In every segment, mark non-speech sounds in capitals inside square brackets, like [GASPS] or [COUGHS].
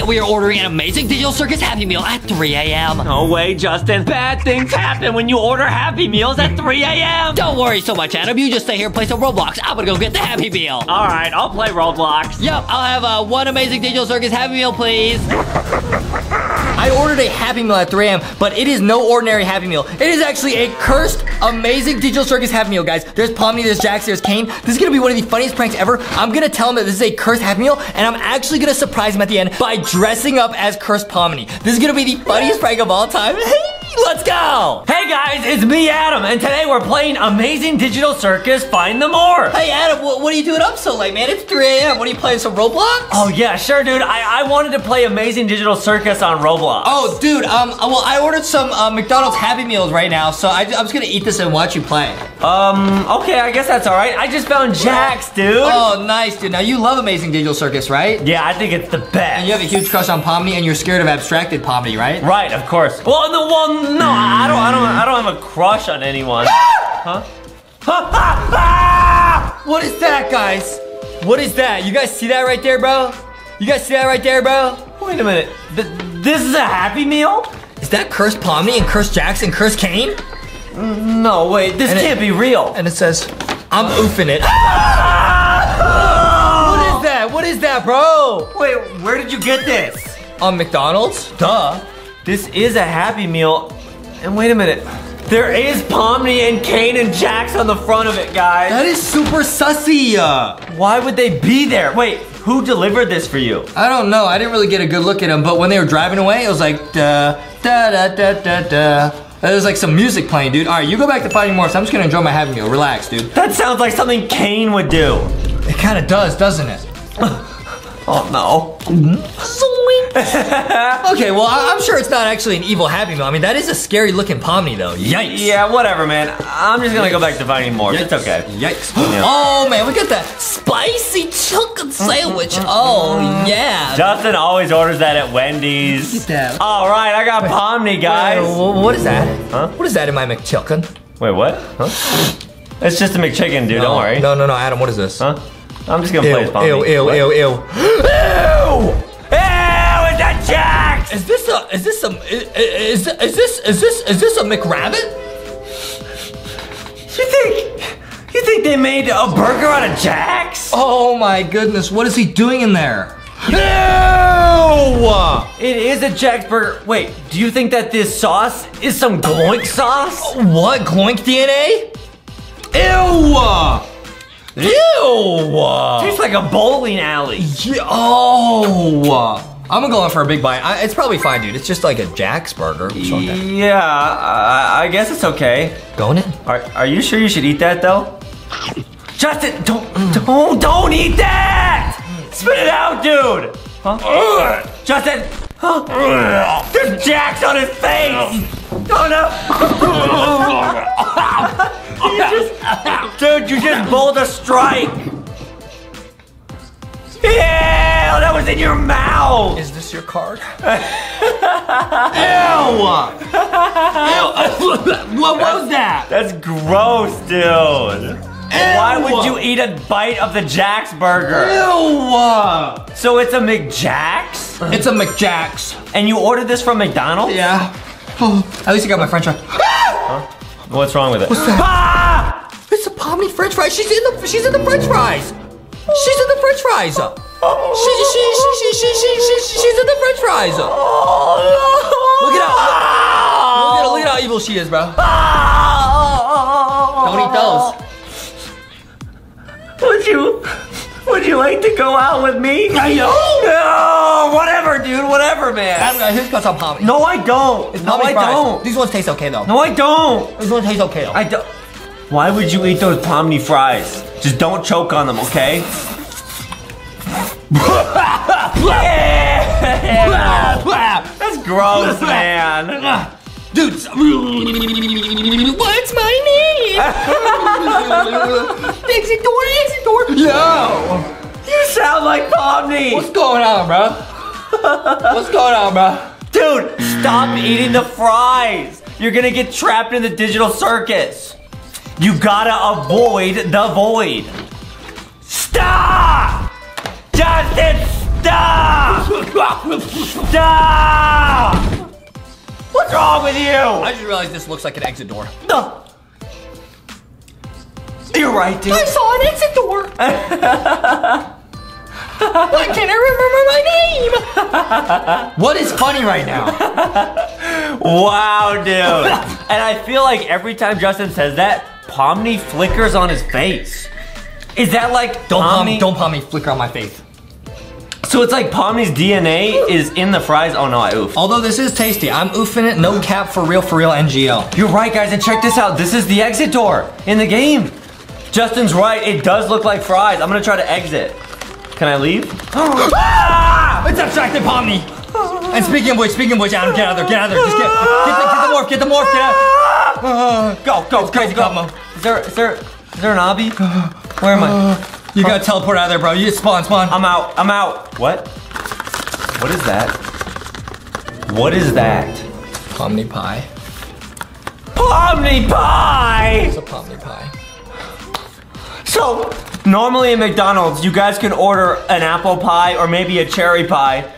Today we are ordering an amazing Digital Circus Happy Meal at 3 a.m. No way, Justin. Bad things happen when you order Happy Meals at 3 a.m. Don't worry so much, Adam. You just stay here and play some Roblox. I'm gonna go get the Happy Meal. All right, I'll play Roblox. Yep, I'll have uh, one amazing Digital Circus Happy Meal, please. I ordered a Happy Meal at 3 a.m., but it is no ordinary Happy Meal. It is actually a cursed, amazing Digital Circus Happy Meal, guys. There's Pomni, there's Jax, there's Caine. This is gonna be one of the funniest pranks ever. I'm gonna tell him that this is a cursed Happy Meal, and I'm actually gonna surprise him at the end by dressing up as Cursed Pomni. This is gonna be the funniest prank of all time. [LAUGHS] Let's go! Hey guys, it's me, Adam, and today we're playing Amazing Digital Circus Find the More. Hey, Adam, what, what are you doing up so late, man? It's 3 a.m. What are you playing, some Roblox? Oh yeah, sure, dude. I, I wanted to play Amazing Digital Circus on Roblox. Oh, dude, um, well, I ordered some uh, McDonald's Happy Meals right now, so I, I'm just gonna eat this and watch you play. Um, okay, I guess that's all right. I just found Jax, dude. Oh, nice, dude. Now, you love Amazing Digital Circus, right? Yeah, I think it's the best. And you have a huge crush on Pomni, and you're scared of abstracted Pomni, right? Right, of course. Well, no, no, I don't, I don't, I don't have a crush on anyone. [GASPS] huh? What is that, guys? What is that? You guys see that right there, bro? You guys see that right there, bro? Wait a minute. Th this is a Happy Meal? Is that Curse Pomni and Curse Jackson, Curse Caine? Mm, no, wait. This And can't be real. And it says, I'm oofing it. [LAUGHS] What is that? What is that, bro? Wait, where did you get this? On McDonald's? Duh. This is a Happy Meal. And wait a minute. There is Pomni and Caine and Jax on the front of it, guys. That is super sussy. Uh, Why would they be there? Wait, who delivered this for you? I don't know. I didn't really get a good look at them, but when they were driving away, it was like da da da da da da. There was like some music playing, dude. All right, you go back to fighting more. So I'm just gonna enjoy my Happy Meal. Relax, dude. That sounds like something Caine would do. It kind of does, doesn't it? [LAUGHS] Oh no. [LAUGHS] Okay, well, I- I'm sure it's not actually an evil Happy Meal. I mean, that is a scary looking Pomni, though. Yikes. Yeah, whatever, man. I'm just gonna go back to finding more. It's okay. Yikes. [GASPS] Oh, man, we at that spicy chicken sandwich. [LAUGHS] Oh, yeah. Justin always orders that at Wendy's. Look at that. All right, I got Pomni, guys. Wha- what is that? Huh? What is that in my McChicken? Wait, what? Huh? It's just a McChicken, dude. Don't worry. No, no, no, Adam, what is this? Huh? I'm just gonna Ew, play as Pomni. ew, ew, What? ew, ew. [GASPS] Ew! Ew! Is that Jax? Is this a, is this some, is, is, is this, is this, is this a McRabbit? You think? You think they made a burger out of Jax? Oh my goodness, what is he doing in there? Ew! It is a Jax burger. Wait, do you think that this sauce is some gloink sauce? What, Gloink DNA? Ew! Ew! Tastes like a bowling alley. Yeah, oh! I'm gonna go in for a big bite. I, it's probably fine, dude. It's just like a Jax burger. What's wrong with that? Yeah, I, I guess it's okay. Going in? Are, are you sure you should eat that though? Justin, don't, don't, don't eat that! Spit it out, dude! Huh? Justin! Huh? There's Jax on his face! Oh no! [LAUGHS] you just, dude, you just bowled a strike! Ew, that was in your mouth! Is this your card? [LAUGHS] Ew. Ew. [LAUGHS] what was that? That's gross, dude. Why would you eat a bite of the Jax burger? Ew! So it's a McJax? It's a McJax. And you ordered this from McDonald's? Yeah. Oh, at least I got my french fry. What's wrong with it? Ah! It's a Pomni french fry. She's in the she's in the french fries. She's in the french fries. She, she, she, she, she, she, she, she's in the french fries. Look at how look at, look at how evil she is, bro. Don't eat those. Would you, would you like to go out with me? I know. No, whatever, dude, whatever, man. Adam, uh, got some. No, I don't. It's no, I fries. don't. These ones taste okay though. No, I don't. These ones taste okay though. I don't. Why would you eat those Pomni fries? Just don't choke on them, okay? [LAUGHS] That's gross, man. Dude, [LAUGHS] what's my name? Exit door, exit door. Yo, You sound like Pomni. what's going on, bro? What's going on, bro? Dude, stop eating the fries. You're gonna get trapped in the digital circus. You gotta avoid the void. Stop! Justin, Stop! Stop! What's wrong with you? I just realized this looks like an exit door. No. You're right, dude. I saw an exit door. Why can't I remember my name? what is funny right now? Wow, dude. [LAUGHS] and I feel like every time Justin says that, Pomni flickers on his face. Is that like Don't palm Pomni? me, don't palm me, flicker on my face. So it's like Pomni's DNA is in the fries. Oh no, I oof. Although this is tasty, I'm oofing it, no cap for real, for real, NGO. You're right, guys, and check this out. This is the exit door in the game. Justin's right. It does look like fries. I'm gonna try to exit. Can I leave? [GASPS] Ah! It's abstracted Pomni. And speaking of which, speaking of which, Adam, get out of there, get out of there. Just get, get the, get the morph, get the morph, get out. [GASPS] Go, go, It's crazy go, combo. Is there, is there, is there an obby? Where am I? [SIGHS] You gotta teleport out of there, bro. You spawn, spawn. I'm out. I'm out. What? What is that? What is that? Pomni pie. Pomni pie! It's a Pomni pie. So, normally at McDonald's, you guys can order an apple pie or maybe a cherry pie.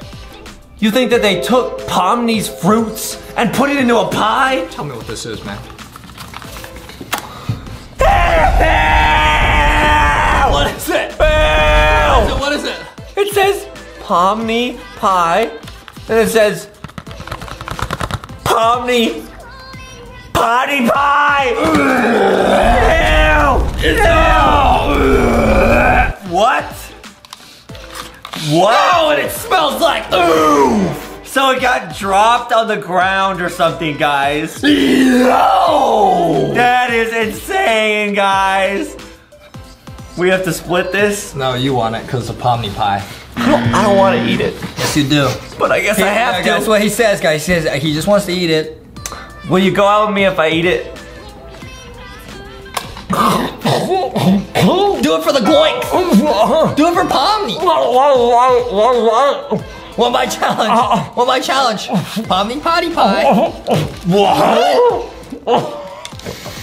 You think that they took Pomni's fruits and put it into a pie? Tell me what this is, man. What is it? Ew! What is it? It says Pomni pie, and it says Pomni potty pie. Ew! Ew! What? What? Oh, and it smells like ooh. So it got dropped on the ground or something, guys. No. That is insane, guys. We have to split this. No, you want it because it's a Pomni pie. I don't, I don't want to eat it, Yes, you do. but I guess I have to. That's what he says, guys. He says he just wants to eat it. Will you go out with me if I eat it? Do it for the gloink. Do it for Pomni. What my challenge? What my challenge? Pomni potty pie.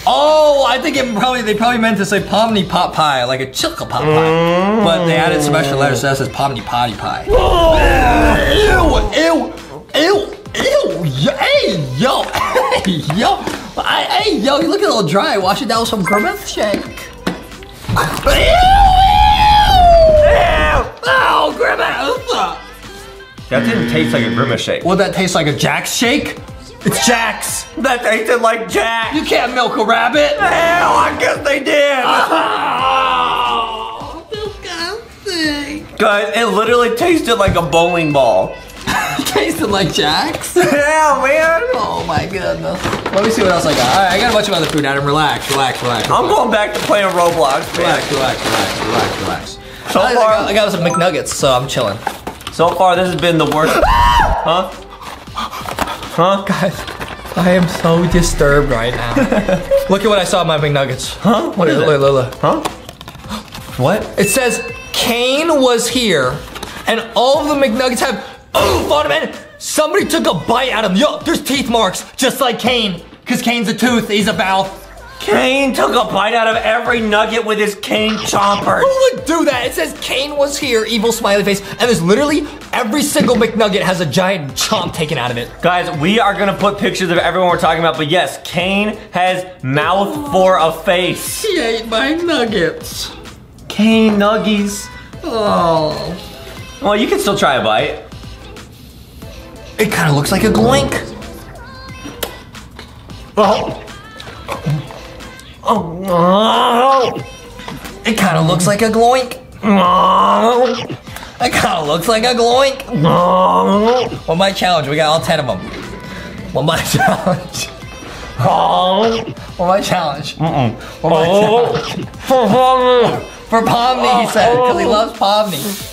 Oh, I think it probably they probably meant to say Pomni pot pie, like a chilka pot pie, but they added some extra letters, so that says Pomni potty pie. Ew, ew, ew, ew, yo, hey, yo, [LAUGHS] hey, yo, I, hey, yo, you look a little dry. Wash it down with some Grimace shake. Ew, ew, oh, Grimace. That didn't taste like a grimace shake. Would that taste like a Jax shake? It's Jax. That tasted like Jack. You can't milk a rabbit. Hell, I guess they did. Oh, disgusting. Guys, it literally tasted like a bowling ball. Tasted like Jax. [LAUGHS] Hell, man. Oh my goodness. Let me see what else I got. All right, I got a bunch of other food, Adam. Relax, relax, relax. I'm going back to playing Roblox, man. Relax, relax, relax, relax, relax. So I, I far, got, I got some McNuggets, so I'm chilling. so far, this has been the worst. [LAUGHS] huh? Huh? Guys, I am so disturbed right now. [LAUGHS] look at what I saw in my McNuggets. Huh? What is look, it? look, look, look. Huh? What? It says Caine was here, and all of the McNuggets have. Oh, Fondaman! Somebody took a bite out of them. Yo, there's teeth marks, just like Caine. Cause Caine's a tooth, he's a mouth. Caine took a bite out of every nugget with his cane chompers. Who would do that? It says Caine was here, evil smiley face, and there's literally every single McNugget has a giant chomp taken out of it. Guys, we are gonna put pictures of everyone we're talking about, but yes, Caine has mouth for a face. He ate my nuggets. Caine Nuggies. Oh. Well, you can still try a bite. It kind of oh. oh. looks like a gloink. Oh. Oh. It kind of looks like a gloink. Oh. It kind of looks like a gloink. Oh. What my challenge? We got all 10 of them. What my challenge? Oh. What my challenge? Mm-mm. Oh. challenge? For Pomni, he said, because he loves Pomni.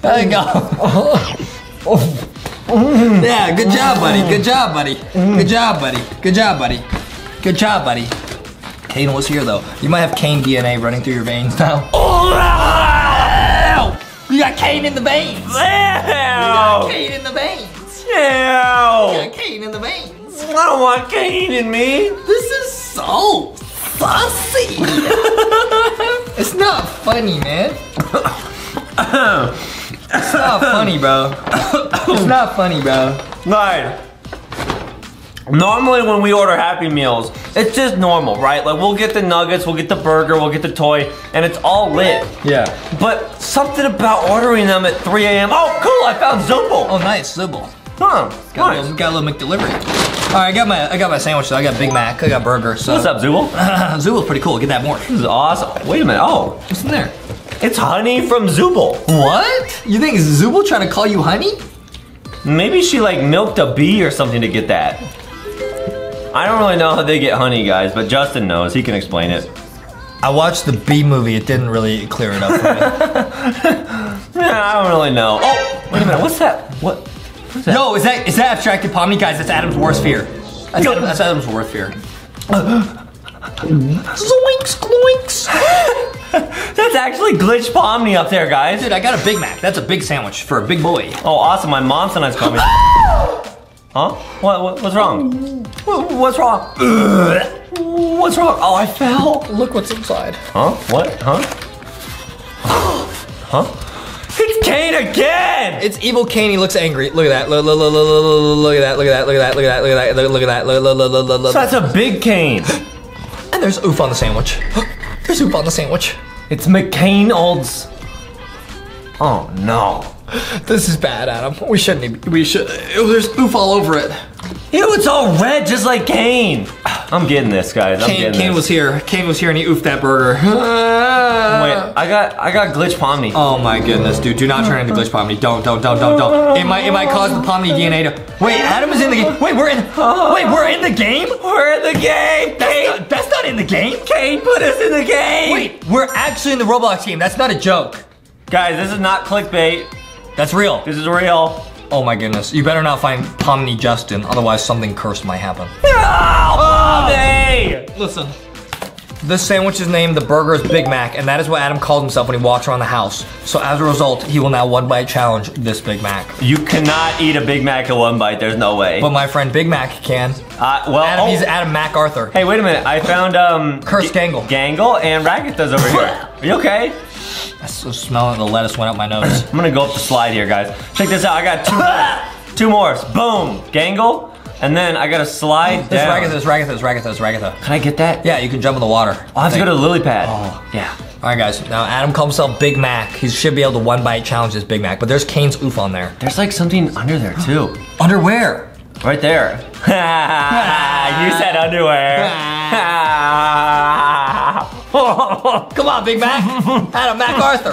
There you go. [LAUGHS] yeah, good job, buddy. Good job, buddy. Good job, buddy. Good job, buddy. Good job, buddy. Caine was here, though. You might have Caine DNA running through your veins now. Oh, you got Caine in the veins. You got Caine in the veins. You Ew. got Caine in the veins. I don't want Caine in me. This is so fussy. [LAUGHS] it's not funny, man. [LAUGHS] It's not funny, bro. it's not funny, bro. Right. Normally when we order Happy Meals, it's just normal, right? Like we'll get the nuggets, we'll get the burger, we'll get the toy, and it's all lit. Yeah. But something about ordering them at 3 a.m. Oh, cool! I found Zumble. Oh, nice, Zooble. Huh? Got, a little, got a little McDelivery. All right, I got my I got my sandwich. though. I got Big Mac. I got burger. So What's up, Zooble? [LAUGHS] Zooble's pretty cool. Get that more. This is awesome. Wait a minute. Oh, What's in there? It's honey from Zooble. What? You think Zooble trying to call you honey? Maybe she like milked a bee or something to get that. I don't really know how they get honey, guys, but Justin knows. He can explain it. I watched the B movie. It didn't really clear it up for me. [LAUGHS] Yeah, I don't really know. Oh, wait a minute. What's that? What? What's that? Yo, is that is that abstracted pomni, guys? That's Adam's worst fear. That's, Adam, that's Adam's worst fear. [GASPS] [GASPS] Zoinks, gloinks. [LAUGHS] That's actually Glitch Pomni up there, guys. Dude, I got a Big Mac. That's a big sandwich for a big boy. Oh, awesome. My mom sometimes calls me. huh? What, what? What's wrong? What, what's wrong? What's wrong? Oh, I fell. Look what's inside. Huh? What? Huh? huh? It's Caine again! It's evil Caine. He looks angry. Look at that. Look, look, look, look, look, look at that. Look at that. Look at that. Look at that. Look at that. Look at that. Look, look, look, look, look, look. So that's a big Caine. And there's oof on the sandwich. There's oof on the sandwich. It's McCain Olds. Oh no. This is bad, Adam. We shouldn't. Even, we should. Oh, there's oof all over it. Ew, it's all red just like Caine. I'm getting this, guys. I'm Caine, getting Caine this. was here. Caine was here and he oofed that burger. [LAUGHS] Wait, I got I got Glitch Pomni. Oh my goodness, dude! Do not turn into glitch pomni. Don't, don't, don't, don't, don't. It might, it might cause the pomni DNA to. Wait, Adam is in the game. Wait, we're in. Wait, we're in the game. We're in the game! The game. Caine put us in the game! Wait, we're actually in the Roblox game. That's not a joke. Guys, this is not clickbait. That's real. This is real. Oh my goodness. You better not find Pomni Justin, otherwise something cursed might happen. Oh, ah! Pomni! Listen. This sandwich is named the Burger's Big Mac, and that is what Adam calls himself when he walks around the house. So as a result, he will now one bite challenge this Big Mac. You cannot eat a Big Mac in one bite. There's no way. But my friend Big Mac can. Uh, well, Adam, oh. he's Adam MacArthur. Hey, wait a minute. I found um Cursed Gangle. Gangle and Ragatha's over here. Are [LAUGHS] you okay? I still smell. The lettuce went up my nose. [CLEARS THROAT] I'm gonna go up the slide here, guys. Check this out. I got two more. [LAUGHS] Two more. Boom. Gangle. And then I got to slide This down. Ragatha, this Ragatha, this Ragatha, this Ragatha. Can I get that? Yeah, you can jump in the water. I'll have to go to the lily pad. Oh. Yeah. All right, guys. Now Adam calls himself Big Mac. He should be able to one bite challenge this Big Mac. But there's Caine's oof on there. There's like something under there too. [GASPS] Underwear. Right there. [LAUGHS] [LAUGHS] you said underwear. [LAUGHS] Come on, Big Mac. Adam MacArthur.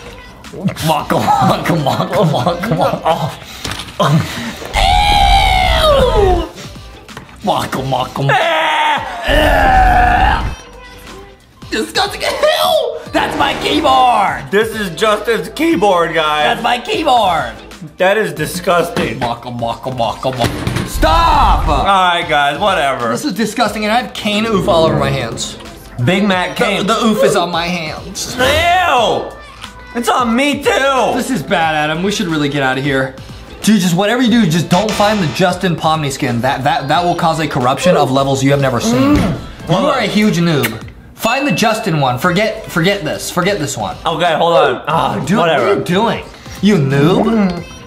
Waka waka waka waka waka. Ew! Waka waka. Disgusting. Ew! That's my keyboard. this is Justin's keyboard, guys. That's my keyboard. That is disgusting. Waka waka waka waka. Stop! Alright, guys, whatever. This is disgusting, and I have cane oof all over my hands. Big Mac The, the oof is on my hands. Ew! It's on me too! This is bad, Adam. We should really get out of here. Dude, just whatever you do, just don't find the Justin Pomni skin. That that that will cause a corruption of levels you have never mm. seen. You are uh, a huge noob. Find the Justin one. Forget forget this. Forget this one. Okay, hold on. Oh, Dude, what are you doing? You noob? Mm.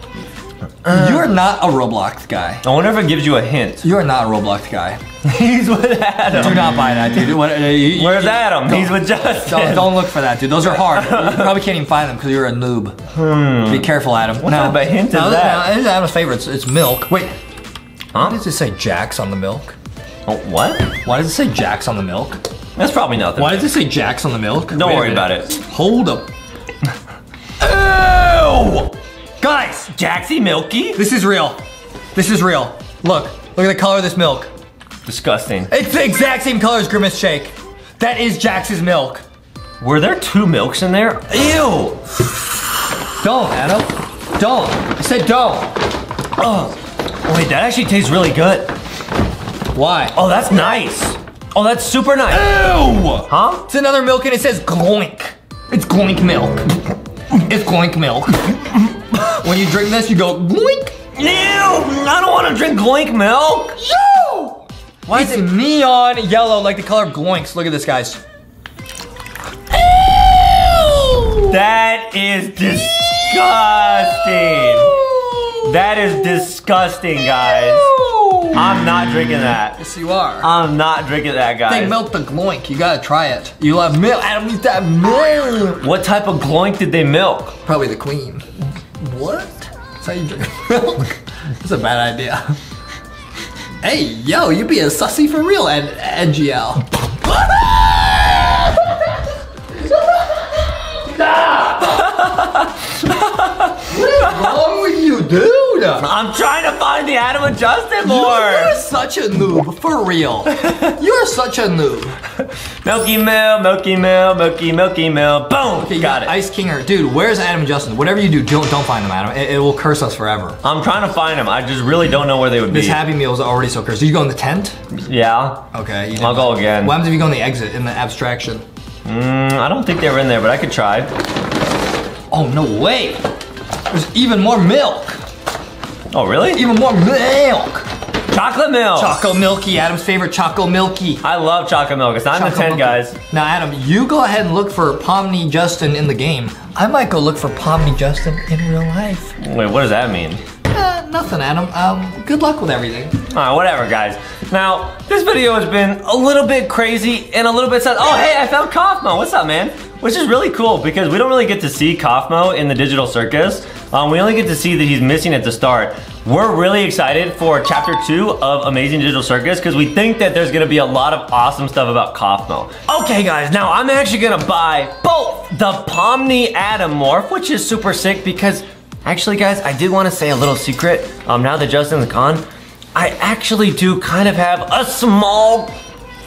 You're not a Roblox guy. I wonder if it gives you a hint. You're not a Roblox guy. [LAUGHS] He's with Adam. Do not buy that, dude. What, uh, you- you- Where's you- Adam? He's with Justin. Don't, don't look for that, dude. Those are hard. You [LAUGHS] probably can't even find them because you're a noob. Be careful, Adam. What type of hint is no, that? No, this is Adam's favorite. It's, it's milk. Wait, Huh? why does it say Jax on the milk? Oh, what? Why does it say Jax on the milk? That's probably nothing. Why does it say Jax on the milk? Don't Wait worry about it. Hold up. [LAUGHS] Ew! Guys, Jaxie Milky? this is real. This is real. Look, look at the color of this milk. Disgusting. It's the exact same color as Grimace Shake. That is Jax's milk. Were there two milks in there? Ew! Don't, Adam. Don't. I said don't. Oh. Wait, that actually tastes really good. Why? Oh, that's nice. Oh, that's super nice. Ew! Huh? It's another milk and it says gloink. It's gloink milk. It's gloink milk. When you drink this, you go gloink. Ew, I don't want to drink Gloink milk. Yo! Why is it neon yellow like the color of gloinks? Look at this, guys. That is disgusting. That is disgusting, guys. I'm not drinking that. Yes, you are. I'm not drinking that, guys. they milk the gloink. You gotta try it. You love milk. Adam eats that milk. What type of gloink did they milk? Probably the queen. What? That's how you drink milk? That's a bad idea. Hey, yo, you be a sussy for real, and NGL. what is wrong with you, dude? I'm trying to find the Adam and Justin board! You're such a noob, for real. You're such a noob. Milky Mill, Milky Mill, Milky, Milky Mill. Boom. Okay, you got it. Ice Kinger. Dude, where's Adam and Justin? Whatever you do, don't don't find them, Adam. It, it will curse us forever. I'm trying to find them. I just really don't know where they would be. This Happy Meal is already so cursed. Do you go in the tent? yeah. Okay. I'll go again. What happens if you go in the exit, in the abstraction? Mm, I don't think they were in there, but I could try. Oh, no way. There's even more milk. Oh, really? Even more milk. Chocolate milk. Choco Milky, Adam's favorite Choco Milky. I love chocolate milk. It's not in the Choco tent, Milky. guys. Now, Adam, you go ahead and look for Pomni Justin in the game. I might go look for Pomni Justin in real life. Wait, what does that mean? Uh, nothing, Adam. Um, good luck with everything. Alright, whatever, guys. Now, this video has been a little bit crazy and a little bit sad. Oh, hey, I found Kaufmo. What's up, man? Which is really cool because we don't really get to see Kaufmo in the digital circus. Um, we only get to see that he's missing at the start. We're really excited for chapter two of Amazing Digital Circus because we think that there's gonna be a lot of awesome stuff about Kaufmo. Okay, guys, now I'm actually gonna buy both the Pomni Adam morph, which is super sick because Actually, guys, I did want to say a little secret. Um, now that Justin's gone, I actually do kind of have a small,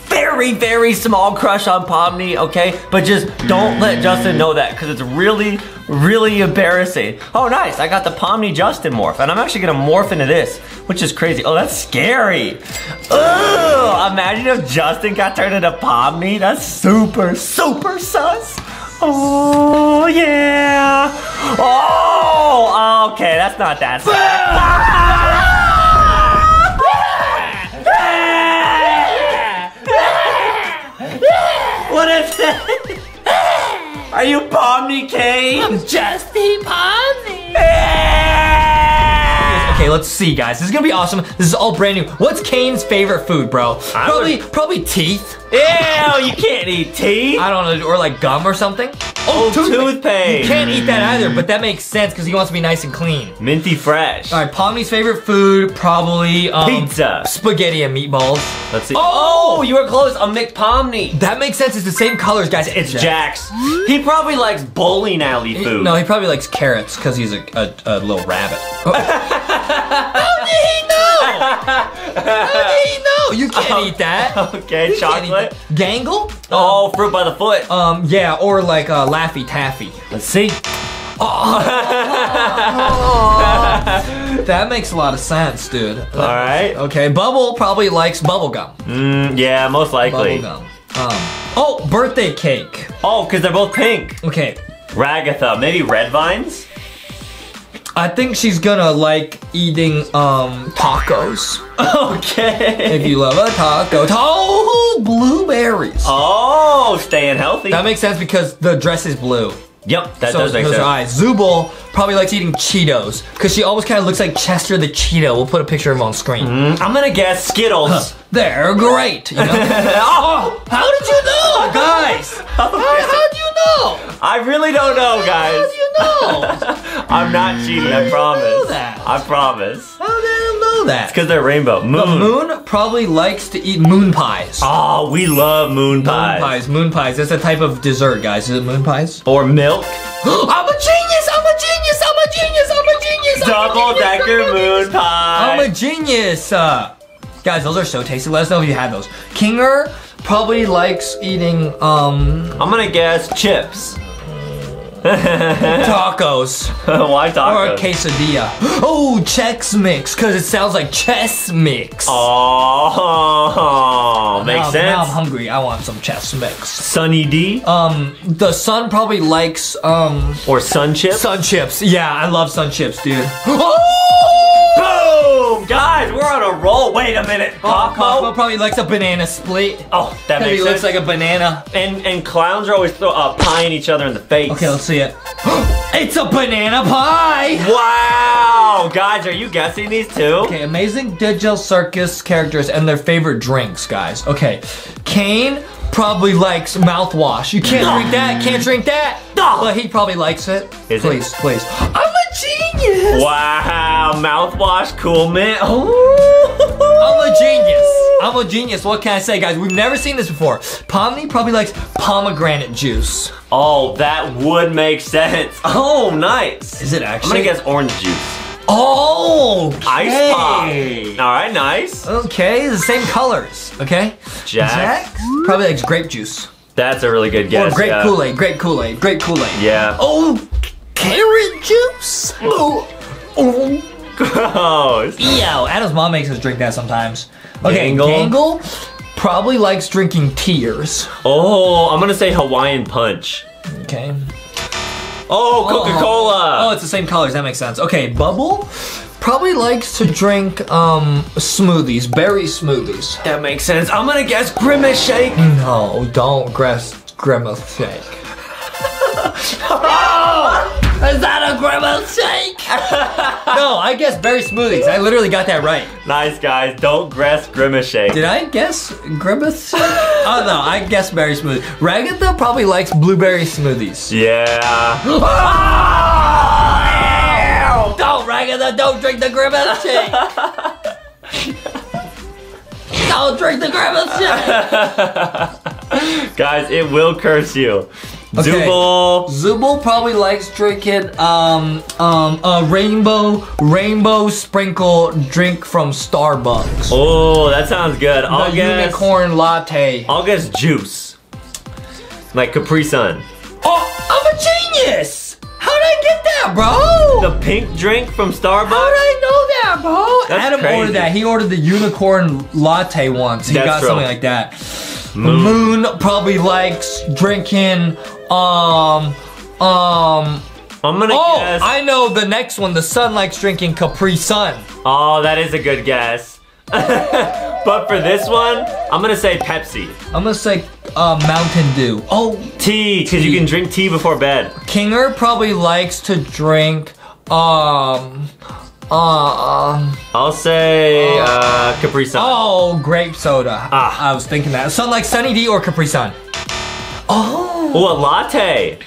very, very small crush on Pomni, okay? But just don't let Justin know that because it's really, really embarrassing. Oh, nice. I got the Pomni Justin morph, and I'm actually going to morph into this, which is crazy. Oh, that's scary. Ugh, imagine if Justin got turned into Pomni. That's super, super sus. Oh, yeah. Oh, okay. That's not that [LAUGHS] [LAUGHS] Are you Pomni Caine? I'm Justin Pomni. Okay, let's see, guys. This is gonna be awesome. This is all brand new. What's Caine's favorite food, bro? I Probably, probably teeth. Ew, you can't eat teeth. I don't know, or like gum or something. Oh, toothpaste. You can't eat that either, but that makes sense because he wants to be nice and clean. Minty fresh. All right, Pomni's favorite food probably um, Pizza. spaghetti and meatballs. Let's see. Oh, you were close. A McPomni. That makes sense. It's the same colors, guys. It's Jax. He probably likes bowling alley He- food. no, he probably likes carrots because he's a, a, a little rabbit. [LAUGHS] Oh. [LAUGHS] How did he know? How did he know? You can't eat that. Okay, You chocolate. Gangle? Oh, fruit by the foot. Um, yeah, or like uh, Laffy Taffy. Let's see. Oh, [LAUGHS] That makes a lot of sense, dude. All right. Okay, Bubble probably likes bubblegum. Mm, yeah, most likely. Bubblegum. Um, oh, birthday cake. Oh, because they're both pink. Okay, Ragatha, maybe red vines? I think she's gonna like eating um tacos. [LAUGHS] Okay. If you love a taco, oh, blueberries. Oh, staying healthy. That makes sense because the dress is blue. Yep, that so does make those sense. are eyes. Zooble probably likes eating Cheetos because she always kind of looks like Chester the Cheeto. We'll put a picture of him on screen. Mm, I'm gonna guess Skittles. They're great. You know? [LAUGHS] oh, how did you know, guys? [LAUGHS] How, how'd you know? I really don't know, guys. How'd you know? [LAUGHS] I'm not cheating, I promise. I promise. How did know that? Because they're rainbow. Moon. The moon probably likes to eat moon pies. Oh, we love moon pies. Moon pies, moon pies. That's a type of dessert, guys. Is it moon pies? Or milk. [GASPS] I'm a genius! I'm a genius! I'm a genius! I'm a genius! Double-decker moon pie. I'm a genius! Uh, guys, those are so tasty. Let us know if you had those. Kinger probably likes eating, um, I'm gonna guess chips. Tacos. [LAUGHS] Why tacos? Or a quesadilla. Oh, Chex Mix, because it sounds like chess mix. Oh, makes now, sense. Now I'm hungry. I want some chess Mix. Sunny D Um, the sun probably likes, um, or Sun Chips? sun chips. Yeah, I love sun chips, dude. Boom! [GASPS] Guys, we're on a roll. Wait a minute. Cosmo Cosmo? probably likes a banana split. Oh, that makes He makes looks like a banana. and and clowns are always throw, uh, pieing each other in the face. Okay, let's see it. [GASPS] it's a banana pie! Wow! Guys, are you guessing these two? Okay, amazing digital circus characters and their favorite drinks, guys. Okay, Caine probably likes mouthwash. You can't drink that, can't drink that. No. But he probably likes it. Is it? please, please. I'm a genius! Wow, mouthwash, cool mint. Oh. [LAUGHS] I'm a genius. I'm a genius. What can I say, guys? We've never seen this before. Pomni probably likes pomegranate juice. Oh, that would make sense. [LAUGHS] Oh, nice. Is it actually? I'm actually? gonna guess orange juice. Oh, Ice pop. All right, nice. Okay, the same colors. Okay. Jack. probably likes grape juice. That's a really good guess. or grape yeah. Kool-Aid, grape Kool-Aid, grape Kool-Aid. Yeah. Oh, carrot juice. Oh, oh. Gross. Ew, Adam's mom makes us drink that sometimes. Okay, Gangle? Gangle probably likes drinking tears. Oh, I'm gonna say Hawaiian punch. Okay. Oh, Coca-Cola. Oh, it's the same colors. That makes sense. Okay, Bubble probably likes to drink um smoothies, berry smoothies. that makes sense. I'm gonna guess Grimace Shake. No, don't guess grimace shake. [LAUGHS] Is that a grimace shake? No, I guess berry smoothies. I literally got that right. Nice guys. Don't guess Grimace Shake. Did I guess grimace oh no, I guessed berry smoothies. Ragatha probably likes blueberry smoothies. Yeah. [LAUGHS] Don't Ragatha, don't drink the grimace shake. don't drink the grimace shake. [LAUGHS] Guys, it will curse you. Okay. Zooble. Zooble probably likes drinking um um a rainbow rainbow sprinkle drink from Starbucks. Oh, that sounds good. I'll the guess. unicorn latte. I'll guess juice. Like Capri Sun. Oh, I'm a genius! How did I get that, bro? The pink drink from Starbucks? How did I know that, bro? That's Adam crazy. ordered that. He ordered the unicorn latte once. He That's got true. something like that. Moon. Moon probably likes drinking um um I'm gonna Oh, guess. I know the next one. The sun likes drinking Capri Sun. Oh, that is a good guess. [LAUGHS] but for this one, I'm gonna say Pepsi. I'm gonna say uh, Mountain Dew. Oh, Tea, because you can drink tea before bed. Kinger probably likes to drink um uh, I'll say uh, Capri Sun. oh grape soda. Ah. I was thinking that. Sun like Sunny D or Capri Sun. Oh, Oh, a latte.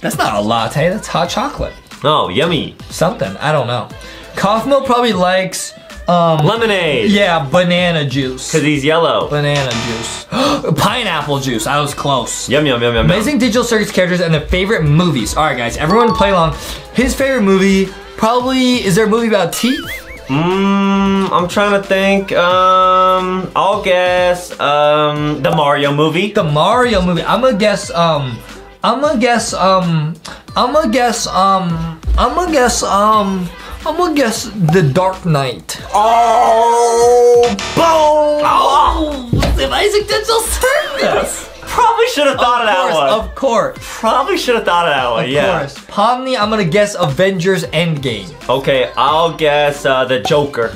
that's not a latte. That's hot chocolate. Oh, yummy. Something I don't know. Cosmo probably likes um Lemonade. yeah banana juice. Because he's yellow. Banana juice. [GASPS] Pineapple juice. I was close. Yum, yum, yum, yum. yum. Amazing digital circus characters and their favorite movies. All right, guys, everyone play along. His favorite movie probably is there a movie about teeth? Mmm, I'm trying to think. Um, I'll guess um the Mario movie. The Mario movie. I'm gonna guess. Um, I'm gonna guess. Um, I'm gonna guess. Um, I'm gonna guess. Um, I'm gonna guess The Dark Knight. Oh, boom! Oh, the Amazing Digital Circus. Probably should have thought of, that course, one. Of course. Probably should have thought of that one. Of yeah. course. Pomni, I'm gonna guess Avengers Endgame. Okay, I'll guess uh, the Joker.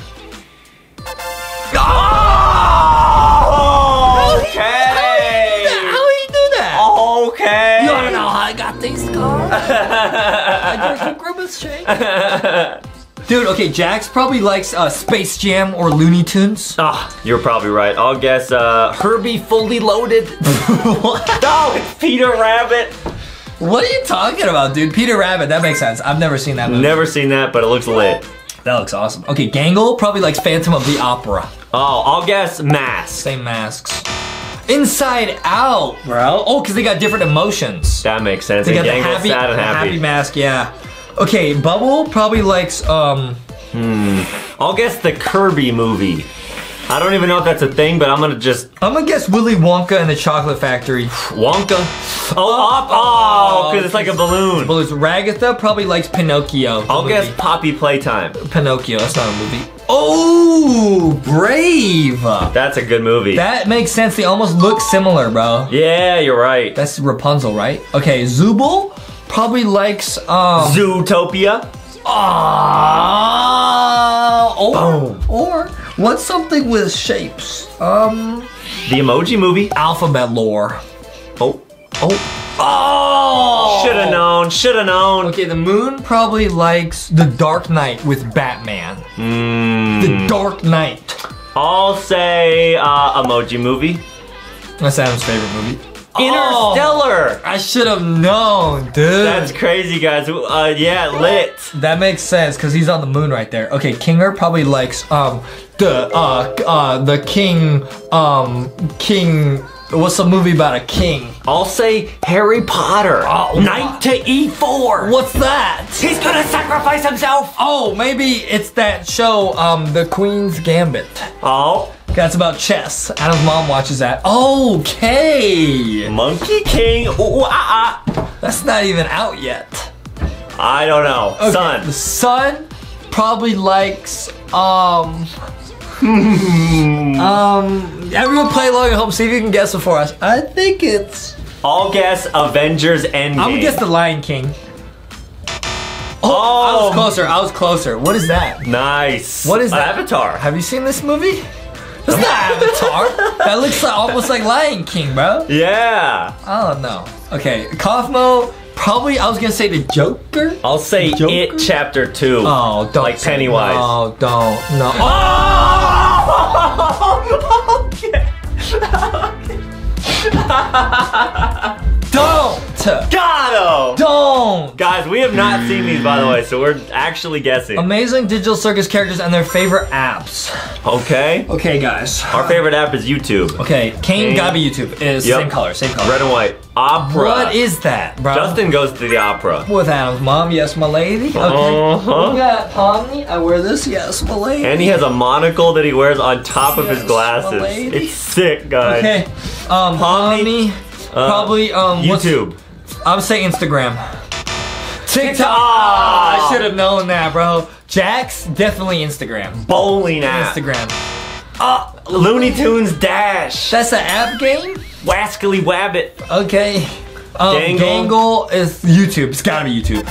Oh! Okay. How he do that? Okay. You wanna know how I got these scars? [LAUGHS] I drank a grimace shake. [LAUGHS] Dude, okay, Jax probably likes uh, Space Jam or Looney Tunes. Ah, you're probably right. I'll guess uh, Herbie Fully Loaded. what? [LAUGHS] [LAUGHS] no, it's Peter Rabbit. What are you talking about, dude? Peter Rabbit, that makes sense. I've never seen that movie. Never seen that, but it looks lit. That looks awesome. Okay, Gangle probably likes Phantom of the Opera. Oh, I'll guess Mask. Same masks. Inside Out, bro. Oh, because they got different emotions. That makes sense. They And got the happy, sad and happy. happy mask, yeah. Okay, Bubble probably likes, um, I'll guess the Kirby movie. I don't even know if that's a thing, but I'm gonna just I'm gonna guess Willy Wonka and the Chocolate Factory. Wonka. Oh. Oh, because it's like a balloon. Balloons. Ragatha probably likes Pinocchio. I'll guess. Poppy Playtime. Pinocchio. That's not a movie. Oh, Brave. That's a good movie. That makes sense. They almost look similar, bro. yeah, you're right. That's Rapunzel, right? Okay, Zooble probably likes um. Zootopia. Ah, or Boom. or what's something with shapes? Um, The Emoji Movie. alphabet lore. Oh, Oh, oh! should have known. Should have known. Okay, the moon probably likes the Dark Knight with Batman. Mm, The Dark Knight. I'll say uh, Emoji Movie. That's Adam's favorite movie. Oh, Interstellar. I should have known, dude. That's crazy, guys. Uh, yeah, lit. That makes sense because he's on the moon right there. Okay, Kinger probably likes um the uh uh the king um king. What's a movie about a king? I'll say Harry Potter. Oh, Knight to E4. What's that? He's gonna sacrifice himself. Oh, maybe it's that show, um, The Queen's Gambit. Oh, That's about chess. Adam's mom watches that. Okay. Monkey King. Ooh, ah, ah. That's not even out yet. I don't know. Okay, Son. The son probably likes, um, [LAUGHS] um, everyone play along at home. See if you can guess it for us. I think it's. I'll guess Avengers Endgame. I'm gonna guess the Lion King. Oh, I Oh. was closer. I was closer. What is that? Nice. What is that? Avatar. Have you seen this movie? That's not [LAUGHS] Avatar. that looks like, almost like Lion King, bro. Yeah. I don't know. Okay, Kaufmo. Probably, I was gonna say the Joker. I'll say Joker? It Chapter 2. Oh, don't Like Pennywise. No, don't. No. [LAUGHS] Oh! [LAUGHS] okay. [LAUGHS] Don't. Got him! Don't. Guys, we have not seen these, by the way, so we're actually guessing. Amazing digital circus characters and their favorite apps. Okay. Okay, guys. Our favorite app is YouTube. Okay, Caine Caine. gotta be YouTube. Is Yep. same color, same color. Red and white. Opera. What is that, bro? Justin goes to the opera. With Adam's mom, yes, my lady. Okay. Uh-huh. We got Pomni. I wear this, yes, my lady. And he has a monocle that he wears on top of his glasses. my lady. It's sick, guys. Okay. Um, Pomni. Pomni. Probably um. YouTube. I would say Instagram. TikTok. I should have known that, bro. Jax definitely Instagram. Bowling app. Instagram. Uh, Looney Tunes Dash. That's an app game. Wascally Wabbit. Okay. Um, Gangle. Gangle is YouTube. It's gotta be YouTube.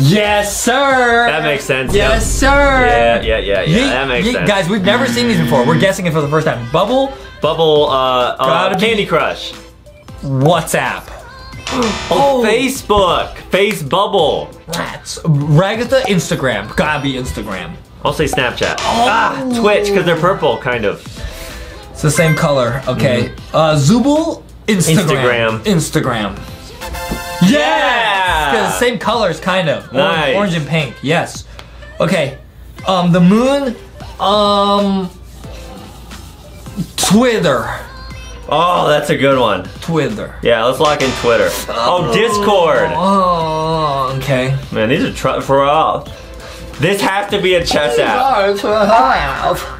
Yes, sir. That makes sense. Yes, sir. Yeah, yeah, yeah, yeah. Yeet, that makes sense. Guys, we've never seen these before. We're guessing it for the first time. Bubble, Bubble, uh, uh Candy Crush. WhatsApp. [GASPS] Oh, Facebook. Face Bubble. Rats. Ragatha, Instagram. Gotta be Instagram. I'll say Snapchat. Oh. Ah, Twitch, because they're purple, kind of. It's the same color. Okay. Uh, Zooble, Instagram. Instagram. Instagram. Yeah. Same colors, kind of. Orange- Nice. Orange and pink. Yes. Okay. Um, the moon. Um. Twitter. Oh, that's a good one. Twitter. Yeah, let's lock in Twitter. Oh, Discord. Oh, okay. Man, these are tr- for all. This has to be a chess app. [LAUGHS]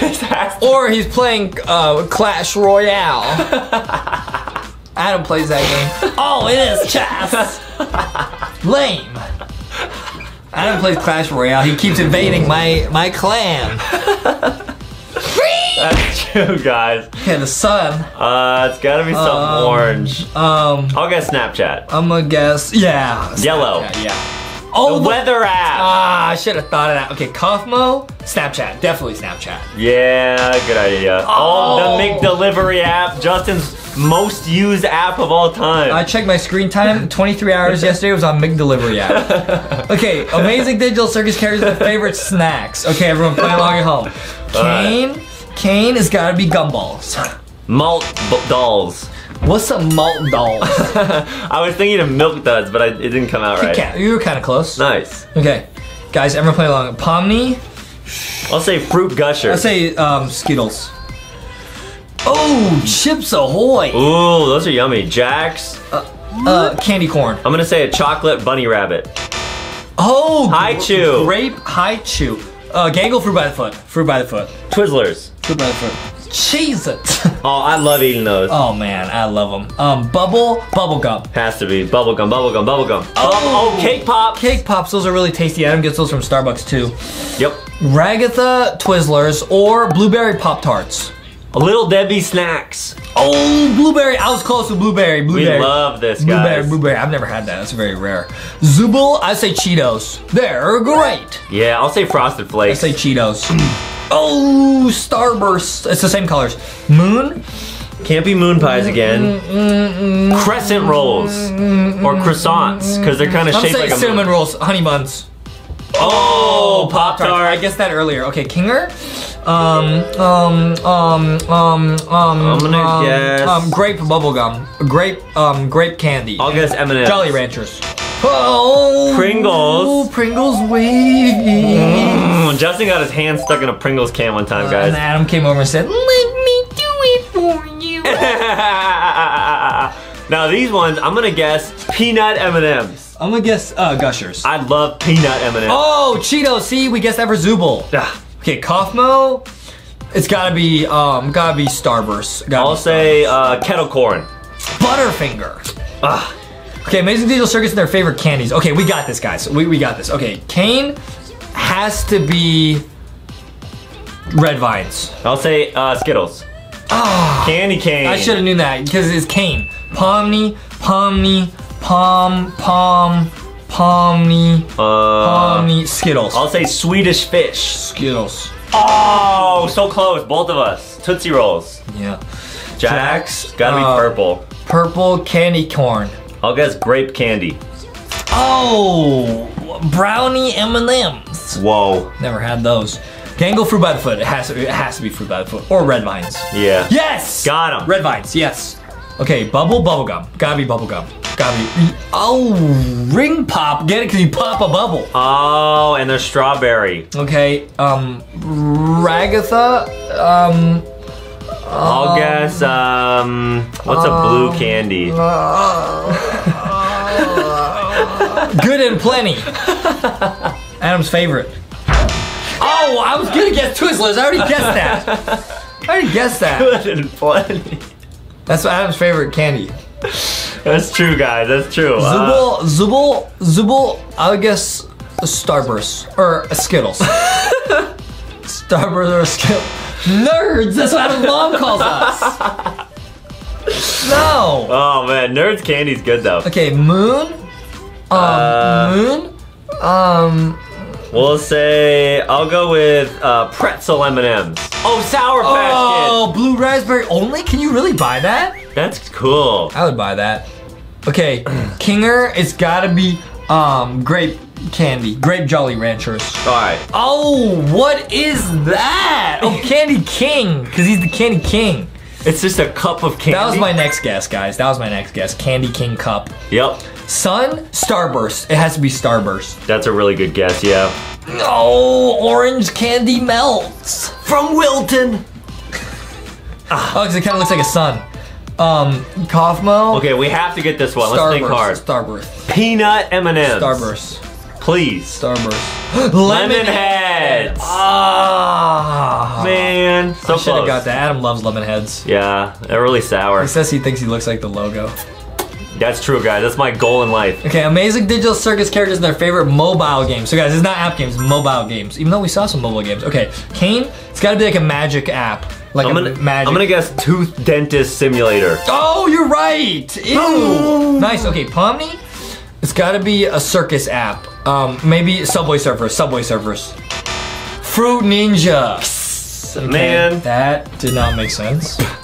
This has to- Or he's playing uh, Clash Royale. [LAUGHS] Adam plays that game. Oh, it is chess. [LAUGHS] Lame. Adam plays Clash Royale. He keeps invading my my clan. That's true, guys. Okay, the sun. Uh, it's gotta be something Um, orange. Um, I'll guess Snapchat. I'm gonna guess. Yeah. Yellow. Yeah. yeah. Oh, The the- weather app. Ah, I should have thought of that. Okay, Kaufmo, Snapchat, definitely Snapchat. Yeah, good idea. Oh, the McDelivery app. Justin's most used app of all time. I checked my screen time. [LAUGHS] 23 hours yesterday was on McDelivery app. [LAUGHS] Okay, amazing digital circus characters with favorite snacks. Okay, everyone play along at home. Caine, Caine has got to be gumballs. Malt dolls. What's a malt doll? [LAUGHS] I was thinking of milk duds, but I, it didn't come out right. Okay, you were kind of close. Nice. Okay, guys, everyone play along. Pomni, I'll say fruit gusher. I'll say um, Skittles. Oh, Chips Ahoy. Ooh, those are yummy. Jax. Uh, candy corn. I'm gonna say a chocolate bunny rabbit. Oh, Hi gr- Chew. Grape Hi Chew. Uh, Gangle, fruit by the foot. Fruit by the foot. Twizzlers. Fruit by the foot. Cheese it. [LAUGHS] Oh, I love eating those. oh man, I love them. Um, bubble, bubble gum. Has to be bubblegum, bubblegum, bubblegum. Oh. oh, cake pops. Cake pops, those are really tasty. Adam gets those from Starbucks too. Yep. Ragatha Twizzlers or blueberry Pop Tarts. Little Debbie snacks. Oh, blueberry. I was close with blueberry. Blueberry. We Blueberry. love this, Blueberry, guys. blueberry. I've never had that. That's very rare. Zooble, I say Cheetos. They're great. Yeah, I'll say Frosted Flakes. I say Cheetos. [CLEARS THROAT] oh, Starburst. It's the same colors. Moon. Can't be moon pies again. Crescent rolls or croissants because they're kind of shaped like a cinnamon moon. rolls, honey buns. Oh, pop Tart. I guessed that earlier. Okay, Kinger. Um, um, um, um, um. I'm gonna um, guess- Um, grape bubblegum. Grape, um, grape candy. I'll guess M&M's. Jolly Ranchers. Oh, Pringles. Oh, Pringles wave. Mm, Justin got his hand stuck in a Pringles can one time, guys. And. Adam came over and said, "Let me do it for you." [LAUGHS] now these ones, I'm gonna guess peanut M&Ms. I'm gonna guess uh, Gushers. I love peanut M&Ms. Oh, Cheetos. See, we guessed that for Zooble. Ah, Okay, Kaufmo. It's gotta be, um, gotta be Starburst. Gotta I'll be say uh, kettle corn. Butterfinger. Ah, Okay, Amazing Digital Circus and their favorite candies. Okay, we got this, guys. We, we got this. Okay, Caine has to be Red Vines. I'll say uh, Skittles. Candy cane. I should have known that because it's Caine. Pomni, Pomni, Pom, palm, Pomni, Uh, Pomni, Skittles. I'll say Swedish fish. Skittles. Oh, so close, both of us. Tootsie Rolls. Yeah. Jax gotta be uh, purple. Purple candy corn. I'll guess grape candy. Oh, brownie M&Ms. Whoa. Never had those. Gangle fruit by the foot. It has to. It has to be fruit by the foot or red vines. Yeah. Yes. Got 'em. Red vines. Yes. Okay. Bubble bubblegum. Gotta be bubblegum. Gotta be. Oh, ring pop. Get it? Cause you pop a bubble. Oh, and there's strawberry. Okay. Um, Ragatha. Um. I'll guess, um, what's a blue candy? [LAUGHS] Good and plenty. Adam's favorite. Oh, I was gonna guess Twizzlers. I already guessed that. I already guessed that. Good and plenty. That's Adam's favorite candy. That's true, guys. That's true. Uh, Zooble, Zooble, Zooble. I would guess Starburst or Skittles. [LAUGHS] Starburst or Skittles. Nerds. That's what Adam's mom calls us. No. oh man, Nerds candy's good though. Okay, Moon. Um, Uh, Moon. Um. We'll say I'll go with uh, pretzel M&Ms. Oh, Sour Patch Oh, blue raspberry only? Can you really buy that? That's cool. I would buy that. Okay, [CLEARS THROAT] Kinger. It's gotta be um grape candy, grape Jolly Ranchers. All right. Oh, what is that? Oh, [LAUGHS] Candy King, because he's the Candy King. It's just a cup of candy. That was my next guess, guys. That was my next guess. Candy King cup. Yep. Sun, Starburst. It has to be Starburst. That's a really good guess. Yeah. Oh, orange candy melts. From Wilton. Oh, because it kind of looks like a sun. Um, Kaufmo. Okay, we have to get this one. Let's think hard. Starburst. Starburst. Peanut M&Ms. Starburst. Please. Starburst. [GASPS] Lemon heads. Ah. Man, so I should have got that. Adam loves lemon heads. Yeah, they're really sour. He says he thinks he looks like the logo. That's true, guys. That's my goal in life. Okay, Amazing Digital Circus characters and their favorite mobile games. So guys, it's not app games, mobile games. Even though we saw some mobile games. Okay, Caine, it's gotta be like a magic app. Like I'm a gonna, magic. I'm gonna guess Tooth Dentist Simulator. Oh, you're right! Ew! nice, okay, Pomni, it's gotta be a circus app. Um, maybe Subway Surfers, Subway Surfers. Fruit Ninja. Okay, Man. That did not make sense. [LAUGHS]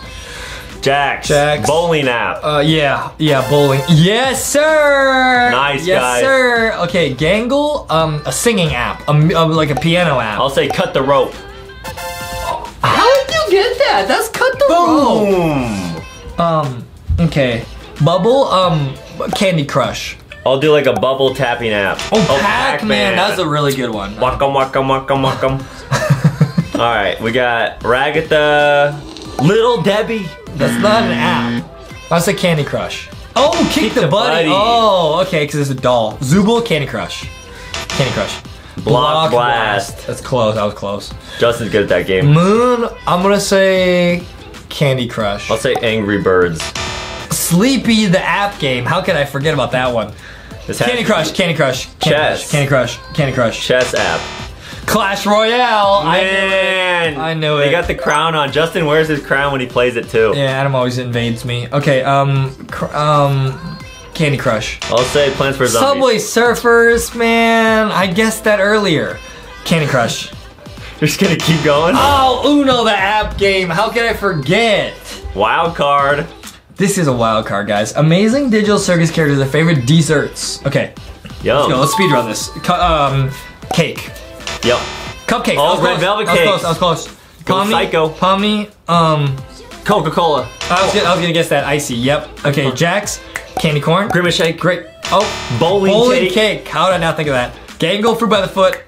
Jax. Jax. Bowling app. Uh, yeah, yeah, bowling. Yes, sir. Nice, yes, guys. sir. Okay, Gangle, um, a singing app, a m- uh, like a piano app. I'll say cut the rope. How did you get that? That's cut the rope. Boom. Um, okay, Bubble, um, Candy Crush. I'll do like a bubble tapping app. Oh, Pac-Man, that's a really good one. Wakam wakam wakam wakam. [LAUGHS] All right, we got Ragatha, Little Debbie. That's not an app. I say Candy Crush. Oh, Kick, the, the buddy. Buddy. Oh, okay, because it's a doll. Zooble, Candy Crush. Candy Crush. Block Blast. That's close. That was close. Justin's good at that game. Moon, I'm gonna say Candy Crush. I'll say Angry Birds. Sleepy, the app game. How could I forget about that one? This has Candy Crush, Candy Crush, Candy Chess. Crush, Candy Crush, Candy Crush. Chess app. Clash Royale. Man. I knew it. Man, I knew He it. got the crown on. Justin wears his crown when he plays it too. Yeah, Adam always invades me. Okay, um, cr- um, Candy Crush. I'll say Plants for Zombies. Subway Surfers, man. I guessed that earlier. Candy Crush. [LAUGHS] You're just gonna keep going. Oh, Uno, the app game. How could I forget? Wild card. This is a wild card, guys. Amazing digital circus characters, their favorite desserts. Okay, Yum. go. Let's speed run this. Um, cake. Yep. Cupcake. Oh, That red close. velvet That was cakes. close. That was close. Pomni, psycho. Pomni, um, Coca Cola. I was, gonna, I was gonna guess that icy. Yep. Okay, Jax, candy corn. Grimace shake. Great. Oh, Bowling, bowling cake. cake. How did I not think of that? Gangle fruit by the foot,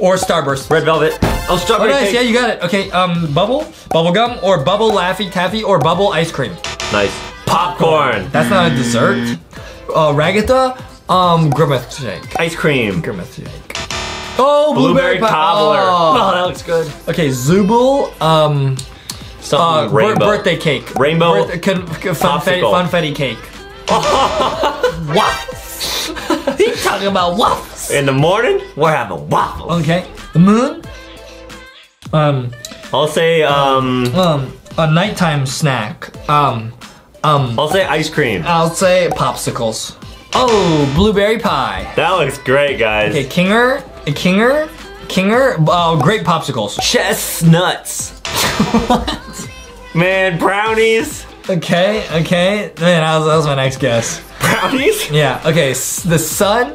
or Starburst. Red velvet. Oh, Oh, strawberry nice. cake. Yeah, you got it. Okay. Um, bubble, bubble gum, or bubble laffy taffy, or bubble ice cream. Nice. Popcorn. That's not a dessert. Uh, Ragatha, um, Grimace shake. Ice cream. Grimace shake. Oh, blueberry, Blueberry cobbler. Oh. that looks good. Okay, Zooble, um, uh, Something bir- rainbow. birthday cake. Rainbow Birth- con- con- funfetti, funfetti cake. [LAUGHS] waffles. [LAUGHS] He's talking about waffles. In the morning, we're having waffles. Okay, the moon. Um, I'll say um. um, a nighttime snack. Um, um, I'll say ice cream. I'll say popsicles. Oh, blueberry pie. That looks great, guys. Okay, Kinger, A kinger, Kinger. Oh, grape popsicles. Chestnuts. what? [LAUGHS] Man, brownies. Okay, okay. Man, that was, that was my next guess. Brownies? Yeah. Okay. s- The sun.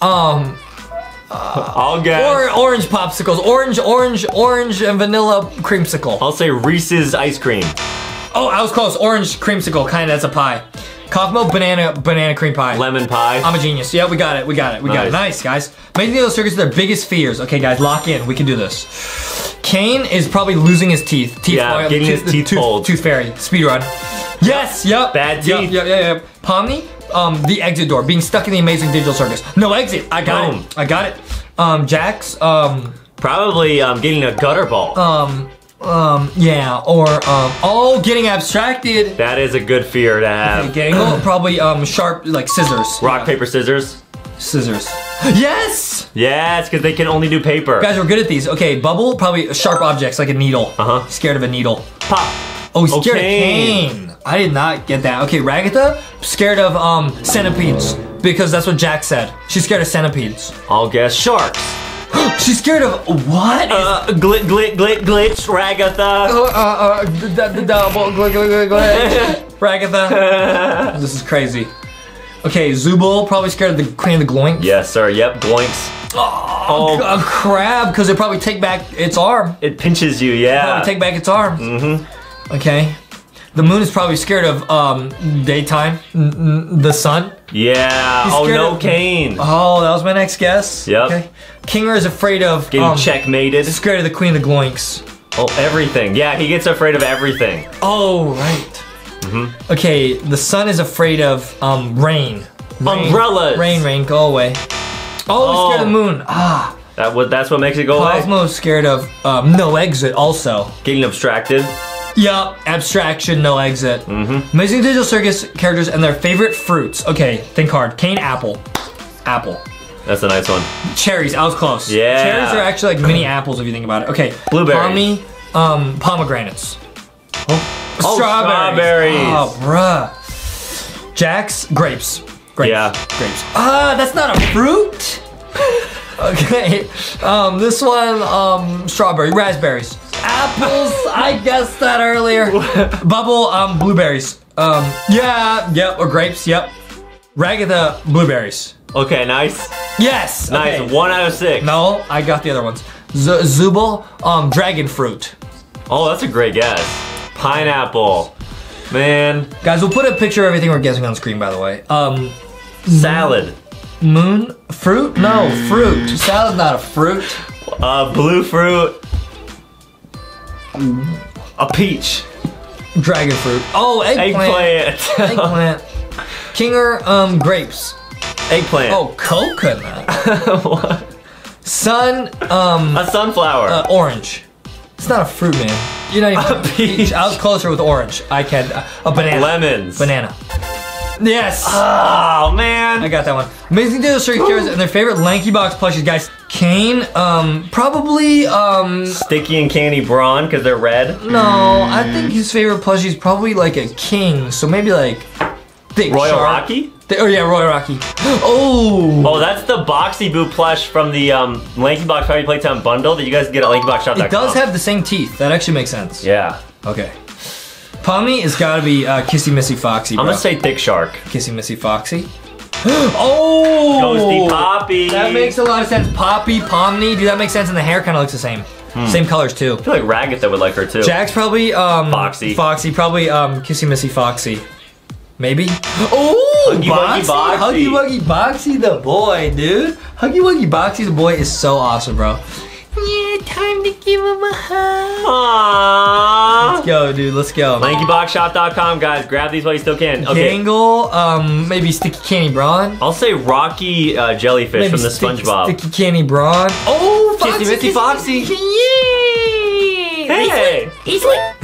Um. I'll guess. Or orange popsicles. Orange, orange, orange, and vanilla creamsicle. I'll say Reese's ice cream. Oh, I was close. Orange creamsicle. Kind of. That's a pie. Kaufmo banana banana cream pie. Lemon pie. I'm a genius. Yeah, we got it. We got it. We got it. Nice. Nice, guys. Making the those circuits their biggest fears. Okay, guys, lock in. We can do this. Caine is probably losing his teeth. Teeth Yeah, getting Tooth- his teeth tooth, pulled. Tooth fairy. Speed run. Yes. Yep. Bad Yep, teeth. Yep. Yep. Yep. Pomni. Um, the exit door. Being stuck in the amazing digital circus. No exit. I got Boom. it. I got it. Um, Jax. Um, Probably um, getting a gutter ball. um, um, yeah. Or um, oh, getting abstracted. that is a good fear to have. Gangle. Probably um, sharp like scissors. Rock, Yeah. paper, scissors. Scissors. [GASPS] Yes. Yes, because they can only do paper. Guys, we're good at these. Okay, bubble, probably sharp objects like a needle. Uh-huh. Scared of a needle. Pop. Oh, he's scared Okay. of Caine. I did not get that. Okay, Ragatha, scared of um centipedes because that's what Jack said. She's scared of centipedes. I'll guess sharks. [GASPS] She's scared of what? Uh, glit, glit, glit, glitch, Ragatha. uh, uh, uh, the, double, gl- gl- gl- gl- [LAUGHS] Ragatha. [LAUGHS] this is crazy. Okay, Zooble, probably scared of the Queen of the Gloinks. yes, sir. Yep, gloinks. Oh, oh. A crab, because they probably take back its arm. it pinches you, yeah. Probably take back its arm. Mm-hmm. Okay. The moon is probably scared of um daytime. The sun. Yeah. He's Oh, no of- Caine. Oh, that was my next guess. Yep. Okay. Kinger is afraid of Getting um, checkmated. Scared of the Queen of the Gloinks. Oh, everything. Yeah, he gets afraid of everything. Oh, right. Mm-hmm. Okay, the sun is afraid of um rain. Rain. Umbrellas. Rain, rain, go away. Oh, he's scared of the Oh. moon. Ah. That what? That's what makes it go away. Kaufmo's scared of um, no exit also. Getting abstracted. Yup, abstraction, no exit. Mm-hmm. Amazing Digital Circus characters and their favorite fruits. Okay, think hard. Caine, apple. Apple. That's a nice one. Cherries, I was close. Yeah. Cherries are actually like mini apples if you think about it. Okay. Blueberries. Pomni, um, pomegranates. Oh, Oh, strawberries. strawberries. Oh, bruh. Jax, grapes. Grapes. Yeah. Grapes. Ah, that's not a fruit? [LAUGHS] okay. Um, this one, um, strawberry, raspberries. Apples, I guessed that earlier. [LAUGHS] Bubble, um, blueberries. Um, yeah, yep, or grapes, yep. Ragatha, blueberries. Okay, nice. Yes. Nice. okay. One out of six. No, I got the other ones. Z- Zooble, um, dragon fruit. Oh, that's a great guess. Pineapple. Man. Guys, we'll put a picture of everything we're guessing on screen, by the way. Um, Salad. Moon, fruit? No, fruit. Salad's not a fruit. Uh, blue fruit. A peach. Dragon fruit. Oh, eggplant. Eggplant. [LAUGHS] Eggplant. Kinger, um, grapes. Eggplant. Oh, coconut. [LAUGHS] what? Sun, um, A sunflower. uh, orange. It's not a fruit, man. You're not even. A [LAUGHS] peach. I was closer with orange. I can. Uh, a banana. Lemons. Banana. Yes. Oh man. I got that one. Amazing Digital Circus characters and their favorite Lanky Box plushies, guys. Caine, um, probably, um, Sticky and candy brawn because they're red. no, I think his favorite plushie is probably like a king. So maybe like Thick Royal Shark. Rocky. Oh yeah, Royal Rocky. [GASPS] Oh. Oh, that's the Boxy Boo plush from the um, Lanky Box Party Playtime bundle that you guys get at LankyBoxShop.com. It does have the same teeth. That actually makes sense. Yeah. Okay. Pomni has got to be uh, Kissy Missy Foxy. I'm gonna say Thick Shark. Kissy Missy Foxy. [GASPS] oh! Ghosty Poppy. That makes a lot of sense. Poppy, Pomni. Dude, that makes sense. And the hair kind of looks the same. Hmm. Same colors too. I feel like Ragatha would like her too. Jax probably um Foxy. Foxy, probably um Kissy Missy Foxy. Maybe. [GASPS] Oh, Huggy Wuggy Boxy. Huggy Wuggy Boxy, the boy, dude. Huggy Wuggy Boxy, the boy, is so awesome, bro. Yeah, time to give him a hug. Aww. Let's go, dude. Let's go. LankyBoxShop.com, guys. Grab these while you still can. Okay. Gangle, um, maybe Sticky Candy Brawn. I'll say Rocky uh, Jellyfish Maybe from the Sticky- SpongeBob. Sticky Candy Brawn. Oh, Kissy Missy Foxy. Yeah. Hey! He's lit.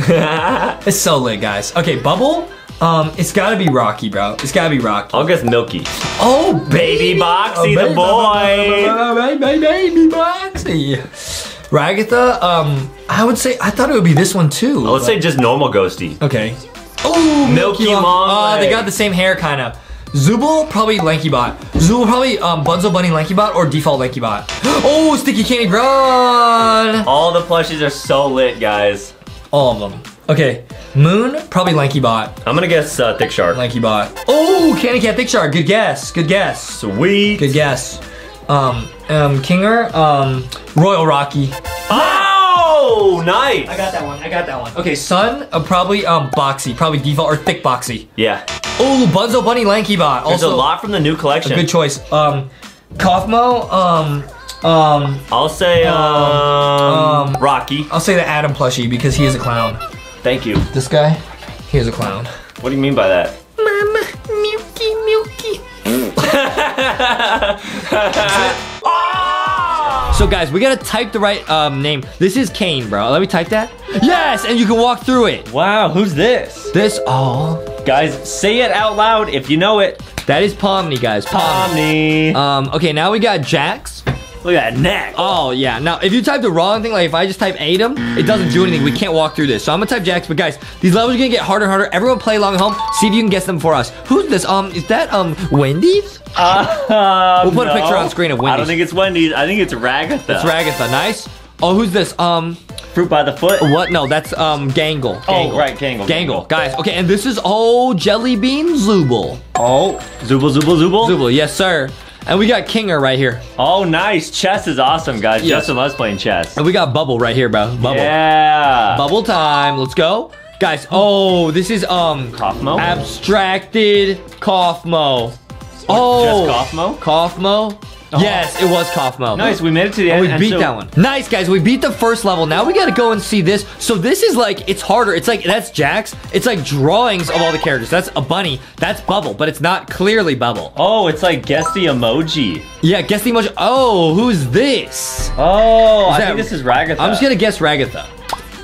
It's so lit, guys. Okay, Bubble. Um, it's gotta be Rocky, bro. It's gotta be Rocky. I'll guess Milky. Oh, Baby Boxy, the boy. Baby, baby, baby Boxy. Ragatha, um, I would say I thought it would be this one too. Let's but- say just normal Ghosty. okay. Oh, Milky Long Uh, they got the same hair, kind of. Zooble probably Lanky Bot. Zooble probably um, Bunzo Bunny Lanky Bot or default Lanky Bot. [GASPS] Oh, Sticky Candy Brawn. All the plushies are so lit, guys. All of them. Okay, Moon probably Lanky Bot. I'm gonna guess uh, Thick Shark. Lanky Bot. Oh, Candy Cat Thick Shark. Good guess. Good guess. Sweet. Good guess. Um, um, Kinger, um, Royal Rocky. Oh, nice. I got that one. I got that one. Okay, Sun, uh, probably um, Boxy, probably default or thick Boxy. Yeah. Oh, Bunzo Bunny Lanky Bot. There's Also, a lot from the new collection. A good choice. Um, Kaufmo, um, um, I'll say um, um, Rocky. I'll say the Adam plushie because he is a clown. Thank you. This guy, he's a clown. What do you mean by that? Mama, Milky, Milky. [LAUGHS] So guys, we gotta type the right um, name. This is Caine, bro. Let me type that. Yes, and you can walk through it. Wow, who's this? This, oh, Guys, say it out loud if you know it. that is Pomni, guys. Pomni. Um, okay, now we got Jax. Look at that neck. Oh, yeah. Now, if you type the wrong thing, like if I just type Adam, it doesn't do anything. We can't walk through this. So I'm gonna type Jax, but guys, these levels are gonna get harder and harder. Everyone play along at home. See if you can guess them for us. Who's this? Um, is that, um, Wendy's? Uh, We'll put a picture on screen of Wendy's. I don't think it's Wendy's. I think it's Ragatha. It's Ragatha. Nice. Oh, who's this? Um, Fruit by the foot. what? No, that's, um, Gangle. Oh, right, Gangle, Gangle. Gangle. Guys, okay, and this is, oh, Jelly Bean Zooble. Oh, Zooble, Zooble, Zooble. Zooble, yes, sir. And we got Kinger right here. Oh, nice. Chess is awesome, guys. Yes. Justin loves playing chess. And we got Bubble right here, bro. Bubble. Yeah. Bubble time. Let's go. Guys, oh, this is um Kaufmo? abstracted Kaufmo. Oh, Just Kaufmo? Kaufmo? Yes, it was Kaufmo. Nice. We made it to the And end. we and beat so- that one. Nice, guys. We beat the first level. Now we gotta go and see this. So this is like, it's harder. It's like, that's Jax. It's like drawings of all the characters. That's a bunny. That's Bubble, but it's not clearly Bubble. Oh, it's like guess the emoji. Yeah, guess the emoji. Oh, who's this? Oh, I that- think this is Ragatha. I'm just gonna guess Ragatha.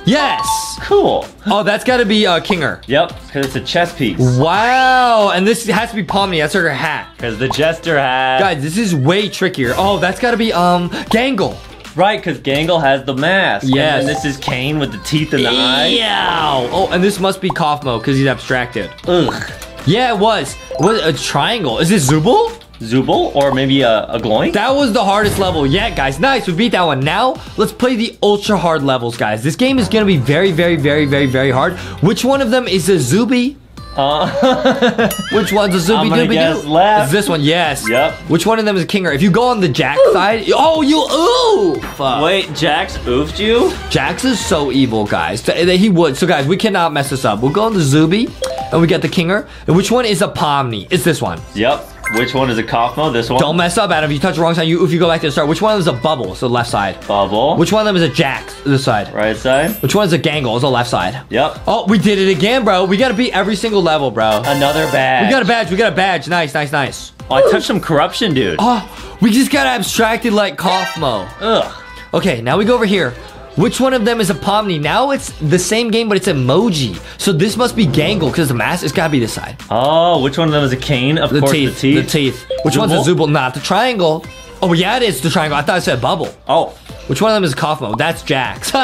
Yes. Cool. Oh, that's gotta be uh, Kinger. Yep, because it's a chess piece. Wow, and this has to be Pomni. That's her hat. Because the jester hat. Guys, this is way trickier. Oh, that's gotta be um Gangle. Right, because Gangle has the mask. Yes. And this is Caine with the teeth and the eyes. Yeah. Oh, and this must be Kaufmo because he's abstracted. Ugh. Yeah, it was. What a triangle. Is this Zooble? Zooble or maybe a, a glowing? That was the hardest level yet, guys. Nice, we beat that one. Now, let's play the ultra hard levels, guys. This game is gonna be very, very, very, very, very hard. Which one of them is a Zuby? Uh, [LAUGHS] Which one's a gonna Dooby Doo? left. Is this one? Yes. Yep. Which one of them is a Kinger? If you go on the Jack side, oh, you ooh. Fuck. wait, Jax oofed you? Jax is so evil, guys. He would. So, guys, we cannot mess this up. We'll go on the Zuby, and we get the Kinger. And which one is a Pomni? It's this one. Yep. Which one is a Kaufmo? This one? Don't mess up, Adam. If you touch the wrong side, you if you go back to the start. Which one is a Bubble? So left side. Bubble. Which one of them is a Jax? This side. Right side? Which one is a Gangle? It's the left side. Yep. Oh, we did it again, bro. We gotta beat every single level, bro. Another bag. We got a badge. We got a badge. Nice, nice, nice. Oh, I touched some corruption, dude. Oh, we just got abstracted like Kaufmo. Ugh. Okay, now we go over here. Which one of them is a Pomni? Now it's the same game, but it's emoji. So this must be Gangle because the mask. It's gotta be this side. Oh, which one of them is a Caine? Of The course, teeth. the teeth. The teeth. Which one's a Zooble? Not the triangle. Oh yeah, it is the triangle. I thought I said bubble. Oh, Which one of them is Kaufmo? That's Jax. [LAUGHS] [LAUGHS] Ew.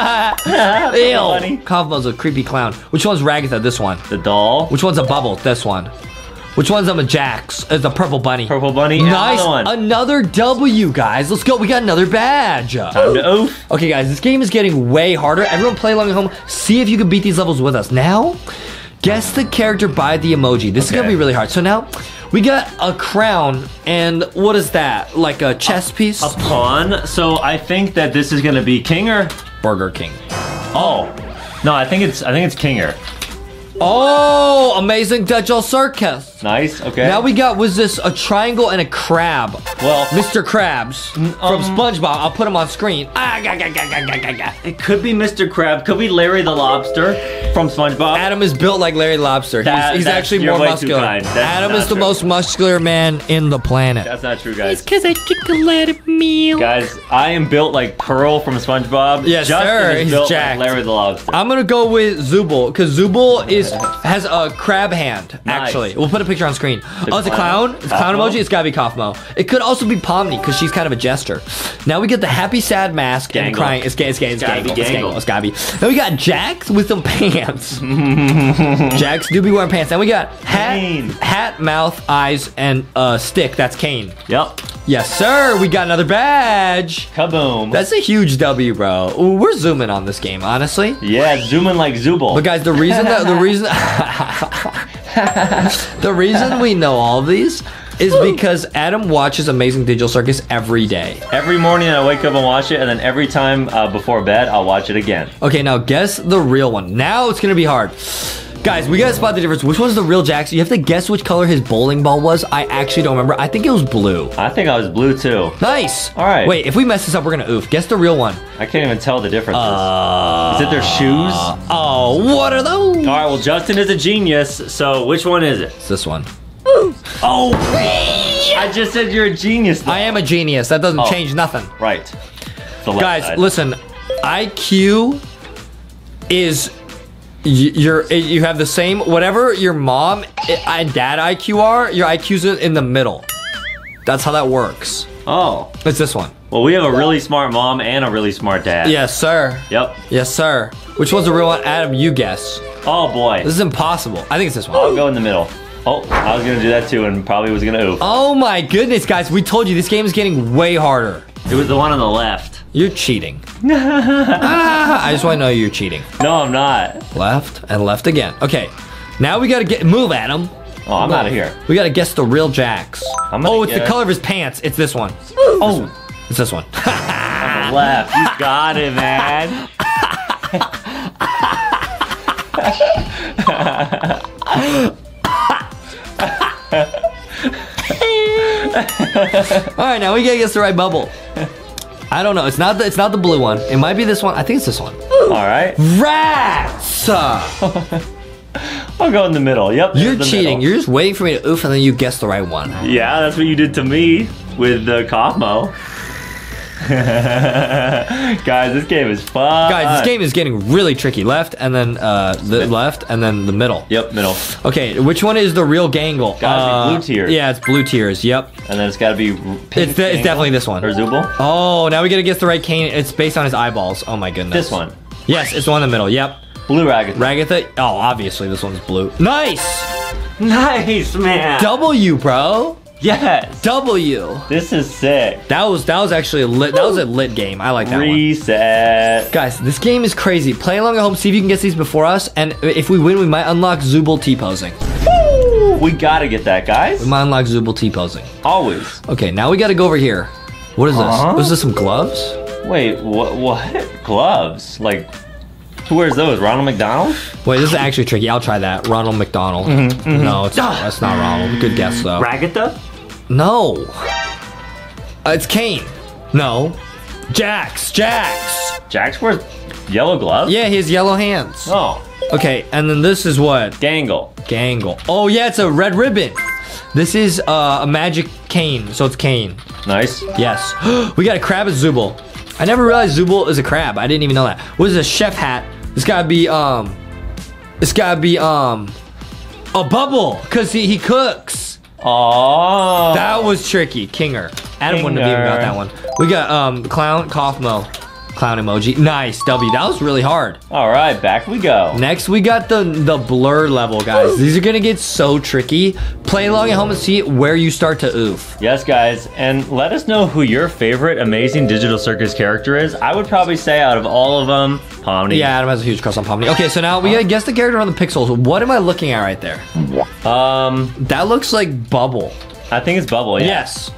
Kaufmo's a creepy clown. Which one's Ragatha? This one. the doll. Which one's a bubble? This one. Which one's on a Jax? Uh, it's a purple bunny. Purple bunny. Nice. Another one. Another W, guys. Let's go. We got another badge. Time to oof. Okay, guys, this game is getting way harder. Everyone play along at home. See if you can beat these levels with us. Now, guess the character by the emoji. This is gonna be really hard. So now, we got a crown, and what is that? Like a chess piece? A pawn. So I think that this is gonna be Kinger. Burger King. Oh. No, I think it's I think it's Kinger. Oh, amazing digital circus. Nice. Okay. Now we got was this a triangle and a crab? Well- Mr. Krabs from um, SpongeBob. I'll put him on screen. Ah, it could be Mr. Crab. Could be Larry the Lobster from SpongeBob. Adam is built like Larry Lobster. He's, That- he's that's- actually more muscular. Adam not is the most muscular man in the planet. That's not true, guys. It's Because I took a lot of meal. Guys, I am built like Pearl from SpongeBob. Yes, Justin sir, he's built jacked. like Larry the Lobster. I'm gonna go with Zooble because Zooble is has a crab hand. Nice. Actually, we'll put a picture on screen. oh, it's a clown? clown. It's a clown emoji. It's gotta be Kaufmo. It could also be Pomni because she's kind of a jester. Now we get the happy sad mask and Gangle. crying. It's ga- it's, ga- it's, It's Gangle. be It's Gangle. Gangle. It's gotta be. Then we got Jax with some pants. [LAUGHS] Jax do be wearing pants. Then we got hat, Caine. hat, mouth, eyes, and uh, stick. That's Caine. Yep. Yes, sir. We got another badge. Kaboom. That's a huge W, bro. Ooh, we're zooming on this game, honestly. yeah, zooming like Zooble. But guys, the reason that the reason [LAUGHS] [LAUGHS] the reason we know all of these is because Adam watches Amazing Digital Circus every day. Every morning I wake up and watch it, and then every time uh, before bed I'll watch it again. Okay, now guess the real one. Now it's gonna be hard. Guys, we gotta spot the difference. Which one's the real Jackson? You have to guess which color his bowling ball was. I actually don't remember. I think it was blue. I think I was blue too. Nice. All right. Wait, if we mess this up, we're gonna oof. Guess the real one. I can't even tell the differences. Uh, is it their shoes? Oh, what are those? All right. Well, Justin is a genius. So which one is it? It's this one. Oh, I just said you're a genius. Though. I am a genius. That doesn't Oh. change nothing. Right. Guys, side. listen. IQ is you're eh, you have the same whatever your mom eh, and dad IQ are. Your IQ's in the middle. That's how that works. Oh. It's this one. Well, we have a really smart mom and a really smart dad. Yes, sir. Yep. Yes, sir. Which one's the real one? Adam, you guess. Oh boy. This is impossible. I think it's this one I'll go in the middle. Oh, I was gonna do that too, and probably was gonna oof. Oh my goodness, guys! We told you this game is getting way harder. It was the one on the left. You're cheating. [LAUGHS] Ah, I just want to know you're cheating. No, I'm not. Left and left again. Okay, now we gotta get move, Adam. Oh, I'm out of here. We gotta guess the real Jax. I'm Oh, it's the color of his pants. It's this one. Oh, It's this one. on the left. You got it, man. [LAUGHS] All right, now we gotta guess the right bubble. I don't know. It's not the. It's not the blue one. It might be this one. I think it's this one. All right. Rats. [LAUGHS] I'll go in the middle. Yep. You're cheating. middle. You're just waiting for me to oof, and then you guess the right one. Yeah, that's what you did to me with the Kaufmo. [LAUGHS] Guys, this game is fun. Guys, this game is getting really tricky. Left and then uh, the left and then the middle. Yep, middle. Okay, which one is the real Gangle? Gotta be blue tears. Yeah, it's blue tears. Yep. And then it's got to be. It's, de- it's definitely this one. Or Zooble. Oh, now we gotta guess the right Caine. It's based on his eyeballs. Oh my goodness. This one. Yes, it's the one in the middle. Yep. Blue Ragged. Ragatha. Oh, obviously this one's blue. Nice. [LAUGHS] Nice, man. W, bro. Yes. W. This is sick. That was that was actually a lit. That was a lit game. I like that one. Reset. Guys, this game is crazy. Play along at home. See if you can get these before us. And if we win, we might unlock Zooble T posing. Woo! We gotta get that, guys. We might unlock Zooble T posing. Always. Okay, now we gotta go over here. What is this? Huh? Was this some gloves? Wait, what? What? Gloves? Like, who wears those? Ronald McDonald? Wait, this is actually tricky. I'll try that. Ronald McDonald. Mm-hmm, No, it's that's not Ronald. Good guess though. Ragatha? No. Uh, it's Caine. No. Jax. Jax. Jax wears Yellow gloves? Yeah, he has yellow hands. Oh, Okay, and then this is what? Gangle. Gangle. Oh yeah, it's a red ribbon. This is uh, a magic cane, so it's Caine. Nice. Yes. [GASPS] we got a crab at Zooble. I never realized Zooble is a crab. I didn't even know that. What is a chef hat? It's gotta be um. It's gotta be um. A bubble, cause he, he cooks. Oh. That was tricky. Kinger. Adam wouldn't have even got Kinger. that one. We got um clown Kaufmo. Clown emoji. Nice. W. That was really hard. All right, back we go. Next, we got the the blur level, guys. These are gonna get so tricky. Play along at home and see where you start to oof. Yes, guys, and let us know who your favorite Amazing Digital Circus character is. I would probably say out of all of them, Pomni. Yeah, Adam has a huge crush on Pomni. Okay, so now we gotta guess the character on the pixels. What am I looking at right there? Um, That looks like Bubble. I think it's Bubble. Yeah. Yes.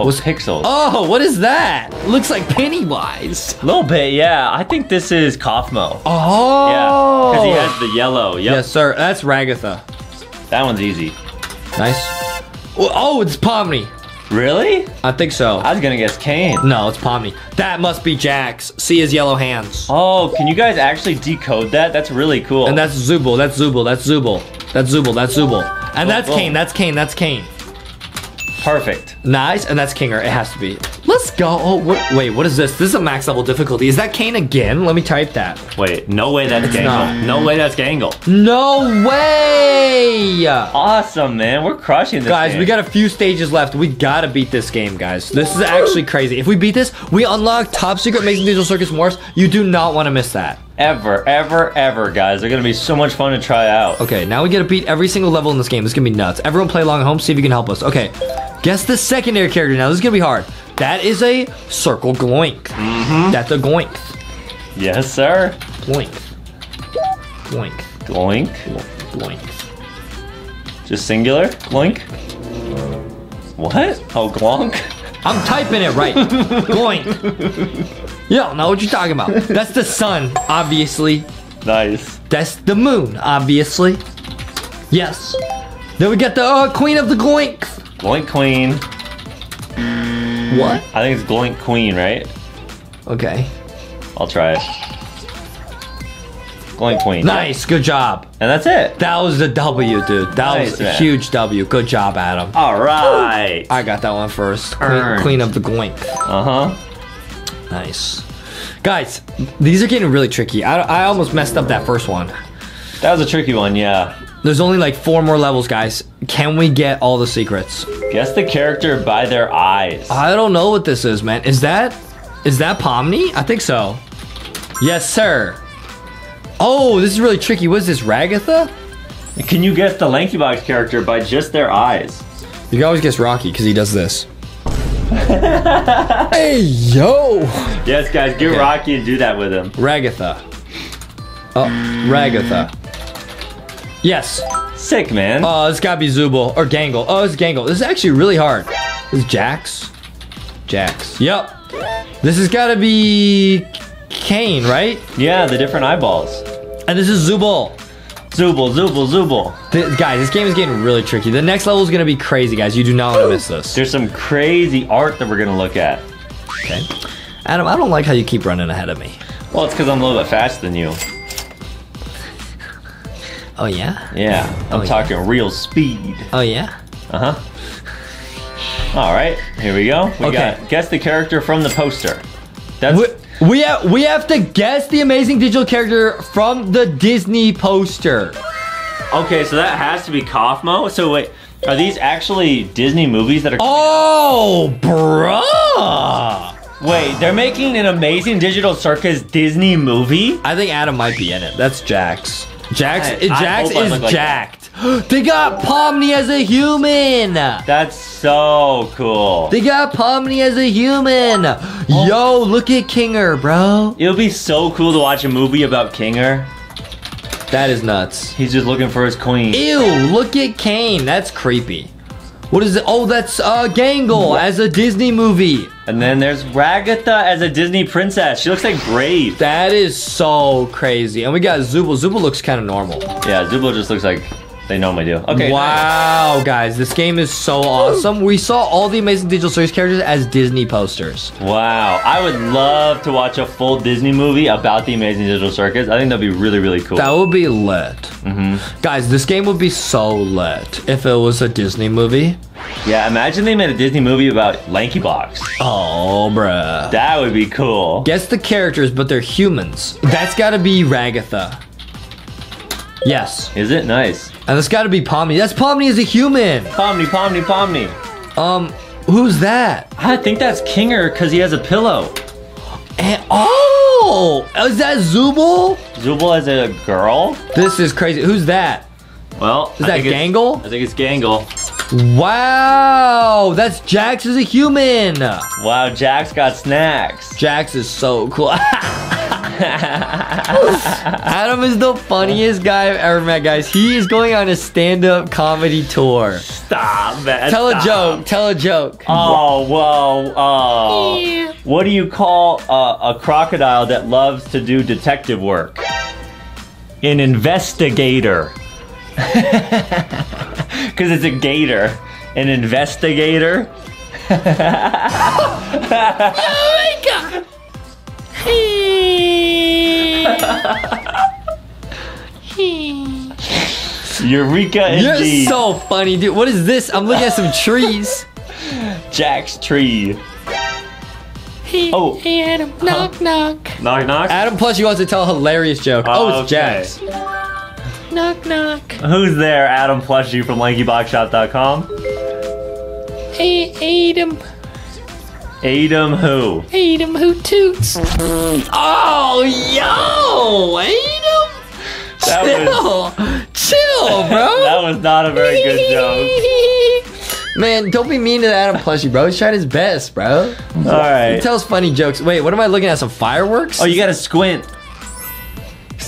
Oh, Pixels. Oh, what is that? Looks like Pennywise. A little bit, yeah. I think this is Kaufmo. Oh. Yeah, because he has oh. the yellow. Yep. Yes, sir. That's Ragatha. That one's easy. Nice. Oh, oh, it's Pomni. Really? I think so. I was gonna guess Caine. no, it's Pomni. That must be Jax. See his yellow hands. Oh, can you guys actually decode that? That's really cool. And that's Zooble. That's Zooble. That's Zooble. That's Zooble. That's Zooble. And that's whoa. Caine. That's Caine. That's Caine. Perfect. Nice. And that's Kinger. It has to be. Let's go. Oh, what, wait, what is this? This is a max level difficulty. Is that Caine again? Let me type that. Wait, no way that's Gangle. No way that's Gangle. No way! Awesome, man. We're crushing this. Guys, game. we got a few stages left. We gotta beat this game, guys. This is actually crazy. If we beat this, we unlock top secret Amazing Digital Circus Morphs. You do not want to miss that. ever, ever, ever, guys. They're gonna be so much fun to try out. Okay, now we gotta beat every single level in this game. This is gonna be nuts. Everyone play along at home, see if you can help us. Okay, guess the secondary character now. This is gonna be hard. That is a circle gloink. Mm-hmm. That's a gloink. Yes, sir. Gloink. Gloink. Gloink. Gloink. Just singular. Gloink. What? Oh, glonk. I'm typing it right. [LAUGHS] gloink. You don't know what you're talking about. That's the sun, obviously. Nice. That's the moon, obviously. Yes. Then we got the uh, queen of the gloink. Gloink queen. What? I think it's gloink queen, right? Okay. I'll try it. Gloink queen. Nice. Good job. And that's it. That was the W, dude. That Nice, was a man. huge W. Good job, Adam. All right. I got that one first. Queen, Earned. queen of the gloink. Uh huh. Nice. Guys, these are getting really tricky. I, I almost messed up that first one. That was a tricky one, yeah. There's only like four more levels, guys. Can we get all the secrets? Guess the character by their eyes. I don't know what this is, man. Is that is that Pomni? I think so. Yes, sir. Oh, this is really tricky. What is this, Ragatha? Can you guess the Lanky Box character by just their eyes? You can always guess Rocky because he does this. [LAUGHS] hey, yo! Yes, guys, get Okay. Rocky and do that with him. Ragatha. Oh, Ragatha. Yes. Sick, man. Oh, it's gotta be Zooble or Gangle. Oh, it's Gangle. This is actually really hard. This is Jax. Jax. Yep. This has gotta be Caine, right? yeah, the different eyeballs. And this is Zooble. Zooble, Zooble, Zubul. Th- guys, this game is getting really tricky. The next level is gonna be crazy, guys. You do not want to miss this. There's some crazy art that we're gonna look at. Okay. Adam, I don't like how you keep running ahead of me. Well, it's because I'm a little bit faster than you. Oh yeah. Yeah, I'm Oh, yeah. talking real speed. Oh yeah. Uh huh. All right, here we go. We Okay. got guess the character from the poster. That's We, we have we have to guess the amazing digital character from the Disney poster. okay. So that has to be Kaufmo. So wait, are these actually Disney movies that are? Oh, bruh. Wait, they're making an amazing digital circus Disney movie. I think Adam might be in it. That's Jax. Jax, I- Jax I is like jacked. [GASPS] they got Pomni as a human. That's so cool. They got Pomni as a human. Oh. Yo, look at Kinger, bro. It'll be so cool to watch a movie about Kinger. That is nuts. He's just looking for his queen. Ew, look at Caine. That's creepy. What is it? Oh, that's uh, Gangle as a Disney movie. And then there's Ragatha as a Disney princess. She looks like Brave. That is so crazy. And we got Zooble. Zooble looks kind of normal. Yeah, Zooble just looks like They normally do. Okay. Wow, guys, this game is so awesome. We saw all the Amazing Digital Circus characters as Disney posters. Wow. I would love to watch a full Disney movie about the Amazing Digital Circus. I think that'd be really, really cool. That would be lit. Mm-hmm. Guys, this game would be so lit if it was a Disney movie. yeah, imagine they made a Disney movie about Lanky Box. Oh, bruh. That would be cool. Guess the characters, but they're humans. That's gotta be Ragatha. Yes. Is it? Nice. And that's gotta be Pomni. That's Pomni as a human. Pomni, Pomni, Pomni. Um, who's that? I think that's Kinger because he has a pillow. And, oh, is that Zooble? Zooble as a girl? This is crazy. Who's that? Well, Is that Gangle? I think it's Gangle. Wow, that's Jax as a human. Wow, Jack's got snacks. Jax is so cool. [LAUGHS] [LAUGHS] Adam is the funniest guy I've ever met, guys. He is going on a stand-up comedy tour. Stop, man. Tell a joke. Tell a joke. Oh, whoa. Oh. What do you call uh, a crocodile that loves to do detective work? An investigator. [LAUGHS] Because it's a gator. An investigator. [LAUGHS] Eureka You're indeed. so funny, dude. What is this? I'm looking at some trees. [LAUGHS] Jack's tree. Hey, Oh. hey Adam, knock knock, Knock knock. Adam plus you wants to tell a hilarious joke. Ah, oh, it's Okay. Jax. knock knock. Who's there? Adam Plushie from LankyBoxShop.com. Hey, Adam, Adam who? Adam who toots. Oh, yo, Adam. That was- Chill, chill, bro. [LAUGHS] That was not a very good joke. [LAUGHS] Man, don't be mean to Adam Plushie, bro. He's trying his best, bro. All right. He tells funny jokes. Wait, what am I looking at? Some fireworks? Oh, you gotta squint.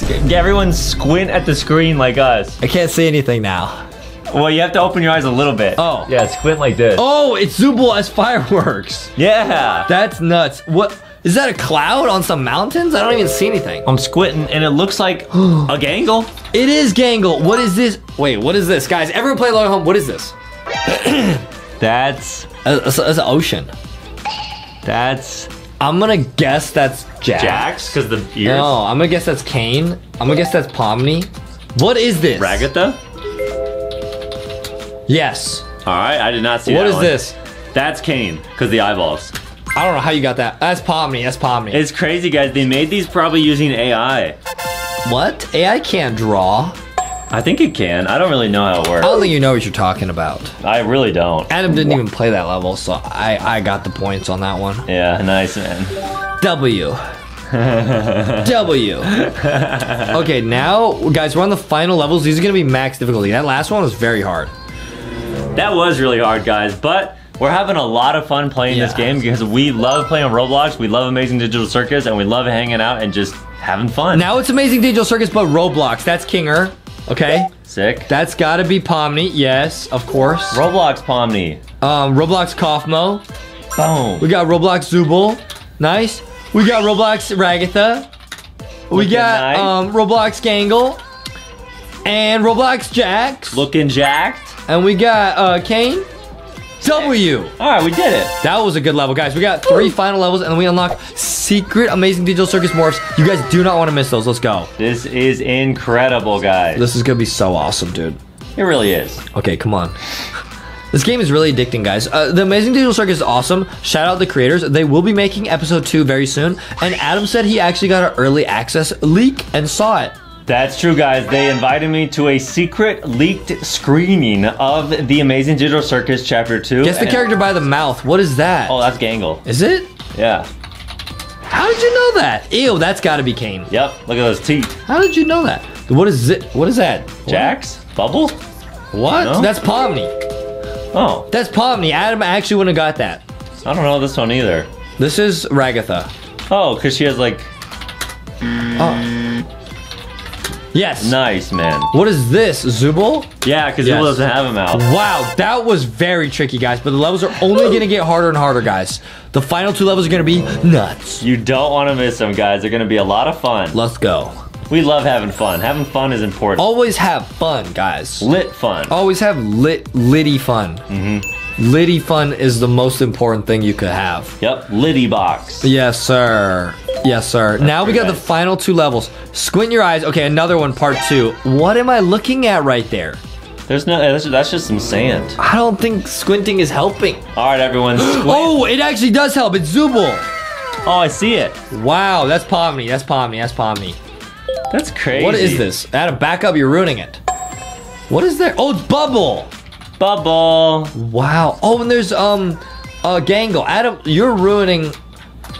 Get everyone squint at the screen like us. I can't see anything now. Well, you have to open your eyes a little bit. Oh. Yeah, squint like this. Oh, it's Zooble as fireworks. Yeah. That's nuts. What is that? A cloud on some mountains? I don't even see anything. I'm squinting and it looks like [GASPS] a gangle. It is Gangle. What is this? Wait, what is this, guys? Everyone play along at home. What is this? [COUGHS] That's Uh, It's, it's an ocean. that's I'm gonna guess that's Jax. Jax because the ears. No, I'm gonna guess that's Caine. I'm gonna guess that's Pomni. What is this? Ragatha. Yes. All right, I did not see What is one. this? That's Caine because the eyeballs. I don't know how you got that. That's Pomni. That's Pomni. It's crazy, guys. They made these probably using AI. what? AI can't draw. I think it can. I don't really know how it works. I don't think you know what you're talking about. I really don't. Adam didn't even play that level, so I I got the points on that one. Yeah, nice man. W. [LAUGHS] W. Okay, now, guys, we're on the final levels. These are gonna be max difficulty. That last one was very hard. That was really hard, guys, but we're having a lot of fun playing this game because we love playing Roblox, we love Amazing Digital Circus, and we love hanging out and just having fun. Now it's Amazing Digital Circus, but Roblox. That's Kinger. Okay, Sick. that's gotta be Pomni. Yes, of course. Roblox Pomni. Um, Roblox Kaufmo. Boom. We got Roblox Zooble. Nice. We got Roblox Ragatha. We Looking got nice. um Roblox Gangle. And Roblox Jax. Looking jacked. And we got uh Caine. W. All right, we did it. That was a good level, guys. We got three final levels, and then we unlock secret amazing digital circus morphs. You guys do not want to miss those. Let's go. This is incredible, guys. This is gonna be so awesome, dude. It really is. Okay, come on. This game is really addicting, guys. Uh, the Amazing Digital Circus is awesome. Shout out the creators. They will be making episode two very soon. And Adam said he actually got an early access leak and saw it. That's true, guys. They invited me to a secret leaked screening of the Amazing Digital Circus Chapter 2. Guess the character by the mouth. What is that? Oh, that's Gangle. Is it? Yeah. How did you know that? Ew, that's got to be Caine. Yep. Look at those teeth. How did you know that? What is it? What is that? Jax? Bubble? What? No? That's Pomni. Oh, That's Pomni. Adam actually wouldn't have got that. I don't know this one either. This is Ragatha. Oh, because she has like Oh. Yes. nice, man. What is this? Zooble? Yeah, because Yes. Zooble doesn't have a mouth. Wow, that was very tricky, guys. But the levels are only going to get harder and harder, guys. The final two levels are going to be nuts. You don't want to miss them, guys. They're going to be a lot of fun. Let's go. We love having fun. Having fun is important. Always have fun, guys. Lit fun. Always have lit litty fun. Mm-hmm. Litty fun is the most important thing you could have. Yep, Liddy box. Yes, sir. Yes, sir. now we got the final two levels. Squint your eyes. Okay, another one, part two. What am I looking at right there? There's no. That's, that's just some sand. I don't think squinting is helping. All right, everyone. [GASPS] Squint. Oh, it actually does help. It's Zooble. oh, I see it. Wow, that's Pomni. That's Pomni. That's Pomni. That's crazy. What is this? Adam, back up. You're ruining it. What is there? Oh, it's Bubble. Bubble. Wow. Oh, and there's um, uh, Gangle. Adam, you're ruining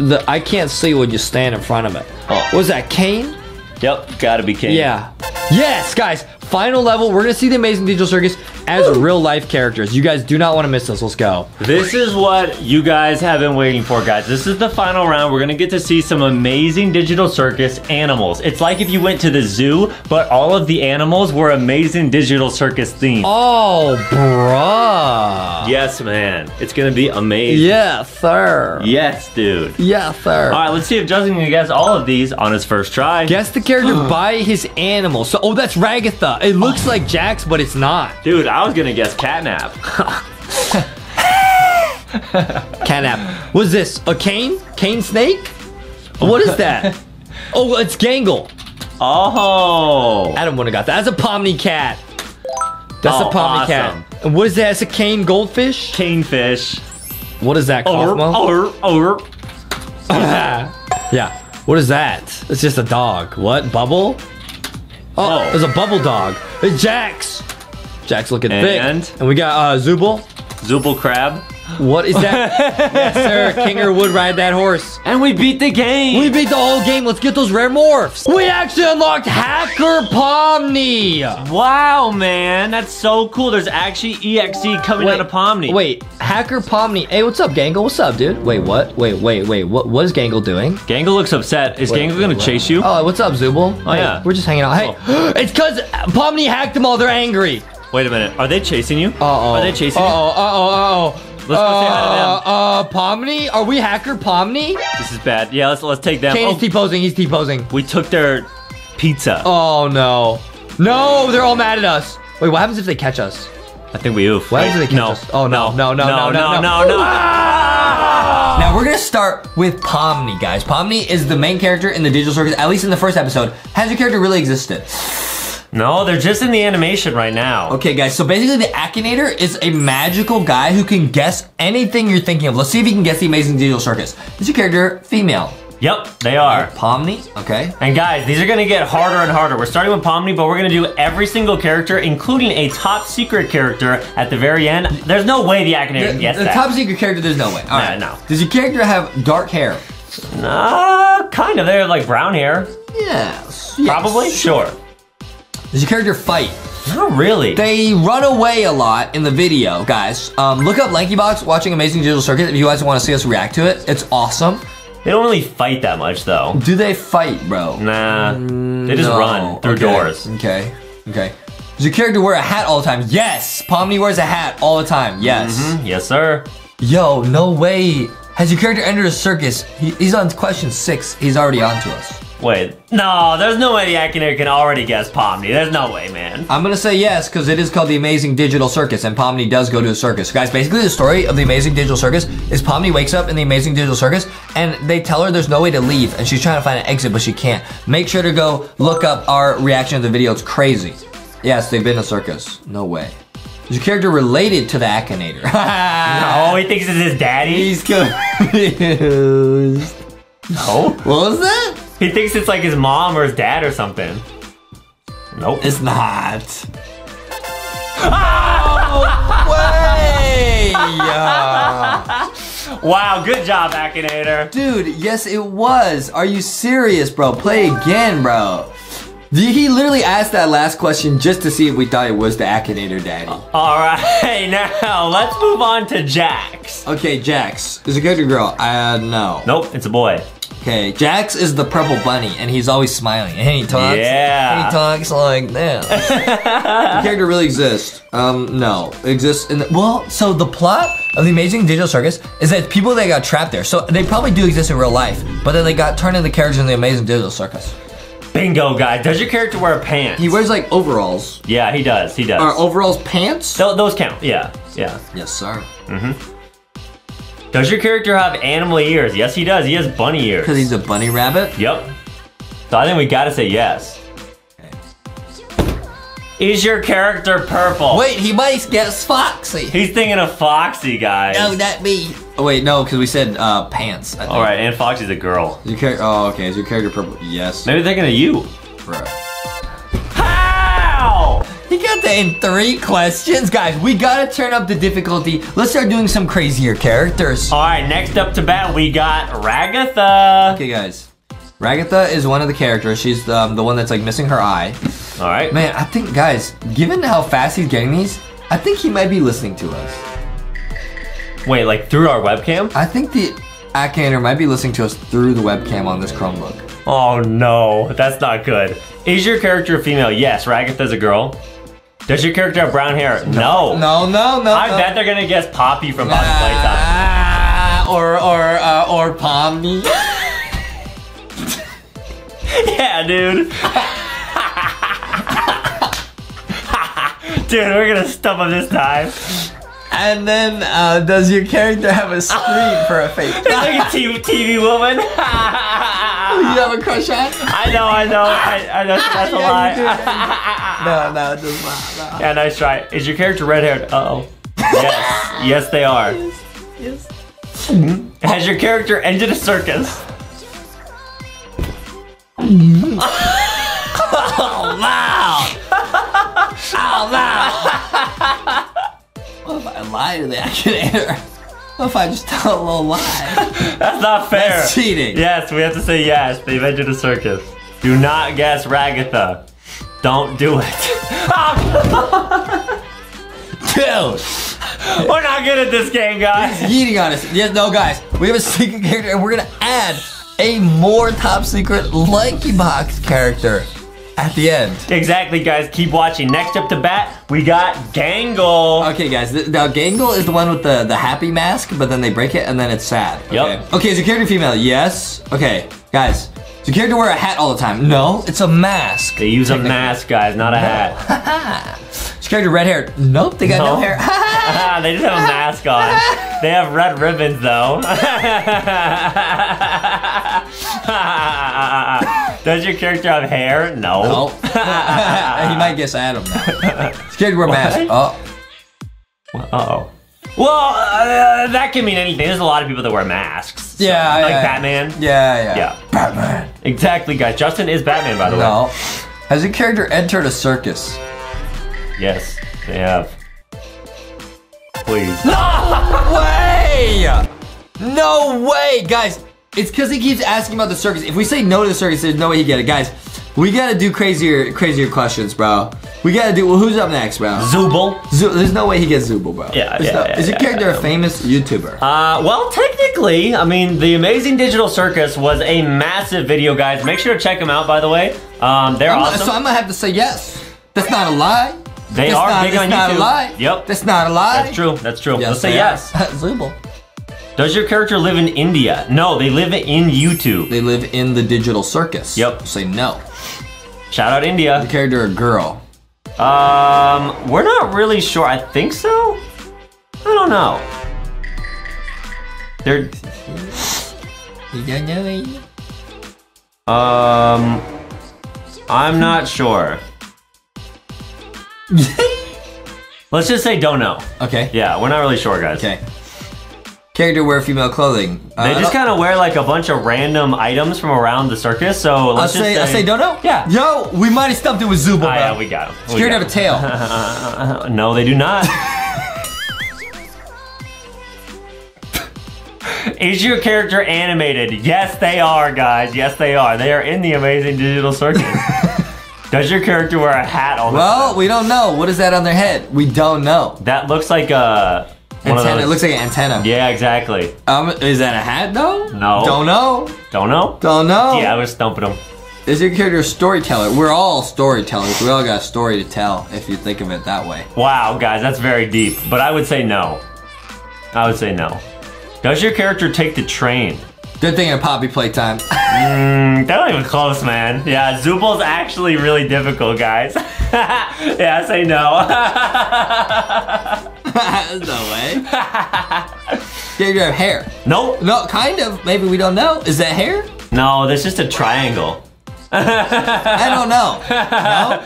the. I can't see when you stand in front of it. Oh. Was that Caine? Yep, gotta be Caine. Yeah. Yes, guys. Final level. We're gonna see the Amazing Digital Circus as real life characters. You guys do not want to miss this. Let's go. This is what you guys have been waiting for, guys. This is the final round. We're gonna get to see some amazing digital circus animals. It's like if you went to the zoo, but all of the animals were amazing digital circus themed. Oh, bruh. Yes, man. It's gonna be amazing. Yeah, sir. Yes, dude. Yeah, sir. All right, let's see if Justin can guess all of these on his first try. Guess the character by his animal. So, oh, that's Ragatha. It looks oh. like Jax, but it's not. Dude, I was gonna guess catnap. [LAUGHS] Catnap. What's this? A cane? Caine snake? What is that? [LAUGHS] oh, it's Gangle. Oh. Adam would have got that. That's a Pomni cat. That's Oh, a Pomni awesome. cat. And what is that? It's a Caine goldfish? Canefish. What is that, Kaufmo? or, or. [LAUGHS] yeah. What is that? It's just a dog. What? Bubble? Oh, Oh. there's a bubble dog. It's Jax. Jax looking And? thick. And we got uh, Zooble. Zooble crab. What is that? [LAUGHS] yes, sir. Kinger would ride that horse. And we beat the game. We beat the whole game. Let's get those rare morphs. We actually unlocked Hacker Pomni. Wow, man, that's so cool. There's actually EXE coming out of Pomni. Wait, Hacker Pomni. Hey, what's up, Gangle? What's up, dude? Wait, what? Wait, wait, wait. What? What is Gangle doing? Gangle looks upset. Is Wait, Gangle gonna chase you? Oh, what's up, Zooble? Oh, Hey, yeah. We're just hanging out. Hey, [GASPS] it's because Pomni hacked them all. They're angry. Wait a minute. Are they chasing you? Uh oh. Are they chasing Uh you? oh. Uh oh. Uh oh. Let's go say hi to them. Uh, uh, Pomni? Are we Hacker Pomni? This is bad. Yeah, let's let's take them. Caine Oh, is T-posing. He's T-posing. we took their pizza. Oh, no. No, they're all mad at us. Wait, what happens if they catch us? I think we oof. What Wait, happens if they catch no. us? Oh, no. No, no, no, no, no, no. no, no. Now we're gonna start with Pomni, guys. Pomni is the main character in the Digital Circus, at least in the first episode. Has your character really existed? No, they're just in the animation right now. Okay, guys, so basically the Akinator is a magical guy who can guess anything you're thinking of. Let's see if he can guess the Amazing Digital Circus. Is your character female? Yep, they are. Pomni? Okay. And guys, these are gonna get harder and harder. We're starting with Pomni, but we're gonna do every single character, including a top secret character at the very end. There's no way the Akinator The, can guess the that. top secret character, there's no way. All right. no. Does your character have dark hair? Uh, kind of. They're like brown hair. Yes. Probably? Sure. Does your character fight? Not really. They run away a lot in the video, guys. Um, look up LankyBox watching Amazing Digital Circuit if you guys want to see us react to it. It's awesome. They don't really fight that much, though. Do they fight, bro? Nah. They just No. run through Okay. doors. Okay. Okay. Does your character wear a hat all the time? Yes. Pomni wears a hat all the time. Yes. Hmm, Yes, sir. Yo, no way. Has your character entered a circus? He, he's on question six. He's already on to us. Wait. No, there's no way the Akinator can already guess Pomni. There's no way, man. I'm gonna say yes because it is called the Amazing Digital Circus, and Pomni does go to a circus. Guys, basically the story of the Amazing Digital Circus is Pomni wakes up in the Amazing Digital Circus, and they tell her there's no way to leave, and she's trying to find an exit, but she can't. Make sure to go look up our reaction to the video. It's crazy. Yes, they've been to a circus. No way. Is your character related to the Akinator? [LAUGHS] Oh, he thinks it's his daddy? He's confused. No. What was that? He thinks it's like his mom or his dad or something. Nope. It's not. Oh, way! [LAUGHS] Wow, good job, Akinator. Dude, yes, it was. Are you serious, bro? Play again, bro. He literally asked that last question just to see if we thought it was the Akinator daddy. All right, [LAUGHS] now let's move on to Jax. Okay, Jax. Is it a character girl? Uh, no. Nope, it's a boy. Okay, Jax is the purple bunny, and he's always smiling, and he talks. Yeah. He talks like that. [LAUGHS] the character really exists. Um, no, exists in the, well. So the plot of the Amazing Digital Circus is that people that got trapped there. So they probably do exist in real life, but then they got turned into characters in the Amazing Digital Circus. Bingo, guy. Does your character wear pants? He wears like overalls. Yeah, he does. He does. Are overalls pants? Tho- those count. Yeah, yeah. Yes, sir. Does your character have animal ears? Yes, he does. He has bunny ears. Because he's a bunny rabbit. Yep. So I think we gotta say yes. Is your character purple? Wait, he might guess Foxy. He's thinking of Foxy, guys. No, not me. Oh wait, no, because we said uh, pants. I think. All right, and Foxy's a girl. Is your oh, okay. Is your character purple? Yes. Maybe thinking of you. Bro. Got that in three questions, guys. We gotta turn up the difficulty. Let's start doing some crazier characters. All right, next up to bat, we got Ragatha. Okay, guys. Ragatha is one of the characters. She's um, the one that's like missing her eye. All right. Man, I think, guys, given how fast he's getting these, I think he might be listening to us. Wait, like through our webcam? I think the Akinator might be listening to us through the webcam on this Chromebook. Oh no, that's not good. Is your character a female? Yes. Ragatha's a girl. Does your character have brown hair? No. No, no, no. I no. bet they're gonna guess Poppy from Poppy Playtime. Ah, or or uh, or Pomni. [LAUGHS] Yeah, dude. [LAUGHS] [LAUGHS] dude, we're gonna stump him this time. And then, uh, does your character have a screen for a face? Look [LAUGHS] at TV, TV woman. [LAUGHS] you have a crush on? I know, I know, I, I know [LAUGHS] that's a Yeah, lie. No, no, it does not. No. yeah, nice try. Is your character red haired? Uh oh. Yes, yes, they are. Yes. Has your character entered a circus? Oh wow! Lie to the actor? What if I just tell a little lie? [LAUGHS] That's not fair. That's cheating. Yes, we have to say yes. They've entered a circus. Do not guess Ragatha. Don't do it. [LAUGHS] Dude, We're not good at this game, guys. eating on us. Yes, no, guys. We have a secret character, and we're gonna add a more top secret Lanky Box character at the end. Exactly, guys. Keep watching. Next up to bat, we got Gangle. Okay, guys. Now, Gangle is the one with the, the happy mask, but then they break it and then it's sad. Okay. Okay, is your character female? Yes. Okay, guys. Does your character wear a hat all the time? No, it's a mask. They use a mask, guys, not a hat. [LAUGHS] Character red hair? Nope, they got no, No. hair. [LAUGHS] [LAUGHS] they just have a mask on. They have red ribbons, though. [LAUGHS] Does your character have hair? No. no. he might guess Adam now. Your character wear a mask? Oh. Uh-oh. Well, uh, that can mean anything. There's a lot of people that wear masks. So, Yeah, Like yeah. Batman. Yeah, yeah. Yeah. Batman. Exactly, guys. Justin is Batman, by the way. No. Has your character entered a circus? Yes, they have. Please. No way! No way, guys. It's because he keeps asking about the circus. If we say no to the circus, there's no way he get it, guys. We gotta do crazier, crazier questions, bro. We gotta do. Well, who's up next, bro? Zooble. Zo- there's no way he gets Zooble, bro. Yeah, There's yeah, no- yeah, Is your yeah, character yeah. a famous YouTuber? Uh, well, technically, I mean, the Amazing Digital Circus was a massive video, guys. Make sure to check them out, by the way. Um, they're I'm not- awesome. so I'm gonna have to say yes. That's not a lie. They that's are not, big that's on not YouTube. a lie. Yep. That's not a lie. That's true. That's true. Let's say yes. [LAUGHS] Zooble. Does your character live in India? No, they live in YouTube. They live in the digital circus. Yep. Say no. Shout out India. The character a girl. Um, we're not really sure. I think so. I don't know. They're You don't know um, I'm not sure. [LAUGHS] Let's just say don't know. Okay. Yeah, we're not really sure, guys. Okay. Character wear female clothing. Uh, They just kind of wear like a bunch of random items from around the circus. So I'll let's just say, I say don't know. Yeah. Yo, we might have stumped it with bro. Ah, yeah, we got him. Scared to have a tail. [LAUGHS] no, they do not. [LAUGHS] Is your character animated? Yes, they are, guys. Yes, they are. They are in the Amazing Digital Circus. Does your character wear a hat all the well, time? we don't know. What is that on their head? We don't know. That looks like a Antenna. those. It looks like an antenna. yeah, exactly. Um, is that a hat though? No. Don't know. Don't know. Don't know. Yeah, I was stumping them. Is your character a storyteller? We're all storytellers. We all got a story to tell if you think of it that way. Wow, guys, that's very deep. But I would say no. I would say no. Does your character take the train? Good thing in Poppy playtime. [LAUGHS] Mm, they're not even close, man. Yeah, Zooble's actually really difficult, guys. [LAUGHS] yeah, say no. [LAUGHS] no way. Character have hair. nope. No, kind of. Maybe we don't know. Is that hair? No, there's just a triangle. I don't know. No?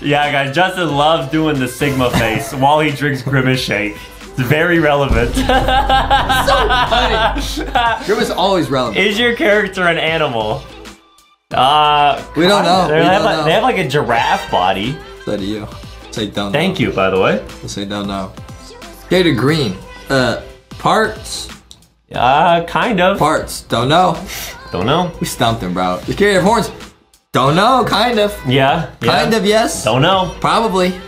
Yeah, guys, Justin loves doing the Sigma face while he drinks Grimace Shake. It's very relevant. [LAUGHS] so funny. Grimace always relevant. Is your character an animal? Uh, We don't know. They, We have don't like, know. they have like a giraffe body. Say to you. Say don't Thank you, by the way. Say don't know. Character green. Uh, parts. Uh, kind of. Parts. Don't know. Don't know. We stumped him, bro. The character have horns. Don't know. Kind of. Yeah. yeah. Kind of yes. Don't know. Probably.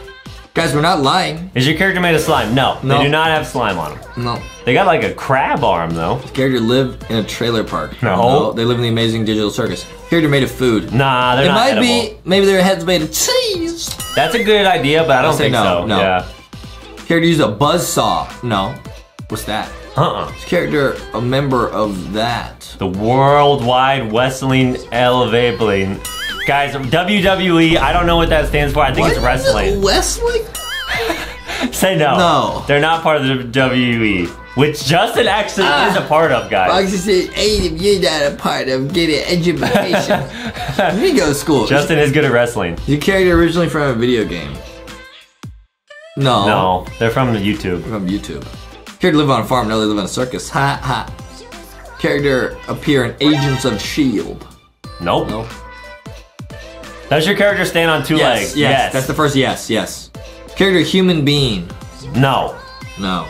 Guys, we're not lying. Is your character made of slime? No, No. they do not have slime on them. No. They got like a crab arm though. Character live in a trailer park. No. They live in the amazing digital circus. Character made of food. Nah, they're it not might edible. be. Maybe their heads made of cheese. That's a good idea, but I don't say think no, so. no. Yeah. Character used a buzz saw. No. What's that? Uh-uh. Is character a member of that? The Worldwide Wrestling Elevabling. Guys, WWE, I don't know what that stands for. I think it's wrestling. Wrestling? [LAUGHS] Say no. No. They're not part of the WWE. Which Justin actually Ah. is a part of, guys. Foxy said, hey, if you're not a part of getting education. [LAUGHS] you need go to school. Justin is good at wrestling. Your character originally from a video game? No. No, they're from the YouTube. From YouTube. Character live on a farm, no, they live in a circus. Ha ha. Character appear in Agents of S.H.I.E.L.D. Nope. Nope. Does your character stand on two Yes, legs? yes, That's the first yes, yes. Character human being. No. No.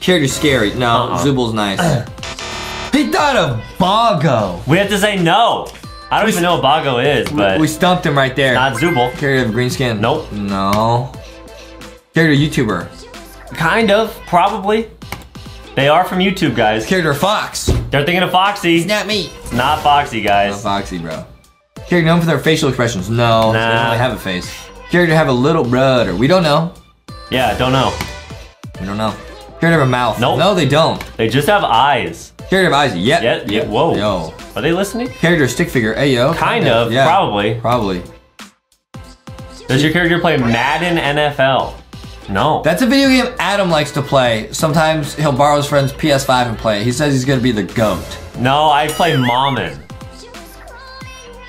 Character scary. No. Uh-uh. Zooble's nice. [CLEARS THROAT] he thought of Bongo. We have to say no. I don't even know what Bago is, but we stumped him right there. not Zooble. Character of green skin. Nope. No. Character YouTuber. Kind of, probably. They are from YouTube, guys. Character Fox. They're thinking of Foxy. Not me. It's not Foxy, guys. Not Foxy, bro. Character known for their facial expressions. No. They don't Nah. really have a face. Character have a little brother. We don't know. Yeah, don't know. We don't know. Character have a mouth. Nope. No, they don't. They just have eyes. Character have eyes. Yep. Yeah, yeah, whoa. Yo. Are they listening? Character stick figure. Hey yo. Kind of, Yeah. probably. Probably. Does your character play Madden NFL? No. That's a video game Adam likes to play. Sometimes he'll borrow his friend's PS5 and play. it. He says he's gonna be the goat. no, I play Mommin.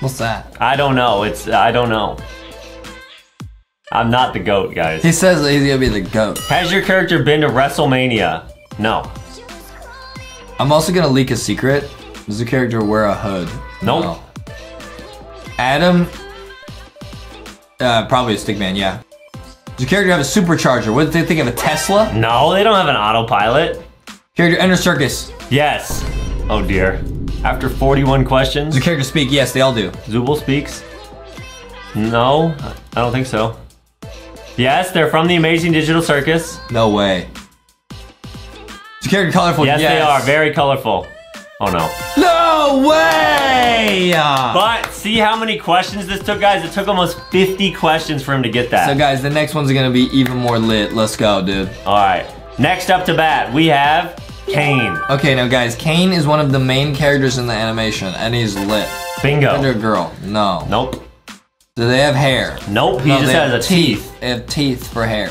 What's that? I don't know. It's I don't know. I'm not the goat, guys. He says that he's gonna be the goat. Has your character been to WrestleMania? No. I'm also gonna leak a secret. Does the character wear a hood? Nope. No. Adam. Uh, probably a stickman. Yeah. Does the character have a supercharger? What do they think of a Tesla? No, they don't have an autopilot. Character enter circus. Yes. Oh dear. After 41 questions, Does the character speak? Yes, they all do. Zooble speaks. No, I don't think so. Yes, they're from the Amazing Digital Circus. No way. Is the character colorful? Yes, they are. Very colorful. Oh no. No way! But see how many questions this took, guys? It took almost 50 questions for him to get that. So guys, the next one's gonna be even more lit. Let's go, dude. All right. Next up to bat, we have Caine. Okay, now guys, Caine is one of the main characters in the animation, and he's lit. Bingo. Under girl? No. Nope. Do they have hair? Nope. He No, just has a teeth. They have teeth for hair.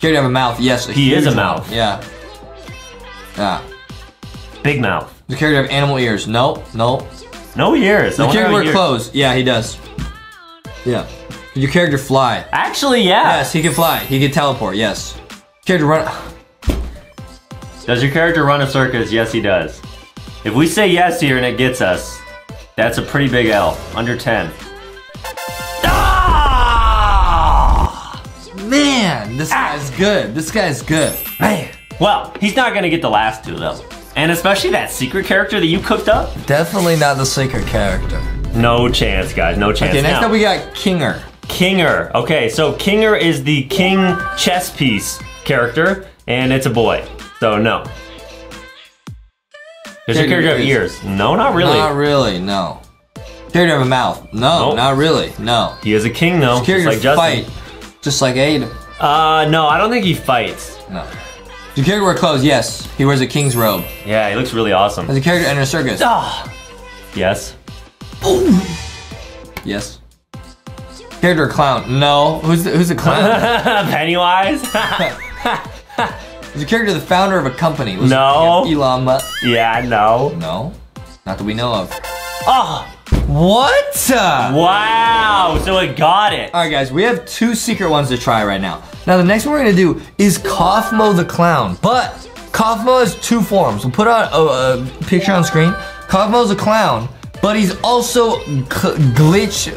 Character have a mouth? Yes. a He is a mouth. Yeah. Yeah. Big mouth. The character have animal ears? Nope. Nope. No ears. The character wear ears- clothes? Yeah, he does. Yeah. Can your character fly? Actually, yeah. Yes, he can fly. He can teleport. Yes. Character run. Does your character run a circus? Yes, he does. If we say yes here and it gets us, that's a pretty big L. Under 10. Ah! Man, this guy's good. This guy's good. Man. Well, he's not gonna get the last two though. And especially that secret character that you cooked up? Definitely not the secret character. No chance, guys. No chance. Okay, next Now, up we got Kinger. Kinger. Okay, so Kinger is the king chess piece character, and it's a boy. So no. Does your Character have ears? No, not really. Not really, no. Character have a mouth? No, Nope. not really, no. he is a king though, just like Justin. fight, just like Aiden. Uh, no, I don't think he fights. No. Does your character wear clothes? Yes. He wears a king's robe. Yeah, he looks really awesome. Does your character enter a circus? Ah. Yes. Yes. Character clown? No. Who's the, who's the clown? [LAUGHS] Pennywise? [LAUGHS] Is your character the founder of a company? Was it- No. yeah, Elon Musk? yeah, no. No. Not that we know of. Oh, What? Wow. So it got it. All right, guys, we have two secret ones to try right now. Now, the next one we're gonna do is Kaufmo the Clown, but Kaufmo has two forms. We'll put out a, a picture on screen. Kaufmo's a clown, but he's also glitch,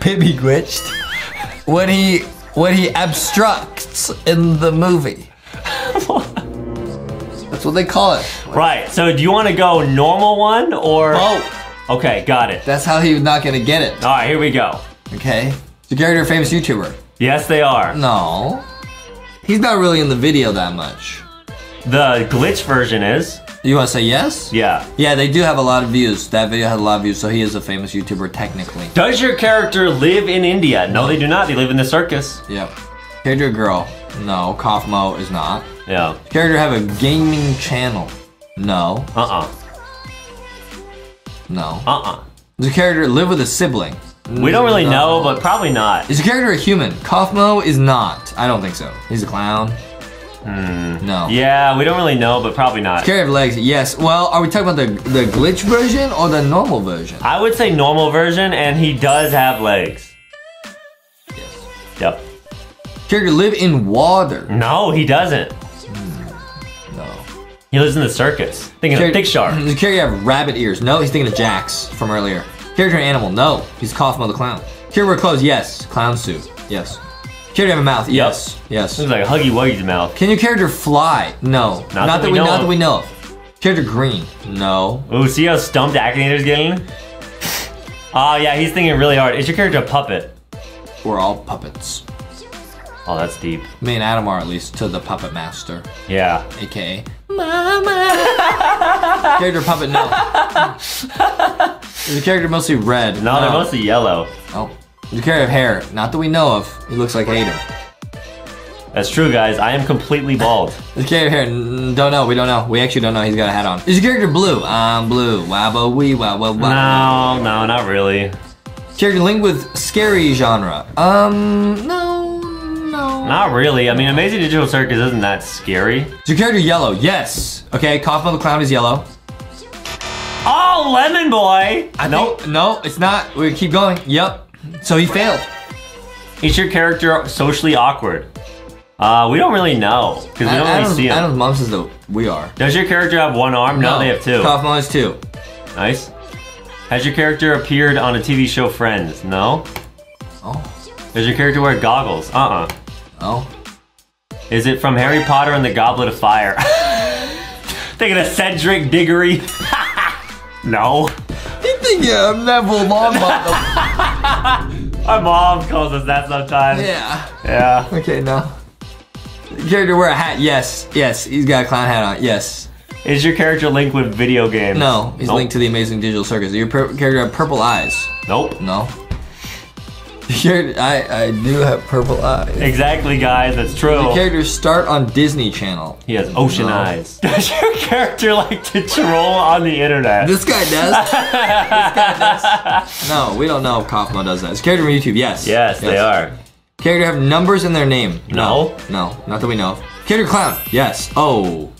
pibby glitched when he when he abstracts in the movie. [LAUGHS] That's what they call it. Right. So do you want to go normal one or? Oh, Okay, got it. that's how he's not gonna get it. All right, here we go. Okay, is the character a famous YouTuber? Yes, they are. No, he's not really in the video that much. The glitch version is. You want to say yes? Yeah. Yeah, they do have a lot of views. That video had a lot of views, so he is a famous YouTuber technically. Does your character live in India? No, they do not. They live in the circus. Yep. Character girl? No. Kaufmo is not. Yeah. Character have a gaming channel? No. Uh-uh. No. Uh-uh. Does the character live with a sibling? We don't really No. know, but probably not. Is the character a human? Kaufmo is not. I don't think so. He's a clown. Hmm. No. Yeah, we don't really know, but probably not. Character have legs? Yes. Well, are we talking about the the glitch version or the normal version? I would say normal version, and he does have legs. Yes. Yep. Character live in water? No, he doesn't. He lives in the circus. Thinking of Big Shark. Does character have rabbit ears? No, he's thinking of Jax from earlier. Character an animal? No, he's Kaufmo the clown. Character wear clothes? Yes. Clown suit? Yes. Character have a mouth? Yes. Yes. Looks like a Huggy Wuggy's mouth. Can your character fly? No. Not that we know not that we know of. Character green? No. Ooh, see how stumped Akinator's getting? Oh, [SIGHS] yeah, he's thinking really hard. Is your character a puppet? We're all puppets. Oh, that's deep. Me and Adam are at least to the puppet master, Yeah. aka Mama. [LAUGHS] character puppet? No. Is the character mostly red? No, they're mostly yellow. Oh. Does the character have hair? Not that we know of. He looks like Adam. That's true, guys. I am completely bald. His character here, n- don't know. We don't know. We actually don't know. He's got a hat on. Is your character blue? I'm blue. Wabba wee wabba wabba. No, no, not really. Character linked with scary genre? Um, no, no. Not really. I mean, Amazing Digital Circus isn't that scary. Is your character yellow? Yes. Okay, Kaufmo the clown is yellow. Oh, Lemon Boy! I nope. think- no, it's not. We keep going. Yep. So he failed. Is your character socially awkward? Uh, we don't really know because we don't Adam's, really see him. Adam's mom says that we are. Does your character have one arm? No, they have two. Kaufmo has two. Nice. Has your character appeared on a TV show Friends? No. Oh. Does your character wear goggles? Uh-uh. Oh. Is it from Harry Potter and the Goblet of Fire? [LAUGHS] Thinking of Cedric Diggory? [LAUGHS] no. You think I'm Neville Longbottom? My mom calls us that sometimes. yeah. Yeah. Okay, no. Character wear a hat? Yes. Yes. He's got a clown hat on. Yes. Is your character linked with video games? No. He's Nope. linked to the Amazing Digital Circus. Your per- character have purple eyes? Nope. No. [LAUGHS] Your- I I do have purple eyes. Exactly, guys. That's true. The characters start on Disney Channel. He has ocean No. eyes. [LAUGHS] Does your character like to troll on the internet? This guy does. [LAUGHS] this guy does. No, we don't know if Kaufmo does that. His character from YouTube, yes. yes, they are. Character have numbers in their name. No. No, not that we know of. Character clown, yes. Oh.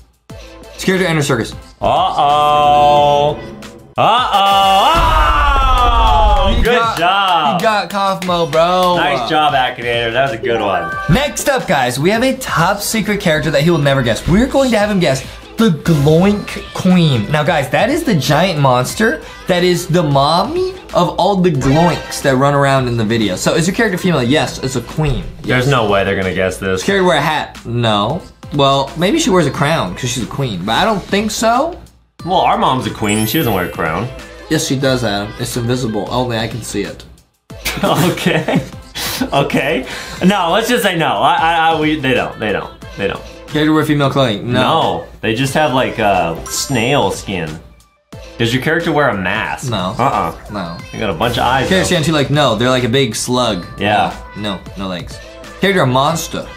His character enter circus. Uh-oh. Uh-oh. Ah! Oh, He good got- job. He got Kaufmo, bro. nice job, Akinator. That was a good one. Next up, guys, we have a top secret character that he will never guess. We're going to have him guess the Gloink Queen. Now, guys, that is the giant monster that is the mommy of all the Gloinks that run around in the video. So, is your character female? Yes, it's a queen. There's no way they're gonna guess this. Character wear a hat? No. Well, maybe she wears a crown because she's a queen, but I don't think so. Well, our mom's a queen and she doesn't wear a crown. Yes, she does, Adam. It's invisible. Only I can see it. [LAUGHS] okay. okay. No, let's just say no. I, I, I, we, they don't. They don't. They don't. Character wear female clothing? No. No, they just have like uh, snail skin. Does your character wear a mask? No. Uh-uh. No. They got a bunch of eyes. Character stand like no. They're like a big slug. Yeah. No, no legs. Character a monster.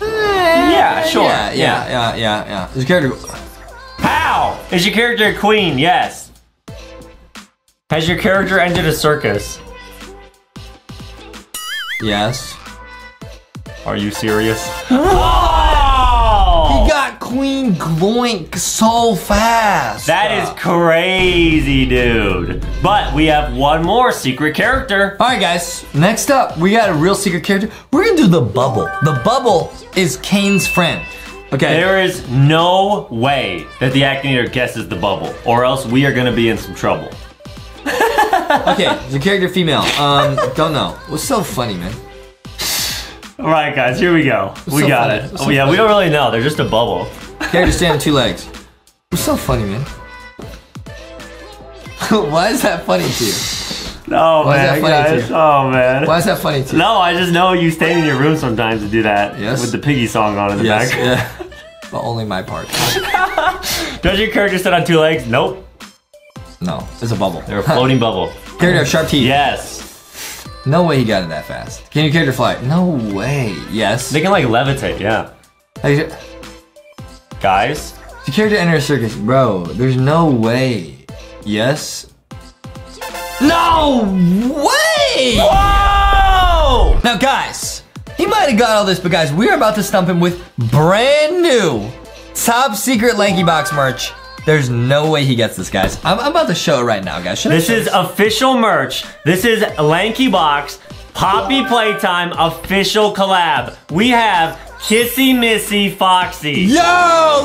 Yeah, sure. Yeah, yeah, yeah, yeah, yeah. Is your character? How? Is your character a queen? Yes. Has your character entered a circus? Yes. Are you serious? Oh! [GASPS] He got Queen Gloink so fast. That is crazy, dude. But we have one more secret character. All right, guys. Next up, we got a real secret character. We're gonna do the bubble. The bubble is Caine's friend. Okay. There is no way that the Akinator guesses the bubble, or else we are gonna be in some trouble. Okay. the character female? Um, don't know. What's so funny, man? All right, guys, here we go. we so got funny. it. It's Oh so yeah, we don't really know. They're just a bubble. Character stand on two legs. What's so funny, man? [LAUGHS] Why is that funny to you? No Why man, funny to guys. Oh man. Why is that funny to you? No, I just know you stay in your room sometimes to do that. Yes. With the piggy song on in the Yes. back. Yeah. [LAUGHS] But only my part. Does your character stand on two legs? Nope. No, it's a bubble. They're a floating bubble. Character sharp teeth. Yes. No way he got it that fast. Can your character fly? No way. Yes. They can like levitate, yeah. Guys. The character enter a circus, bro. There's no way. Yes. No way. Whoa! Now, guys, he might have got all this, but guys, we're about to stump him with brand new top secret Lanky Box merch. There's no way he gets this, guys. I'm, I'm about to show it right now, guys. Should This is official merch. This is Lanky Box Poppy Playtime official collab. We have Kissy Missy Foxy. Yo,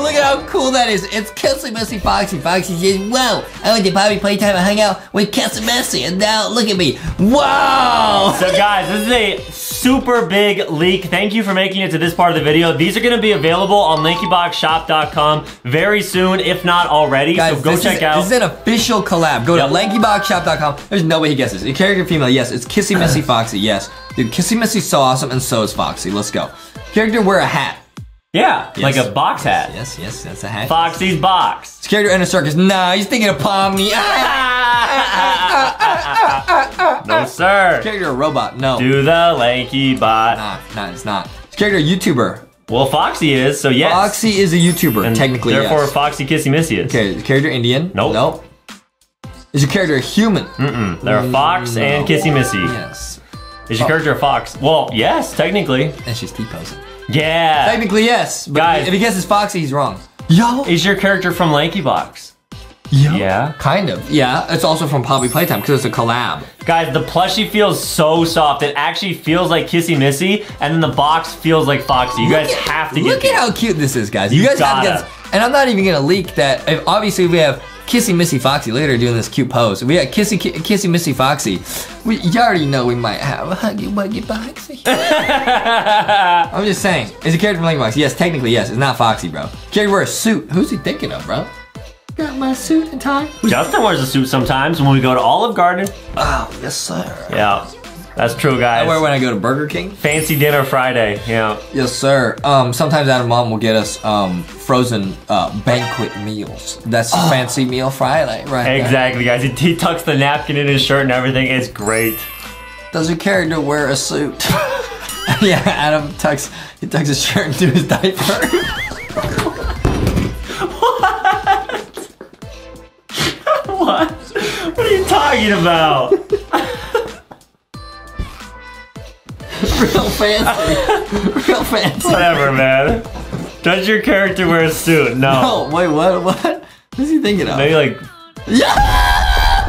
look at how cool that is. It's Kissy Missy Foxy. Foxy says, Whoa, I went to Poppy Playtime and hung out with Kissy Missy, and now look at me. Whoa! So guys, this is a super big leak. Thank you for making it to this part of the video. These are gonna be available on LankyBoxShop.com very soon, if not already. Guys, so go check is, out. This is an official collab. Go Yep. to lankyboxshop.com. There's no way he guesses. Your character female, yes. It's Kissy Missy [CLEARS THROAT] Foxy, yes. Dude, Kissy Missy's so awesome, and so is Foxy. Let's go. Character wear a hat. yeah, like a box hat. Yes, yes, that's a hat. Foxy's box. Character in a circus. Nah, he's thinking of Pomni. Ah! no sir. character a robot. No. Do the lanky bot. Nah, nah, it's not. Character a YouTuber. Well, Foxy is, so yes. Foxy is a YouTuber, And technically, Therefore, yes. Foxy Kissy Missy is. Okay, the character Indian. Nope. Nope. Is your character a human? Mm-mm. They're a fox No. and Kissy Missy. Yes. Is your character a fox? Well, yes, technically. And she's T-posing. Yeah. Technically, yes. But Guys. if he guesses Foxy, he's wrong. Yo. Is your character from Lanky Box? Yo. Yeah. Kind of. Yeah. It's also from Poppy Playtime because it's a collab. Guys, the plushie feels so soft. It actually feels like Kissy Missy, and then the box feels like Foxy. You guys at- have to get Look get at how cute this is, guys. You You, guys have to gotta. get. And I'm not even gonna leak that. If, obviously, we have Kissy Missy Foxy. later doing this cute pose. We got Kissy Ki- Kissy Missy Foxy. We, you already know we might have a Huggy Wuggy Foxy. [LAUGHS] I'm just saying. Is a character from Link Box? Yes, technically yes. It's not Foxy, bro. Character wear a suit. Who's he thinking of, bro? Got my suit and tie. Justin wears a suit sometimes when we go to Olive Garden. Oh, yes, sir. Yeah, that's true, guys. I wear when I go to Burger King. Fancy dinner Friday. Yeah. Yes, sir. Um, sometimes Adam Mom will get us um frozen uh banquet meals. That's fancy meal Friday, right? there. Exactly, guys. He, he tucks the napkin in his shirt and everything. It's great. Does your character wear a suit? [LAUGHS] yeah, Adam tucks he tucks his shirt into his diaper. [LAUGHS] [LAUGHS] What? What are you talking about? Real fancy. Real fancy. Whatever, man. Does your character wear a suit? No. Oh, wait, what? What? What's he thinking of? Maybe like Yeah! [LAUGHS]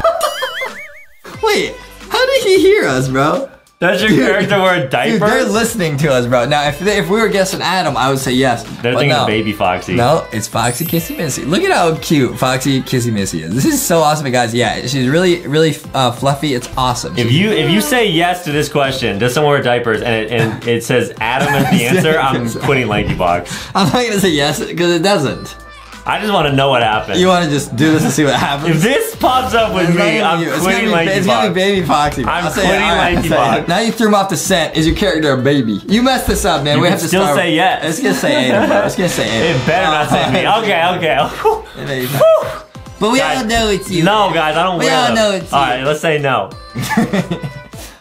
wait, how did he hear us, bro? Does your character wear Dude, they're listening to us, bro. Now, if they, if we were guessing Adam, I would say yes. They're but thinking no. Baby Foxy. No, it's Foxy Kissy Missy. Look at how cute Foxy Kissy Missy is. This is so awesome, guys. Yeah, she's really, really uh, fluffy. It's awesome. If you if you say yes to this question, does someone wear diapers, and it, and it says Adam is the [LAUGHS] answer, I'm putting Lanky Box. I'm not gonna say yes because it doesn't. I just want to know what happened. You want to just do this and see what happens? if this pops up with It's me, I'm you. It's quitting be, Lanky It's gonna be Baby Foxy. I'm I'll quitting All right, Lanky [LAUGHS] I'll say it. Box. Now you threw him off the scent. Is your character a baby? You messed this up, man. You we have to still start. say yes. It's gonna say Adam, bro. It's gonna say Adam. [LAUGHS] It better not say me. [LAUGHS] Okay, okay. But we Guys, all know it's you. no, guys, I don't We all them. know it's All you. right, let's say no.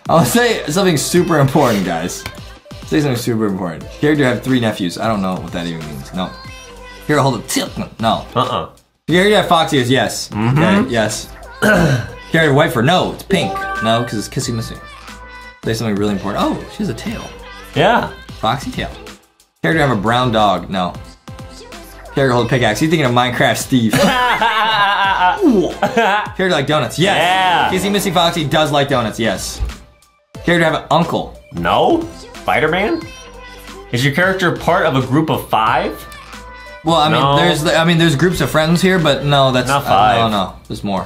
I'll say something super important, guys. Say something super important. Character have three nephews. I don't know what that even means. No. Here, hold it. Tilt. No. Uh-uh. Character have Foxy is yes. Mm-hmm. Okay, yes. [CLEARS THROAT] Character white for no. It's pink. No, because it's kissy missy. Say something really important. Oh, she has a tail. Yeah. Foxy tail. Character have a brown dog. No. Character hold a pickaxe. He's thinking of Minecraft Steve. [LAUGHS] Character like donuts. Yes. Yeah. Kissy Missy Foxy does like donuts. Yes. Character have an uncle. no? Spider-Man? Is your character part of a group of five? Well, I mean, No. there's I mean, there's groups of friends here, but no, that's Not five. no, no, there's more.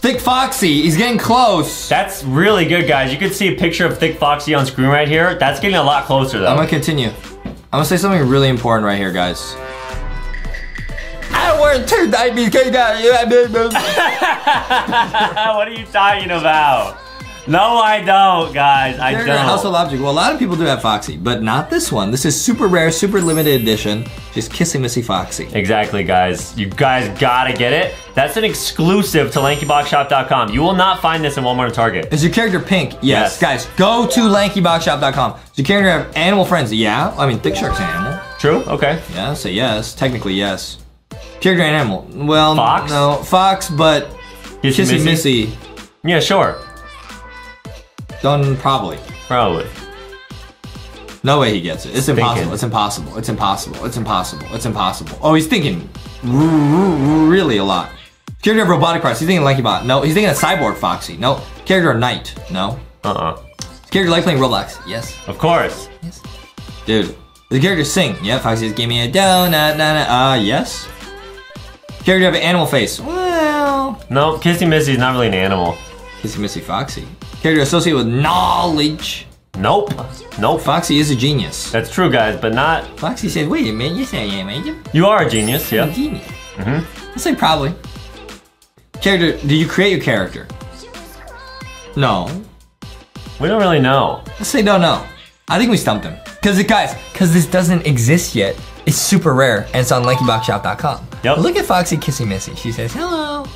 Thick Foxy, he's getting close. That's really good, guys. You can see a picture of Thick Foxy on screen right here. That's getting a lot closer, though. I'm gonna continue. I'm gonna say something really important right here, guys. I wear two diamonds. what are you talking about? No, I don't, guys. I household don't. object. Well, a lot of people do have Foxy, but not this one. This is super rare, super limited edition. Just Kissy Missy Foxy. Exactly, guys. You guys gotta get it. That's an exclusive to LankyBoxShop.com. You will not find this in Walmart and Target. Is your character pink? Yes. Yes. Guys, go to lankyboxshop.com. Does your character have animal friends? Yeah. I mean, Thick Shark's an animal. True? Okay. Yeah, say yes. Technically, yes. Character and animal. Well, Fox? no. Fox, but Kissy Kissy Missy. Yeah, sure. Done probably. Probably. No way he gets it. It's impossible. Thinking. It's impossible. It's impossible. It's impossible. It's impossible. Oh, he's thinking really a lot. Character of robotic parts. He's thinking Lanky Bot. No, he's thinking a cyborg Foxy. No. Character of Knight. No. Uh-uh. Character like playing Roblox. Yes. Of course. Yes. Dude. The character sing. Yeah, Foxy says, give me a donut. Nah, nah. Uh, yes. Character have an animal face. Well, No, Kissy Missy is not really an animal. Kissy Missy Foxy. Character associated with knowledge. Nope. Nope. Foxy is a genius. That's true, guys, but not. Foxy said, wait a minute, you say I am a You are a genius, yeah. A genius. Mm-hmm. I say probably. Character, did you create your character? No. We don't really know. Let's say no, no. I think we stumped him. Cause it, guys, cause this doesn't exist yet. It's super rare and it's on LankyBoxShop.com. Yep. Look at Foxy Kissy Missy. She says, hello.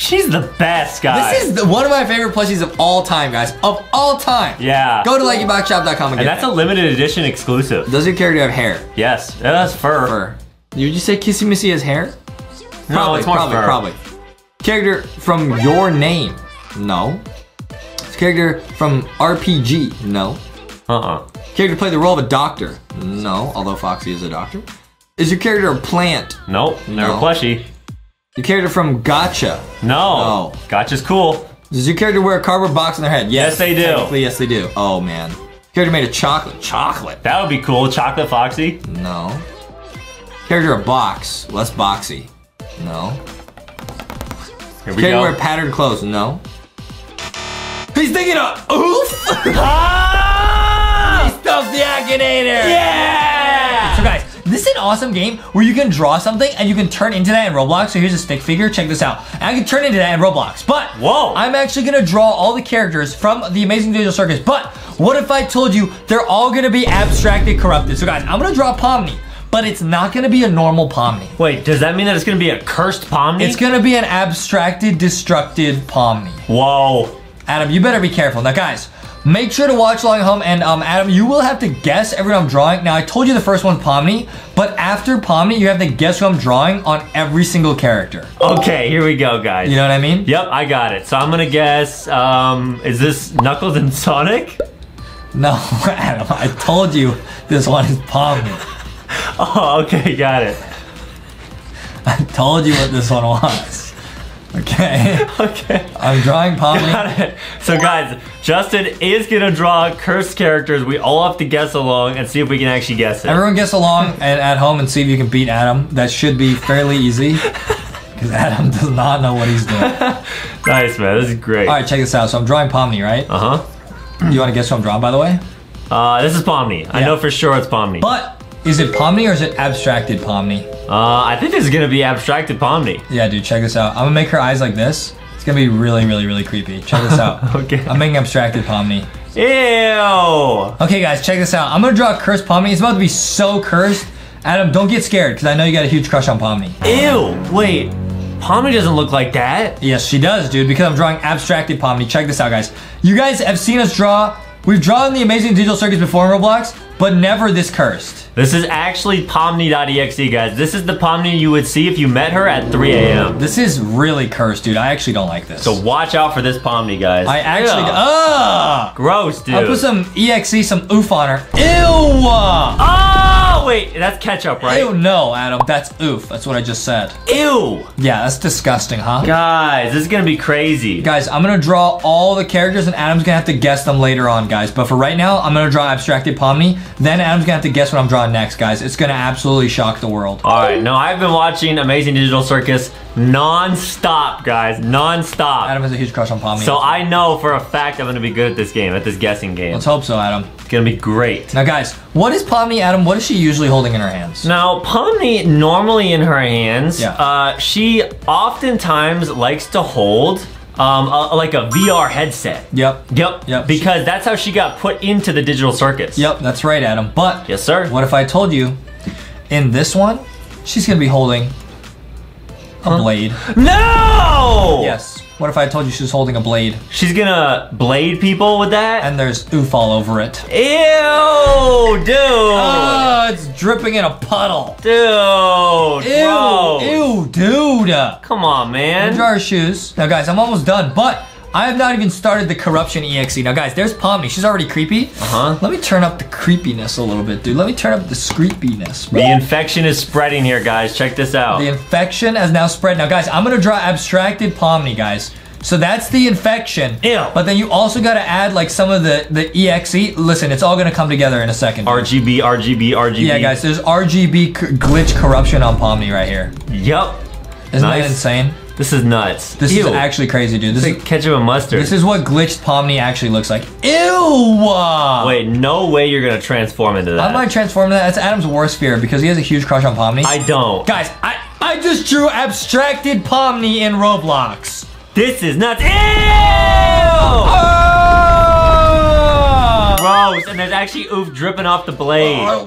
She's the best, guys. This is the, one of my favorite plushies of all time, guys. Of all time. Yeah. Go to LankyBoxShop.com and, And that's a limited edition exclusive. Does your character have hair? Yes. That's fur. Fur. Did you say Kissy Missy has hair? No, it's more probably, fur. probably. Character from your name? No. Character from RPG? No. Uh-uh. Character play the role of a doctor? No, although Foxy is a doctor. Is your character a plant? Nope. Never No. plushie. Your character from Gotcha? No. No. Gotcha's cool. Does your character wear a cardboard box on their head? Yes, they do. Technically, yes, they do. Oh man. Character made of chocolate. Chocolate? That would be cool. Chocolate Foxy. No. Character a box. Less boxy. No. Here we Character go. wear patterned clothes. No. He's thinking of oof. [LAUGHS] Ah! Stuff the Akinator. Yeah! This is an awesome game where you can draw something and you can turn into that in Roblox. So here's a stick figure. Check this out. I can turn into that in Roblox. But Whoa. I'm actually gonna draw all the characters from the Amazing Digital Circus. But what if I told you they're all gonna be abstracted, corrupted? So guys, I'm gonna draw Pomni, but it's not gonna be a normal Pomni. Wait, does that mean that it's gonna be a cursed Pomni? It's gonna be an abstracted, destructed Pomni. Whoa. Adam, you better be careful. Now, guys, make sure to watch along at home. And um, Adam, you will have to guess every one I'm drawing. Now, I told you the first one's Pomni, but after Pomni, you have to guess who I'm drawing on every single character. Okay, here we go, guys. You know what I mean? Yep, I got it. So I'm gonna guess, um, is this Knuckles and Sonic? [LAUGHS] No, Adam, I told you this one is Pomni. [LAUGHS] Oh, okay, got it. [LAUGHS] I told you what this one was. Okay, [LAUGHS] Okay. I'm drawing Pomni. Got it. So guys, Justin is gonna draw cursed characters. We all have to guess along and see if we can actually guess it. Everyone guess along and at home and see if you can beat Adam. That should be fairly easy. [LAUGHS] Because Adam does not know what he's doing. [LAUGHS] Nice, man. This is great. All right, check this out. So I'm drawing Pomni, right? Uh huh. You want to guess who I'm drawing, by the way? Uh, this is Pomni. I know for sure it's Pomni. But is it Pomni or is it abstracted Pomni? uh, I think this is gonna be abstracted Pomni. Yeah, dude, check this out. I'm gonna make her eyes like this. It's gonna be really, really, really creepy. Check this out. [LAUGHS] Okay. I'm making abstracted Pomni. Ew. Okay, guys, check this out. I'm gonna draw a cursed Pomni. It's about to be so cursed. Adam, don't get scared, because I know you got a huge crush on Pomni. Ew. Wait. Pomni doesn't look like that. Yes, she does, dude, because I'm drawing abstracted Pomni. Check this out, guys. You guys have seen us draw we've drawn the Amazing Digital Circus before in Roblox, but never this cursed. This is actually Pomni.exe, guys. This is the Pomni you would see if you met her at 3 a.m. This is really cursed, dude. I actually don't like this. So watch out for this Pomni, guys. I actually, ah, Gross, dude. I put some EXE, some oof on her. Ew! Oh, wait, that's ketchup, right? Ew, no, Adam, that's oof. That's what I just said. Ew. Yeah, that's disgusting, huh? Guys, this is gonna be crazy. Guys, I'm gonna draw all the characters and Adam's gonna have to guess them later on, guys. But for right now, I'm gonna draw Abstracted Pomni. Then Adam's gonna have to guess what I'm drawing next, guys. It's gonna absolutely shock the world. All right, no, I've been watching Amazing Digital Circus non-stop, guys, non-stop. Adam has a huge crush on Pomni. So I know for a fact I'm gonna be good at this game, at this guessing game. Let's hope so, Adam. It's gonna be great. Now, guys, what is Pomni, Adam? What is she usually holding in her hands? Now, Pomni, normally in her hands, Yeah. uh, she oftentimes likes to hold um, a, like a VR headset. Yep. Yep. Yep. Because that's how she got put into the digital circus. Yep, that's right, Adam. But Yes, sir. what if I told you in this one, she's gonna be holding a blade? No! Yes. What if I told you she was holding a blade She's gonna blade people with that? and there's oof all over it? Ew, dude. Oh, it's dripping in a puddle. dude. Ew, gross. ew, dude. Come on, man. Draw her shoes. Now, guys, I'm almost done, but I have not even started the corruption EXE. Now, guys, there's Pomni. She's already creepy. Uh-huh. Let me turn up the creepiness a little bit, dude. Let me turn up the creepiness, bro. The infection is spreading here, guys. Check this out. The infection has now spread. Now, guys, I'm gonna draw abstracted Pomni, guys. So that's the infection. Ew. But then you also gotta add like some of the the EXE. Listen, it's all gonna come together in a second. RGB, RGB, RGB. yeah, guys, there's RGB glitch corruption on Pomni right here. Yep. Isn't Nice. that insane? This is nuts. This Ew. is actually crazy, dude. This It's is ketchup and mustard. this is what glitched Pomni actually looks like. Ew! Wait, no way you're gonna transform into that. I might transform that. That's Adam's worst fear because he has a huge crush on Pomni. I don't. Guys, I I just drew abstracted Pomni in Roblox. This is nuts. Ew! Oh! Gross. And there's actually oof dripping off the blade. Uh,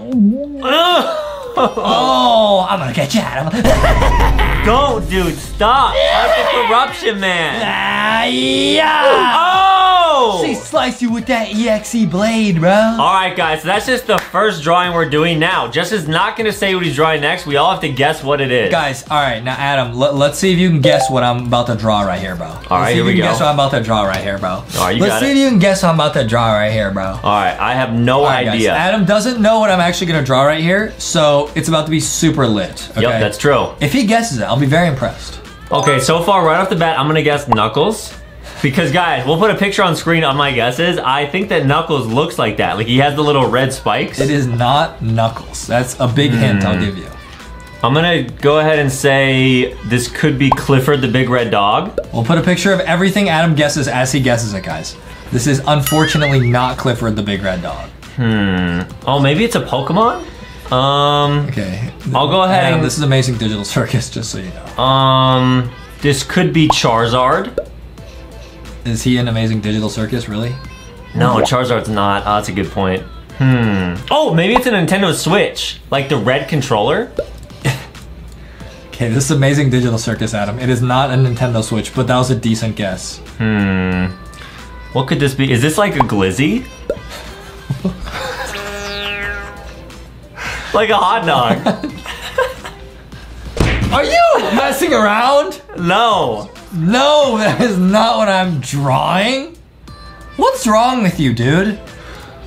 Ugh. Oh, I'm gonna get you, Adam. [LAUGHS] Don't, dude. Stop. That's the corruption, man. ah, yeah. Oh! She sliced you with that EXE blade, bro. All right, guys, so that's just the first drawing we're doing now. Just is not gonna say what he's drawing next. We all have to guess what it is. Guys, all right, now Adam, let, us see if you can guess what I'm about to draw right here, bro. All right, see here if we you can go. guess what I'm about to draw right here, bro. All right, you let's got see it. if you can guess what I'm about to draw right here, bro. All right, I have no right, guys, idea. Adam doesn't know what I'm actually gonna draw right here, so it's about to be super lit. Okay? Yep, that's true. If he guesses it, I'll be very impressed. Okay, so far, right off the bat, I'm gonna guess Knuckles. Because, guys, we'll put a picture on screen of my guesses. I think that Knuckles looks like that. Like, he has the little red spikes. It is not Knuckles. That's a big hint I'll give you. I'm gonna go ahead and say this could be Clifford the Big Red Dog. We'll put a picture of everything Adam guesses as he guesses it, guys. This is unfortunately not Clifford the Big Red Dog. Hmm. Oh, maybe it's a Pokemon? Um, Okay. I'll go ahead Adam, and- this is Amazing Digital Circus, just so you know. um, this could be Charizard. Is he an Amazing Digital Circus, really? No, Charizard's not. Oh, that's a good point. Hmm. Oh, maybe it's a Nintendo Switch. Like the red controller? [LAUGHS] Okay, this is Amazing Digital Circus, Adam. It is not a Nintendo Switch, but that was a decent guess. Hmm. What could this be? Is this like a glizzy? [LAUGHS] like a hot dog? [LAUGHS] Are you messing around? No. No, that is not what I'm drawing. What's wrong with you, dude?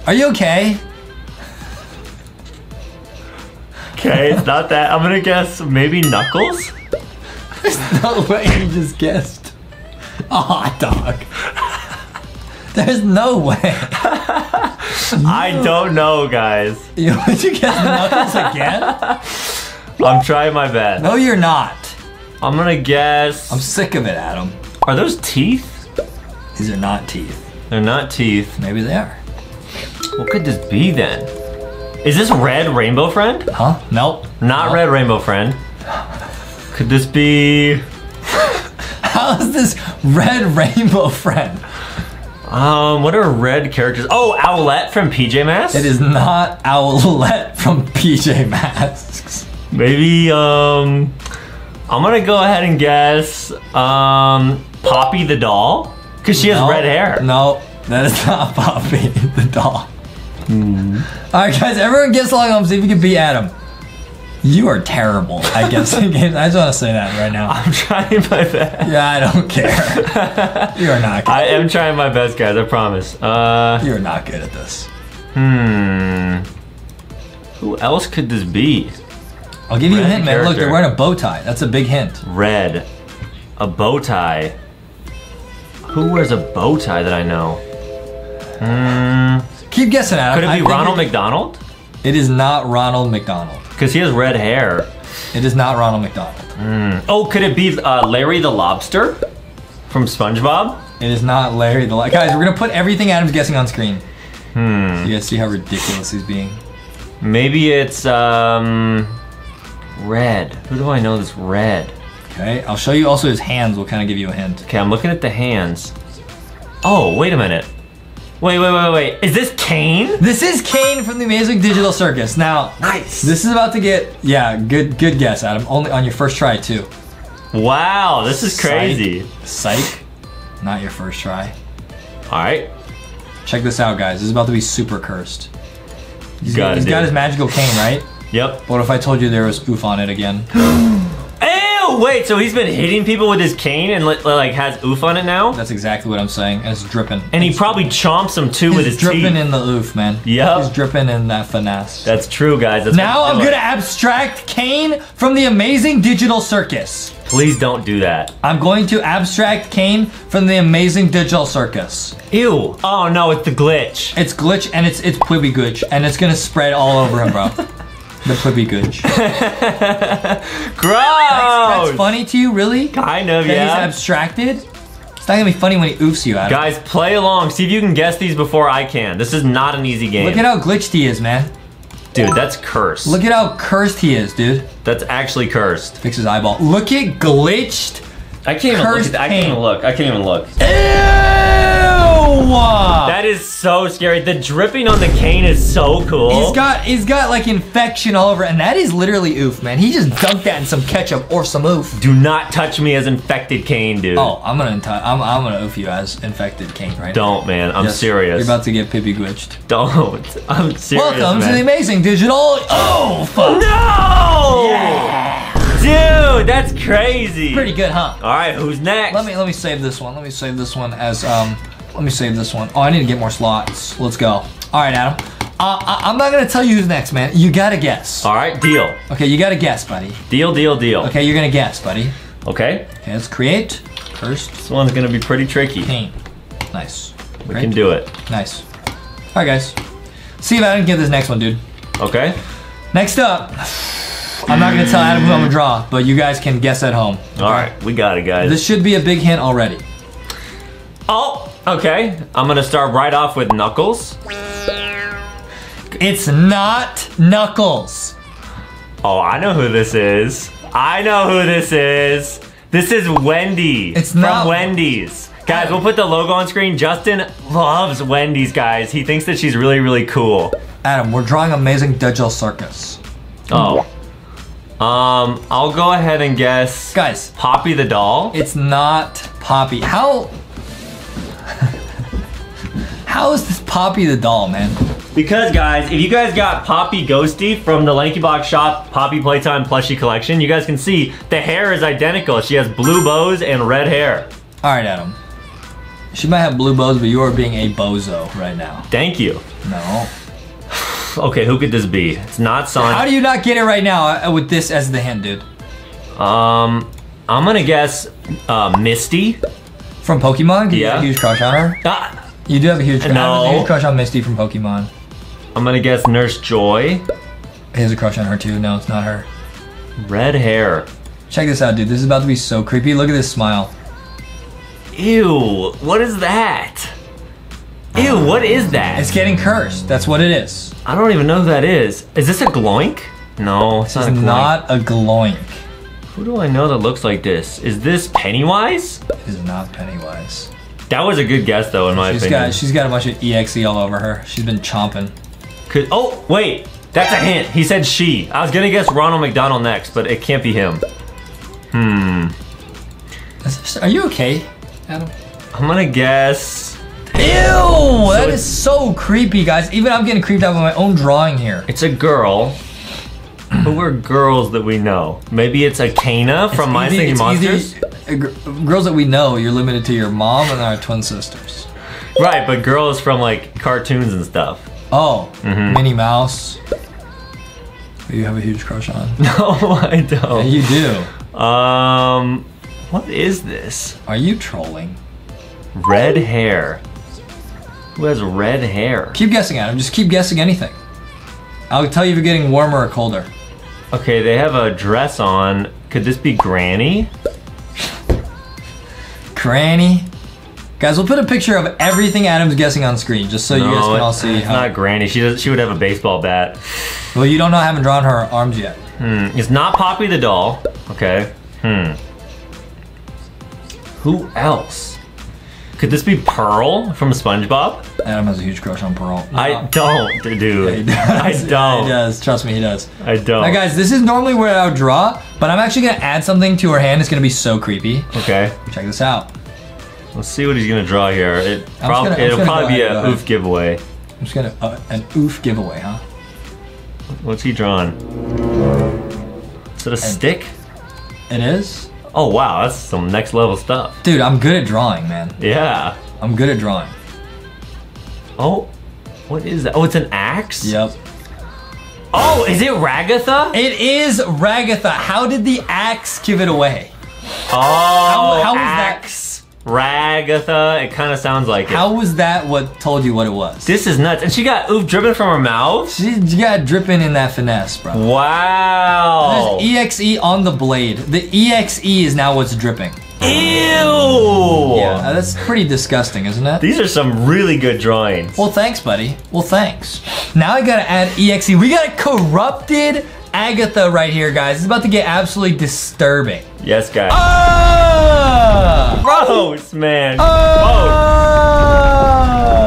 Are you okay? Okay, it's not that. I'm gonna guess maybe Knuckles? [LAUGHS] No way you just guessed. A hot dog. There's no way. [LAUGHS] I don't know, guys. [LAUGHS] You would you guess Knuckles again? I'm trying my best. No, you're not. I'm gonna guess. I'm sick of it, Adam. Are those teeth? These are not teeth. They're not teeth. Maybe they are. What could this be then? Is this red rainbow friend? Huh? Nope. Not No. red rainbow friend. Could this be? [LAUGHS] How is this red rainbow friend? Um, what are red characters? Oh, Owlette from PJ Masks. It is not Owlette from [LAUGHS] PJ Masks. Maybe um, I'm gonna go ahead and guess um, Poppy the doll, cause she has No, red hair. No. That is [LAUGHS] not Poppy, the doll. Hmm. All right, guys, everyone guess along home. See if you can beat Adam. You are terrible at guessing games. I just want to say that right now. I'm trying my best. Yeah, I don't care. you are not. Good. I am trying my best, guys. I promise. Uh, You are not good at this. hmm. Who else could this be? I'll give you a hint, man. Look, they're wearing a bow tie. That's a big hint. Red. A bow tie. Who wears a bow tie that I know? Hmm. Keep guessing, Adam. Could it be Ronald McDonald? It is not Ronald McDonald. Because he has red hair. It is not Ronald McDonald. Oh, could it be uh, Larry the Lobster from SpongeBob? It is not Larry the Li- Guys, we're gonna put everything Adam's guessing on screen. Hmm. You guys see how ridiculous he's being. Maybe it's um red. Who do I know that's red? Okay, I'll show you also his hands. Will kind of give you a hint. Okay, I'm looking at the hands. Oh, wait a minute. Wait, wait, wait, wait. Is this Caine? This is Caine from the Amazing Digital Circus. Now, Nice. this is about to get yeah, good good guess, Adam. Only on your first try too. Wow, this is crazy. Psych. Not your first try. All right. Check this out, guys. This is about to be super cursed. He's Got he's got his magical cane, right? Yep. What if I told you there was oof on it again? [GASPS] [GASPS] [GASPS] Wait, so he's been hitting people with his cane and like has oof on it now? That's exactly what I'm saying. It's dripping. And he probably chomps them too with He's his dripping teeth. in the oof, man. Yep. He's dripping in that finesse. That's true, guys. That's now I'm gonna abstract Caine from the Amazing Digital Circus. Please don't do that. I'm going to abstract Caine from the Amazing Digital Circus. Ew. Oh no, it's the glitch. It's glitch and it's it's Plippy Gooch and it's gonna spread all over him, bro. [LAUGHS] the Plippy Gooch. Gross. That's funny to you, really? Kind of, That he's yeah. abstracted? It's not gonna be funny when he oofs you at him. Guys, play along. See if you can guess these before I can. This is not an easy game. Look at how glitched he is, man. Dude, that's cursed. Look at how cursed he is, dude. That's actually cursed. Fix his eyeball. Look at glitched. I can't even look. At, I can't even look. I can't even look. Ew! That is so scary. The dripping on the cane is so cool. He's got he's got like infection all over, and that is literally oof, man. He just dunked that in some ketchup or some oof. Do not touch me as infected cane, dude. Oh, I'm gonna I'm, I'm gonna oof you as infected Kane right now. Don't, man. I'm Yes, serious. You're about to get Pibby glitched. Don't. [LAUGHS] I'm serious. Welcome to the amazing digital oof. No! Yeah. Dude, that's crazy. Pretty good, huh? All right, who's next? Let me let me save this one. Let me save this one as um. Let me save this one. Oh, I need to get more slots. Let's go. All right, Adam. Uh, I, I'm not gonna tell you who's next, man. You gotta guess. All right, deal. Okay, you gotta guess, buddy. Deal, deal, deal. Okay, you're gonna guess, buddy. Okay. Okay, let's create First. This one's gonna be pretty tricky. paint. Nice. We can do it. Nice. All right, guys. See if I can get this next one, dude. Okay. Next up, I'm not gonna tell Adam who I'm gonna draw, but you guys can guess at home. All right, we got it, guys. This should be a big hint already. oh, okay. I'm gonna start right off with Knuckles. It's not Knuckles. Oh, I know who this is. I know who this is. This is Wendy. It's from not- Wendy's. Guys, we'll put the logo on screen. Justin loves Wendy's, guys. He thinks that she's really, really cool. Adam, we're drawing Amazing Digital Circus. Oh. Um, I'll go ahead and guess Guys, Poppy the doll. it's not Poppy. How? How is this Poppy the doll, man? Because guys, if you guys got Poppy Ghosty from the Lanky Box Shop Poppy Playtime plushie collection, you guys can see the hair is identical. She has blue bows and red hair. All right, Adam. She might have blue bows, but you are being a bozo right now. Thank you. No. [SIGHS] Okay, who could this be? It's not Sonic. How do you not get it right now uh, with this as the hint, dude? Um, I'm gonna guess uh, Misty. From Pokemon? Do you have Yeah. a huge crush on her? Ah, You do have a huge, Adam has a huge crush on Misty from Pokemon. I'm gonna guess Nurse Joy. He has a crush on her too. No, it's not her. Red hair. Check this out, dude. This is about to be so creepy. Look at this smile. Ew, what is that? Ew, what is that? It's getting cursed. That's what it is. I don't even know who that is. Is this a Gloink? No, it's This not a Gloink. not a gloink. Who do I know that looks like this? Is this Pennywise? It is not Pennywise. That was a good guess though, in my She's opinion. got she's got a bunch of exe all over her. She's been chomping. Could, oh, wait. That's a hint. He said she. I was gonna guess Ronald McDonald next, but it can't be him. Hmm. Are you okay, Adam? I'm gonna guess. Ew! Ew, that is so creepy, guys. Even I'm getting creeped out by my own drawing here. It's a girl. Who are girls that we know? Maybe it's a Kana from My Easy- Singing Monsters. Girls that we know, you're limited to your mom and our twin sisters. Right, but girls from like cartoons and stuff. Oh, Mm-hmm. Minnie Mouse. You have a huge crush on? [LAUGHS] No, I don't. you do. Um, what is this? Are you trolling? Red hair. Who has red hair? Keep guessing, Adam. Just keep guessing anything. I'll tell you if you're getting warmer or colder. Okay, they have a dress on. Could this be Granny? Granny. Guys, we'll put a picture of everything Adam's guessing on screen, just so you guys can all see it's not Granny. She does. She would have a baseball bat. well, you don't know. I haven't drawn her arms yet. Hmm. It's not Poppy the doll. Okay. Hmm. Who else? Could this be Pearl from SpongeBob? Adam has a huge crush on Pearl. I don't, dude. Does. I [LAUGHS] don't. He does. Trust me, he does. I don't. Now, guys, this is normally where I would draw, but I'm actually gonna add something to her hand. It's gonna be so creepy. Okay. Check this out. Let's see what he's gonna draw here. It prob gonna, it'll probably be ahead, go a ahead. oof giveaway. I'm just gonna uh, an oof giveaway, huh? What's he drawing? Is it a stick? It is, Oh wow, that's some next level stuff. dude. I'm good at drawing, man. Yeah. I'm good at drawing. Oh, what is that? Oh, it's an axe. Yep. Oh, is it Ragatha? It is Ragatha. How did the axe give it away? Oh, how that- axe. Ragatha. It kind of sounds like it. How was that what told you what it was? This is nuts. And she got oof dripping from her mouth. She you got dripping in that finesse, bro. Wow. There's EXE on the blade. The EXE is now what's dripping. Ew. Yeah, that's pretty disgusting, isn't it? These are some really good drawings. Well, thanks, buddy. Well, thanks. Now I gotta add EXE. We got a corrupted Agatha right here, guys. It's about to get absolutely disturbing. Yes, guys. Ah! Gross, man. Ah!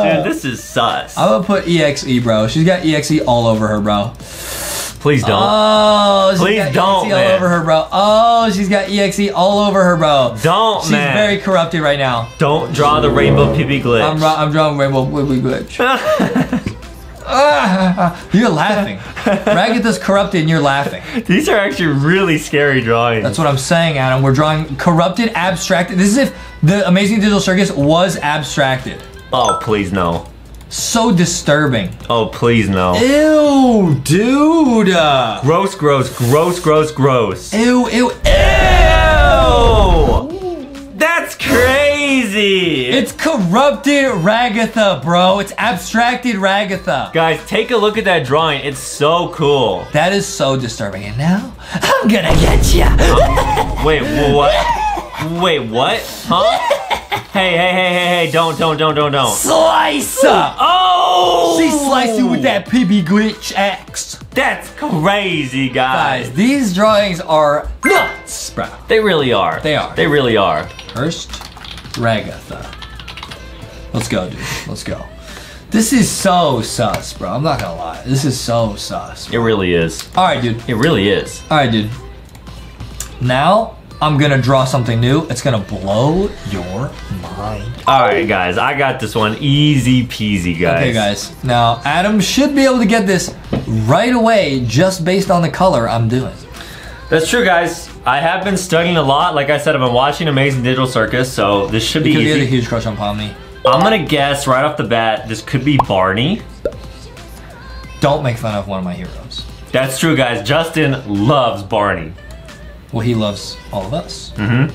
Dude, this is sus. I'm gonna put EXE, bro. She's got EXE all over her, bro. Please don't. Oh, she's Please got don't, EXE all over her, bro. Oh, she's got EXE all over her, bro. don't, She's man. very corrupted right now. don't draw the rainbow pee glitch. I'm, I'm drawing Rainbow Wiggly Glitch. [LAUGHS] Ah, [LAUGHS] you're laughing. Ragatha's corrupted and you're laughing. These are actually really scary drawings. That's what I'm saying, Adam. We're drawing corrupted, abstracted. This is if the Amazing Digital Circus was abstracted. oh, please no. So disturbing. Oh, please no. Ew, dude. Gross, gross, gross, gross, gross. Ew, ew, ew. That's crazy. It's corrupted Ragatha, bro. It's abstracted Ragatha. Guys, take a look at that drawing. It's so cool. That is so disturbing. And now, I'm gonna get ya. [GASPS] Wait, what? Wait, what? Huh? Hey, hey, hey, hey, hey, don't, don't, don't, don't, don't. Slice her. Oh! She sliced you with that Pibby glitch axe. That's crazy, guys. Guys, these drawings are nuts, bro. They really are. They are. They really are. First, Ragatha. Let's go, dude. Let's go. This is so sus, bro. I'm not gonna lie. This is so sus. It really is. All right, dude. It really is. All right, dude. Now I'm gonna draw something new. It's gonna blow your mind. All right, guys. I got this one. Easy peasy, guys. Okay, guys. Now Adam should be able to get this right away, just based on the color I'm doing. That's true, guys. I have been studying a lot. Like I said, I've been watching Amazing Digital Circus, so this should be Because you had a huge crush on Pomni. I'm gonna guess right off the bat, this could be Barney. Don't make fun of one of my heroes. That's true, guys. Justin loves Barney. Well, he loves all of us. Mm-hmm.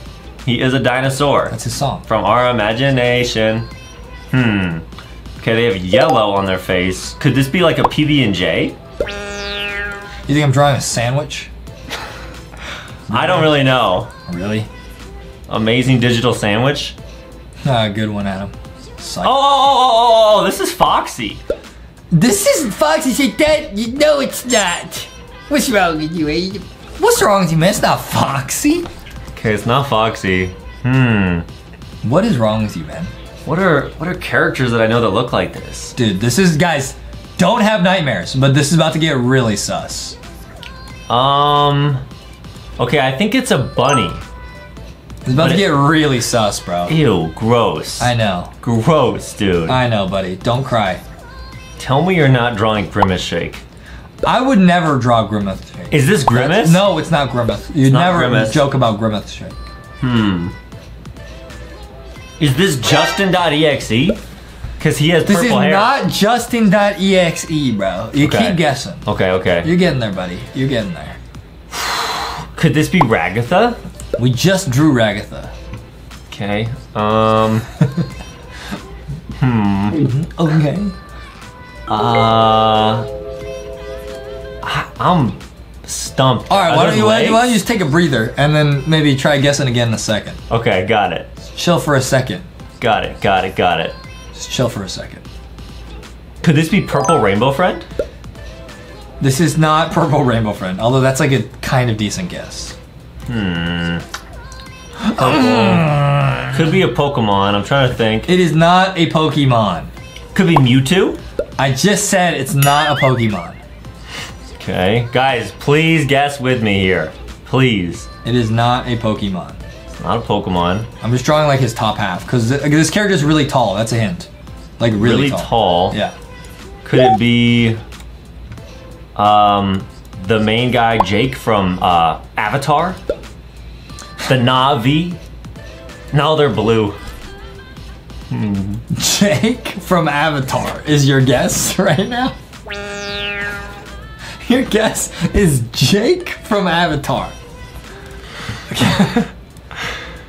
He is a dinosaur That's his song. from our imagination. Hmm. Okay, they have yellow on their face. Could this be like a PB and J? You think I'm drawing a sandwich? I don't really know. Really? Amazing digital sandwich. Ah, good one, Adam. Psych. Oh, oh, oh, oh, oh, oh, this is Foxy. This isn't Foxy Shake That. You know it's not. What's wrong with you, eh? What's wrong with you, man? It's not Foxy. Okay, it's not Foxy. Hmm. What is wrong with you, man? What are what are characters that I know that look like this? Dude, this is, guys, don't have nightmares, but this is about to get really sus. Um. Okay, I think it's a bunny. It's about But to get really sus, bro. Ew, gross. I know. Gross, dude. I know, buddy. Don't cry. Tell me you're not drawing Grimace Shake. I would never draw Grimace Shake. Is this Grimace? No, it's not Grimace. You not never Grimace. joke about Grimace Shake. Hmm. Is this Justin.exe? Because he has This purple is not Justin.exe, bro. You Okay. keep guessing. Okay, okay. You're getting there, buddy. You're getting there. Could this be Ragatha? We just drew Ragatha. Okay. Um. [LAUGHS] Hmm. Okay. Uh. I, I'm stumped. All right, why don't, you, why, don't you, why don't you legs? just take a breather and then maybe try guessing again in a second? Okay, got it. Chill for a second. Got it. Got it. Got it. Just chill for a second. Could this be Purple Rainbow Friend? This is not Purple Rainbow Friend, although that's like a kind of decent guess. Hmm. Hmm. Could be a Pokemon. I'm trying to think. It is not a Pokemon. Could be Mewtwo. I just said it's not a Pokemon. Okay, guys, please guess with me here. Please. It is not a Pokemon. It's not a Pokemon. I'm just drawing like his top half because this character is really tall. That's a hint. Like really, Really, tall. tall. Yeah. Could it be um the main guy Jake from uh Avatar? The Navi? No, they're blue. [LAUGHS] Jake from Avatar is your guess [LAUGHS] right now? Your guess is Jake from Avatar. [LAUGHS]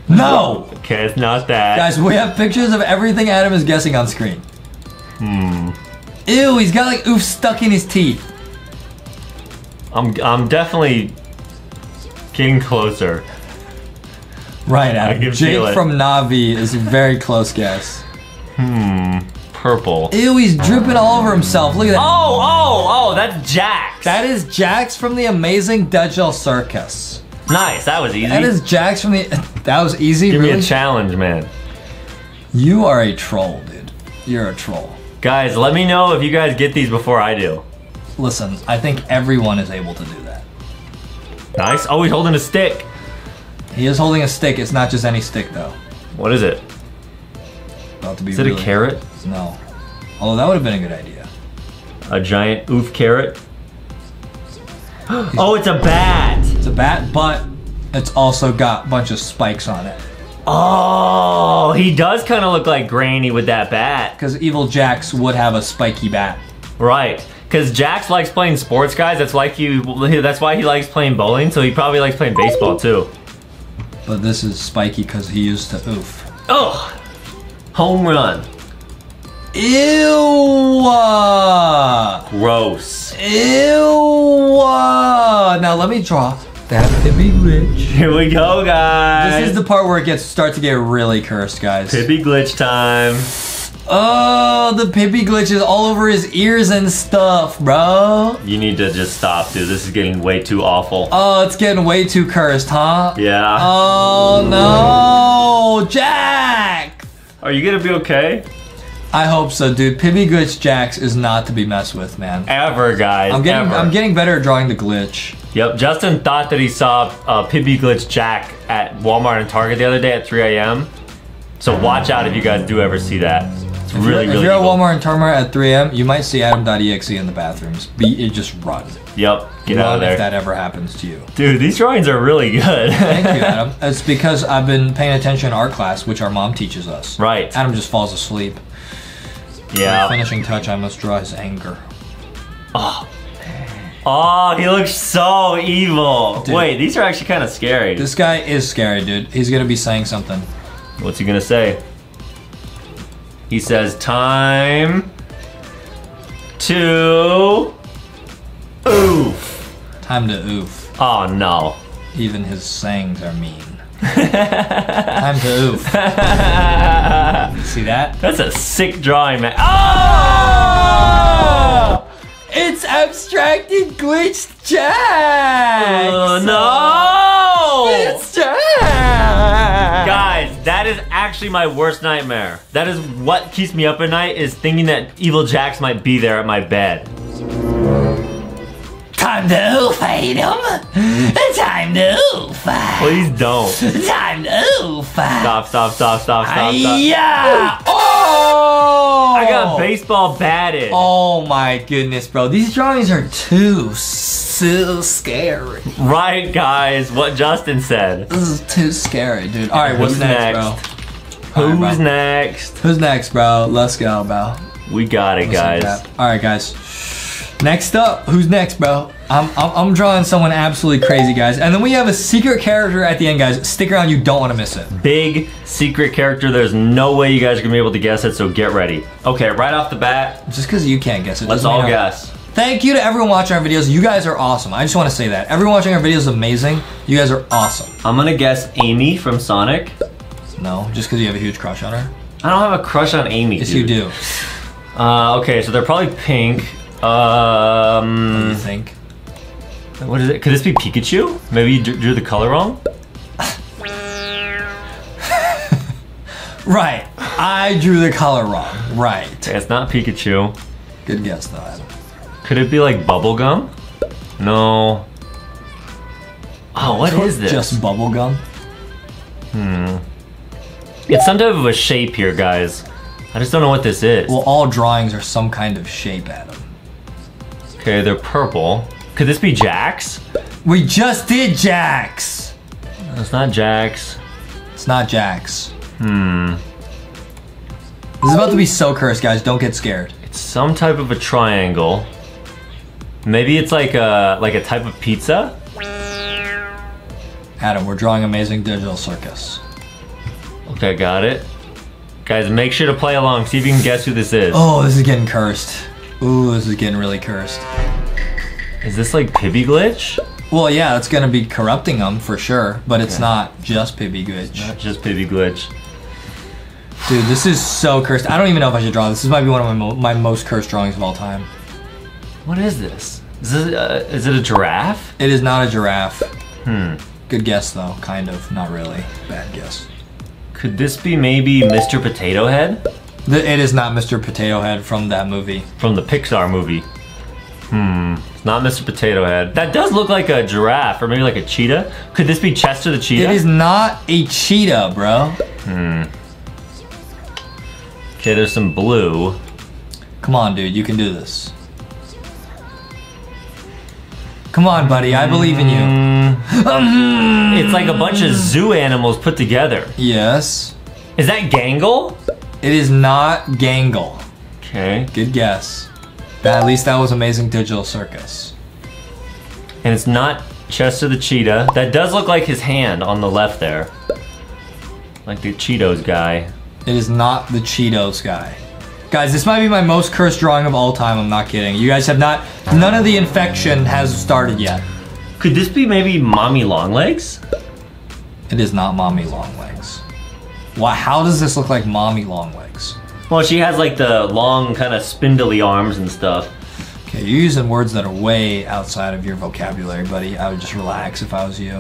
no! Okay, it's not that. Guys, we have pictures of everything Adam is guessing on screen. Hmm. Ew, he's got like oof stuck in his teeth. I'm I'm definitely getting closer. Right, Adam. can Jake from Navi is a very close guess. Hmm. Purple. Ew, he's dripping all over himself. Look at that. Oh, oh, oh, that's Jax. That is Jax from the Amazing Digital Circus. nice. That was easy. That is Jax from the. [LAUGHS] That was easy, Give me a challenge, man. you are a troll, dude. You're a troll. Guys, let me know if you guys get these before I do. Listen, I think everyone is able to do that. Nice. Oh, he's holding a stick. He is holding a stick. It's not just any stick, though. What is it? About to be Is it a really- carrot? No. Although that would have been a good idea. A giant oof carrot? [GASPS] oh, it's a bat. It's a bat, but it's also got a bunch of spikes on it. Oh, he does kind of look like Granny with that bat. Because Evil Jax would have a spiky bat. Right. Because Jax likes playing sports, guys. That's like you. That's why he likes playing bowling. So he probably likes playing baseball too. But this is spiky because he used to oof. Oh, home run. Ew! Gross. Ew! Now let me draw that Pibby Glitch. Here we go, guys. This is the part where it gets start to get really cursed, guys. Pibby glitch time. Oh, the Pibby glitch is all over his ears and stuff, bro. You need to just stop, dude. This is getting way too awful. Oh, it's getting way too cursed, huh? yeah. Oh no, Jack! Are you gonna be okay? I hope so, dude. Pibby glitch Jax is not to be messed with, man. Ever, guys. I'm getting, ever. I'm getting better at drawing the glitch. Yep. Justin thought that he saw uh, Pibby glitch Jack at Walmart and Target the other day at 3 a.m. So watch out if you guys do ever see that. Really, you're, really if you're at. Walmart and Tarmar at 3 a.m., you might see Adam.exe in the bathrooms. Be it just run. Yep. Get run out of there. if that ever happens to you. Dude, these drawings are really good. Thank you, [LAUGHS] Adam. It's because I've been paying attention in art class, which our mom teaches us. Right. Adam just falls asleep. yeah. Finishing touch, I must draw his anger. Oh, he looks so evil. Dude. Wait, these are actually kind of scary. This guy is scary, dude. He's gonna be saying something. What's he gonna say? He says, time to oof. Time to oof. Oh no. Even his sayings are mean. [LAUGHS] Time to oof. [LAUGHS] See that? That's a sick drawing, man. Oh! oh! It's abstracted glitched Jack. Oh, no! It's Jack. Guys, that is actually my worst nightmare. That is what keeps me up at night is thinking that Evil Jax might be there at my bed. Time to fight him. Time to fight. Please don't. Time to fight. Stop, stop, stop, stop, stop, stop. Yeah. Oh. I got oh! baseball batted. Oh my goodness, bro. These drawings are too so scary. Right, guys, what Justin said. This is too scary, dude. All right, what's Who's next, next? bro? Right, Who's bro. next? Who's next, bro? Let's go, bro. We got it, Let's guys. All right, guys. Next up, who's next, bro? I'm, I'm, I'm drawing someone absolutely crazy, guys. And then we have a secret character at the end, guys. Stick around, you don't want to miss it. Big secret character. There's no way you guys are gonna be able to guess it, so get ready. Okay, right off the bat, Just because you can't guess it. let's all guess. Thank you to everyone watching our videos. You guys are awesome. I just want to say that. Everyone watching our videos is amazing. You guys are awesome. I'm gonna guess Amy from Sonic. No, just because you have a huge crush on her. I don't have a crush on Amy. Yes, dude. you do. Uh, okay, so they're probably pink. What do Um, you think? what is it? Could this be Pikachu? Maybe you drew the color wrong. [LAUGHS] Right. I drew the color wrong. Right. It's not Pikachu. Good guess, though, Adam. Could it be like bubblegum? No. Oh, what is this? Just bubblegum? Hmm. It's some type of a shape here, guys. I just don't know what this is. Well, all drawings are some kind of shape, Adam. Okay, they're purple. Could this be Jax? We just did Jax. It's not Jax. It's not Jax. Hmm. This is about to be so cursed, guys. Don't get scared. It's some type of a triangle. Maybe it's like a like a type of pizza. Adam, we're drawing Amazing Digital Circus. Okay, got it. Guys, make sure to play along. See if you can guess who this is. Oh, this is getting cursed. Ooh, this is getting really cursed. Is this like Pibby Glitch? Well, yeah, it's gonna be corrupting them for sure, but it's not just Pibby Glitch. Not just Pibby Glitch. Dude, this is so cursed. I don't even know if I should draw this. This might be one of my, mo- my most cursed drawings of all time. What is this? Is this uh, is it a giraffe? It is not a giraffe. Hmm. Good guess, though. Kind of. Not really. Bad guess. Could this be maybe Mr. Potato Head The, it is not Mr. Potato Head from that movie. from the Pixar movie? Hmm. It's not Mr. Potato Head. That does look like a giraffe or maybe like a cheetah. Could this be Chester the cheetah? It is not a cheetah, bro. Hmm. Okay, there's some blue. Come on, dude. You can do this. Come on, buddy. I believe in you. Mm, [LAUGHS] it's like a bunch of zoo animals put together. Yes. Is that Gangle? It is not Gangle. Okay. Good guess. That, at least that was Amazing Digital Circus. And it's not Chester the cheetah. That does look like his hand on the left there. Like the Cheetos guy. It is not the Cheetos guy. Guys, this might be my most cursed drawing of all time. I'm not kidding. You guys have not. None of the infection has started yet. Could this be maybe Mommy Longlegs? It is not Mommy Longlegs. Why? How does this look like Mommy Longlegs? Well, she has like the long, kind of spindly arms and stuff. Okay, you're using words that are way outside of your vocabulary, buddy. I would just relax if I was you.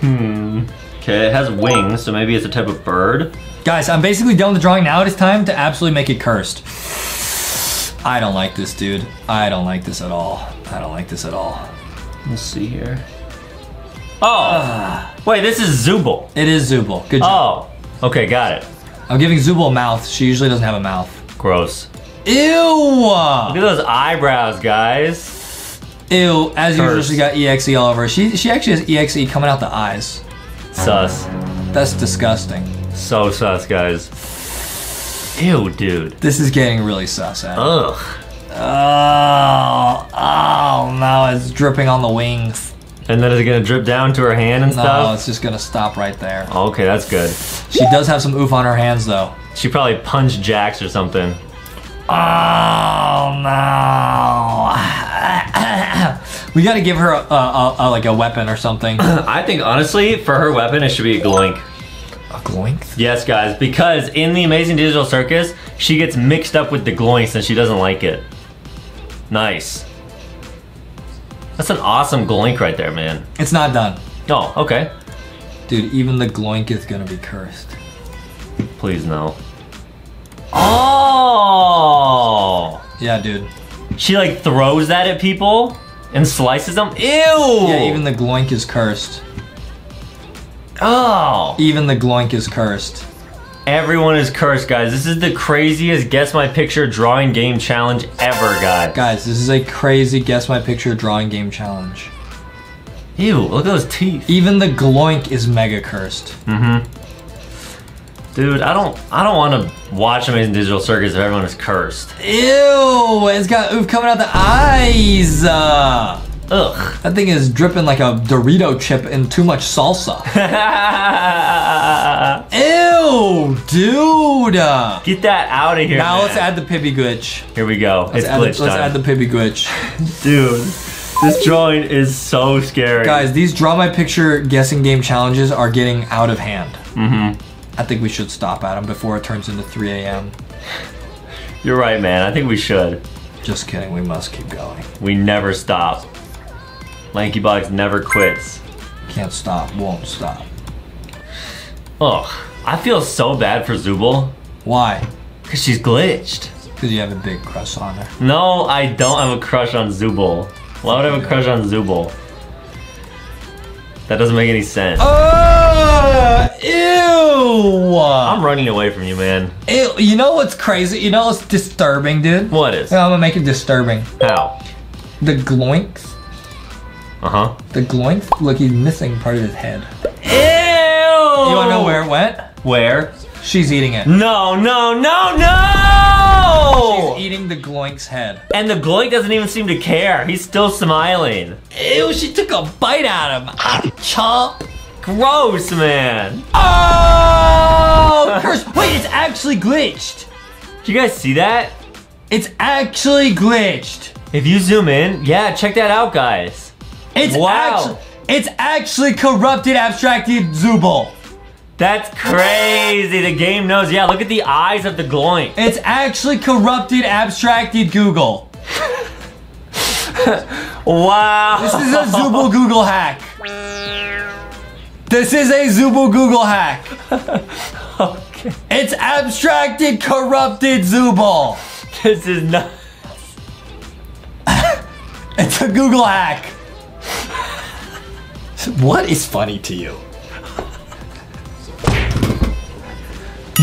Hmm. Okay, it has wings, so maybe it's a type of bird. Guys, I'm basically done with the drawing. Now it is time to absolutely make it cursed. I don't like this, dude. I don't like this at all. I don't like this at all. Let's see here. Oh! Wait, this is Zooble. It is Zooble. Good job. Oh! Okay, got it. I'm giving Zooble a mouth. She usually doesn't have a mouth. Gross. Ew! Look at those eyebrows, guys. Ew. As usual, Cursed. she got EXE all over. She she actually has EXE coming out the eyes. Sus. That's disgusting. So sus, guys. Ew, dude. This is getting really sus, Adam. Ugh. Oh, oh, now it's dripping on the wings. And then is it gonna drip down to her hand and No, stuff? it's just gonna stop right there. Okay, that's good. She does have some oof on her hands, though. She probably punched Jax or something. Oh no! we gotta give her a, a, a, like a weapon or something. [COUGHS] I think honestly, for her weapon, it should be a gloink. A gloink. Yes, guys, because in the Amazing Digital Circus, she gets mixed up with the gloinks and she doesn't like it. Nice. That's an awesome gloink right there, man. It's not done, Oh, okay. dude. Even the gloink is gonna be cursed. Please no. Oh! oh! Yeah, dude. She like throws that at people and slices them. Ew! Yeah, even the gloink is cursed. Oh! Even the gloink is cursed. Everyone is cursed, guys. This is the craziest guess my picture drawing game challenge ever, guys. Guys, this is a crazy guess my picture drawing game challenge. Ew, look at those teeth. Even the gloink is mega cursed. Mm-hmm. Dude, I don't I don't want to watch Amazing Digital Circus if everyone is cursed. Ew, it's got oof coming out the eyes. Uh, Ugh. that thing is dripping like a Dorito chip in too much salsa. [LAUGHS] Ew, dude. Get that out of here. now man. let's add the Pibby Glitch. Here we go. Let's, it's add, the, let's add the Pibby Glitch. [LAUGHS] Dude, this drawing is so scary. Guys, these draw my picture guessing game challenges are getting out of hand. Mm-hmm. I think we should stop at them before it turns into 3 a.m. You're right, man. I think we should. Just kidding, we must keep going. We never stop. Lanky Box never quits. Can't stop, won't stop. Ugh. I feel so bad for Zooble Why? because she's glitched. Because you have a big crush on her. No, I don't have a crush on Zooble. Why would I have a crush on Zooble? That doesn't make any sense. Uh, ew! I'm running away from you, man. Ew, you know what's crazy? You know what's disturbing, dude? What is? I'm gonna make it disturbing. How? The gloinks. Uh huh. The gloink, look, he's missing part of his head. Ew! You wanna know where it went? Where? She's eating it. No, no, no, no! She's eating the gloink's head. And the Gloink doesn't even seem to care. He's still smiling. Ew, she took a bite out of him. Ah, chomp. Gross, man. Oh! [LAUGHS] Curse. Wait, it's actually glitched. Do you guys see that? It's actually glitched. If you zoom in, yeah, check that out, guys. It's Wow. actually it's actually corrupted abstracted Zooble. That's crazy. The game knows. Yeah, look at the eyes of the Gloink. It's actually corrupted abstracted Google. Wow. This is a Zooble Google hack. This is a Zooble Google hack. [LAUGHS] okay. It's abstracted corrupted Zooble. This is not. [LAUGHS] It's a Google hack. [LAUGHS] What is funny to you?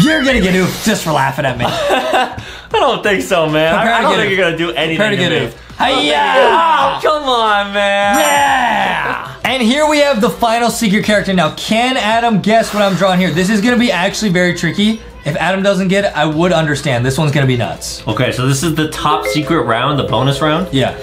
You're gonna get oofed just for laughing at me. [LAUGHS] I don't think so, man. I, Prepare I to don't think you're gonna do anything Prepare to to get me. oofed. Hiya! Oh, come on, man. Yeah! [LAUGHS] And here we have the final secret character. Now, can Adam guess what I'm drawing here? This is gonna be actually very tricky. If Adam doesn't get it, I would understand. This one's gonna be nuts. Okay, so this is the top secret round, the bonus round. Yeah.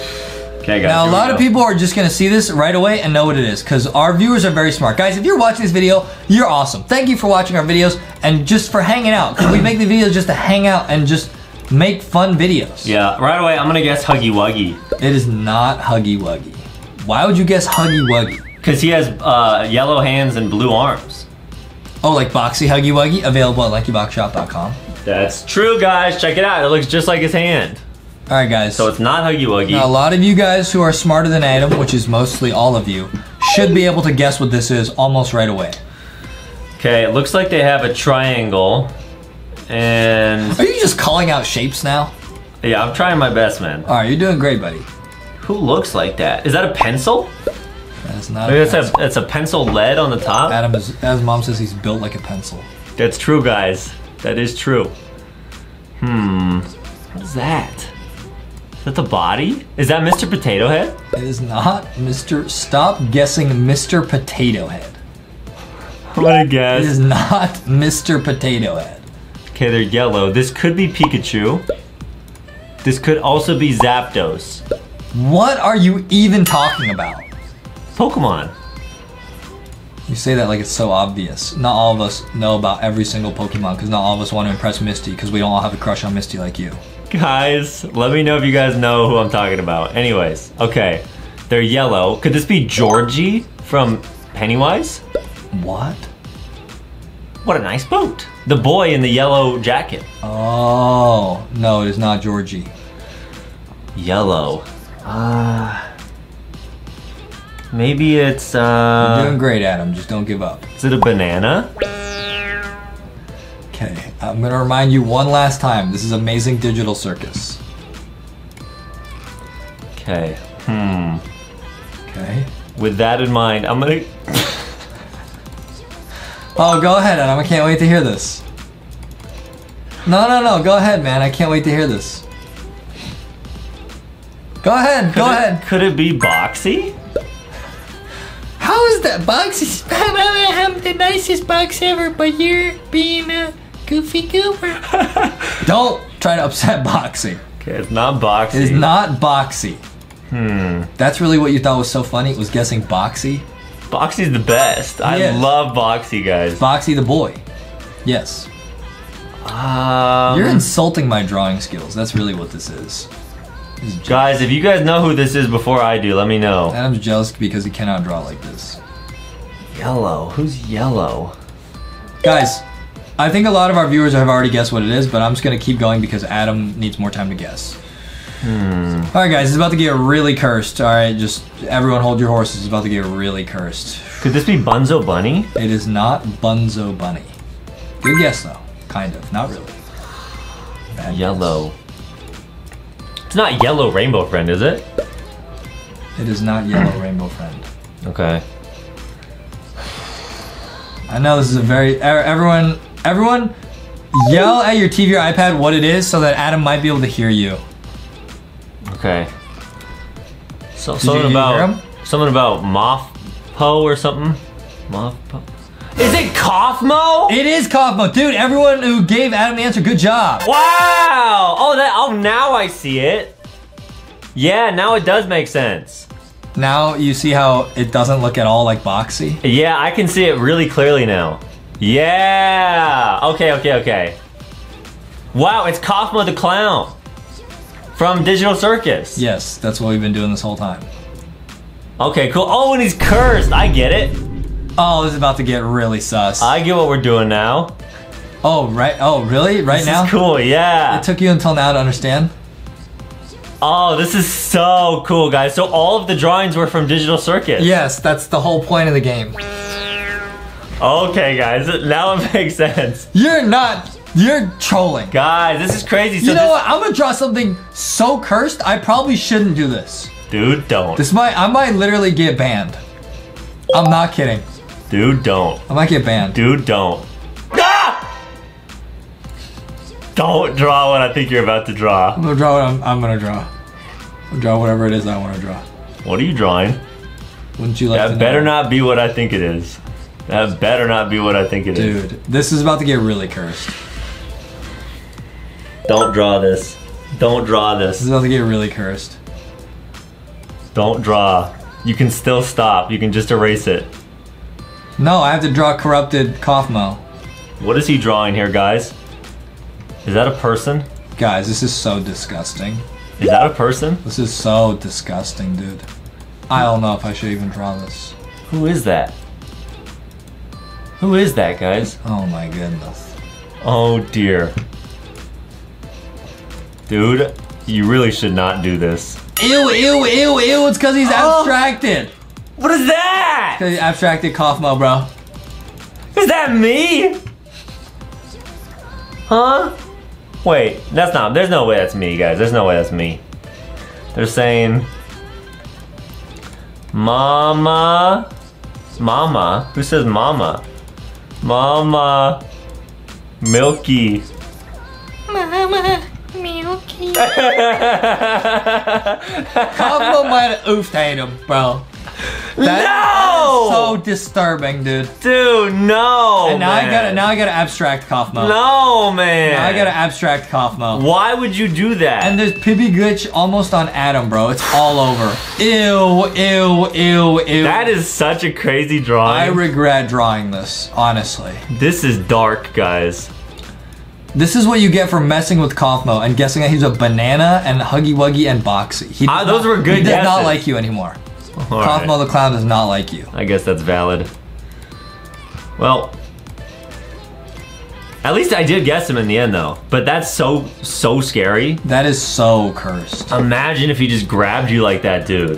Now, a lot of people are just gonna see this right away and know what it is, because our viewers are very smart. Guys, if you're watching this video, you're awesome. Thank you for watching our videos and just for hanging out. we make the videos just to hang out and just make fun videos. Yeah, right away, I'm gonna guess Huggy Wuggy. It is not Huggy Wuggy. Why would you guess Huggy Wuggy? Because he has uh, yellow hands and blue arms. Oh, like Boxy Huggy Wuggy, available at LankyBoxShop.com. That's true, guys. Check it out. It looks just like his hand. All right, guys. So it's not Huggy Wuggy. Now, a lot of you guys who are smarter than Adam, which is mostly all of you, should be able to guess what this is almost right away. Okay, it looks like they have a triangle. And Are you just calling out shapes now? yeah, I'm trying my best, man. All right, you're doing great, buddy. Who looks like that? Is that a pencil? That's not. Maybe a that's a, that's a pencil lead on the top? Adam is, as mom says, he's built like a pencil. That's true, guys. That is true. Hmm. What is that? Is that the body? Is that Mr. Potato Head? It is not Mr. Stop guessing Mr. Potato Head. I'm gonna guess. is not Mr. Potato Head. Okay, they're yellow. This could be Pikachu. This could also be Zapdos. What are you even talking about? Pokemon. You say that like it's so obvious. Not all of us know about every single Pokemon because not all of us want to impress Misty because we don't all have a crush on Misty like you. Guys, let me know if you guys know who I'm talking about. Anyways, okay. They're yellow. Could this be Georgie from Pennywise? What? What a nice boat. The boy in the yellow jacket. Oh, no, it is not Georgie. Yellow. Uh, maybe it's, You're uh, doing great, Adam. Just don't give up. is it a banana? Okay, I'm gonna remind you one last time. This is Amazing Digital Circus. Okay. Hmm. Okay. With that in mind, I'm gonna. [LAUGHS] Oh, go ahead, Adam. I can't wait to hear this. No, no, no. Go ahead, man. I can't wait to hear this. Go ahead. Go Could it- ahead. Could it be Boxy? How is that box? I'm [LAUGHS] the nicest box ever, but you're being a goofy goober. [LAUGHS] Don't try to upset [LAUGHS] Boxy. Okay, it's not Boxy. It is not Boxy. Hmm. That's really what you thought was so funny? Was guessing Boxy? Boxy's the best. I Yes. love Boxy, guys. Boxy the boy. Yes. Um, You're insulting my drawing skills. That's really what this is. This is guys, if you guys know who this is before I do, let me know. Adam's jealous because he cannot draw like this. Yellow. Who's yellow? Guys, I think a lot of our viewers have already guessed what it is, but I'm just gonna keep going because Adam needs more time to guess. Hmm. All right, guys, it's about to get really cursed. All right, just everyone hold your horses. It's about to get really cursed. Could this be Bunzo Bunny? It is not Bunzo Bunny. Good guess though, kind of, not really. Bad guess. Yellow. It's not Yellow Rainbow Friend, is it? It is not Yellow [CLEARS THROAT] Rainbow Friend. Okay. I know this is a very everyone everyone yell at your TV or iPad what it is so that Adam might be able to hear you. Okay. So you something hear about him? something about Moth Po or something. Moth Po. Is it Kaufmo? It is Kaufmo, dude. Everyone who gave Adam the answer, good job. Wow! Oh, that. Oh, now I see it. Yeah, now it does make sense. Now you see how it doesn't look at all like boxy. Yeah, I can see it really clearly now. Yeah. Okay, okay, okay. Wow, it's Kaufmo the clown from Digital Circus. Yes, that's what we've been doing this whole time. Okay, cool. Oh, and he's cursed. I get it. Oh, this is about to get really sus. I get what we're doing now. oh, right. Oh, really? Right This now? is cool. Yeah. It took you until now to understand. Oh, this is so cool, guys. So all of the drawings were from Digital Circus. Yes, that's the whole point of the game. Okay, guys. Now it [LAUGHS] makes sense. You're not. You're trolling. Guys, this is crazy. So You know what? I'm gonna draw something so cursed. I probably shouldn't do this. Dude, don't. This might. I might literally get banned. I'm not kidding. Dude, don't. I might get banned. Dude, don't. Ah! Don't draw what I think you're about to draw. I'm gonna draw what I'm, I'm gonna draw. I'll draw whatever it is I want to draw. What are you drawing? Wouldn't you like to That know? better not be what I think it is. That better not be what I think it is. Dude, this is about to get really cursed. Don't draw this. Don't draw This This is about to get really cursed. Don't draw. You can still stop. You can just erase it. No, I have to draw corrupted Kaufmo. What is he drawing here, guys? Is that a person? Guys, this is so disgusting. Is that a person? This is so disgusting, dude. I don't know if I should even draw this. Who is that? Who is that, guys? Oh my goodness. Oh dear. Dude, you really should not do this. Ew, ew, ew, ew, it's because he's Oh. abstracted. What is that? Because he's abstracted Kaufmo, bro. Is that me? Huh? Wait, that's not. There's no way that's me, guys. There's no way that's me. They're saying, Mama, Mama. Who says Mama? Mama, Milky. Mama, Milky. Kaufmo might have oofed at him, bro. That No! so disturbing, dude. Dude, no. and now I gotta now I gotta abstract Kaufmo. No, man. Now I gotta abstract Kaufmo. Why would you do that? And there's Pibby Glitch almost on Adam, bro. It's all over. Ew, ew, ew, ew. that is such a crazy drawing. I regret drawing this, honestly. this is dark, guys. This is what you get for messing with Kaufmo and guessing that he's a banana and Huggy Wuggy and Boxy. He Ah, those not- were good He does not like you anymore. All Kaufmo right. the clown does not like you. I guess that's valid. Well, at least I did guess him in the end, though. But that's so so scary. That is so cursed. Imagine if he just grabbed you like that, dude.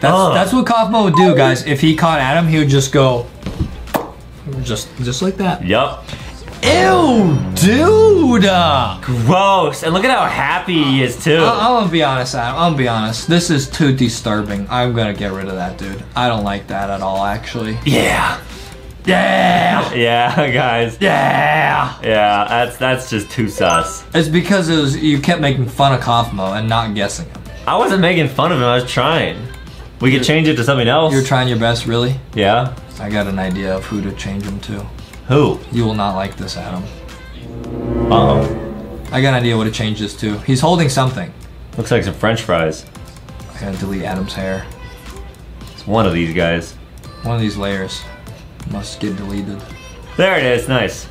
That's Ugh. that's what Kaufmo would do, guys. If he caught Adam, he would just go, just just like that. Yup. Ew, Ew, dude. Gross. And look at how happy he is too. I'm gonna be honest, Adam. I'm gonna be honest. This is too disturbing. I'm gonna get rid of that, dude. I don't like that at all, actually. yeah. Yeah. Yeah, [LAUGHS] guys. Yeah. Yeah, that's that's just too sus. It's because it was you kept making fun of Kaufmo and not guessing him. I wasn't making fun of him. I was trying. We could change it to something else. You're trying your best, really. yeah. I got an idea of who to change him to. Who? You will not like this, Adam. Uh oh. I got an idea what to change this to. He's holding something. Looks like some French fries. I gotta delete Adam's hair. It's one of these guys. One of these layers must get deleted. There it is. Nice.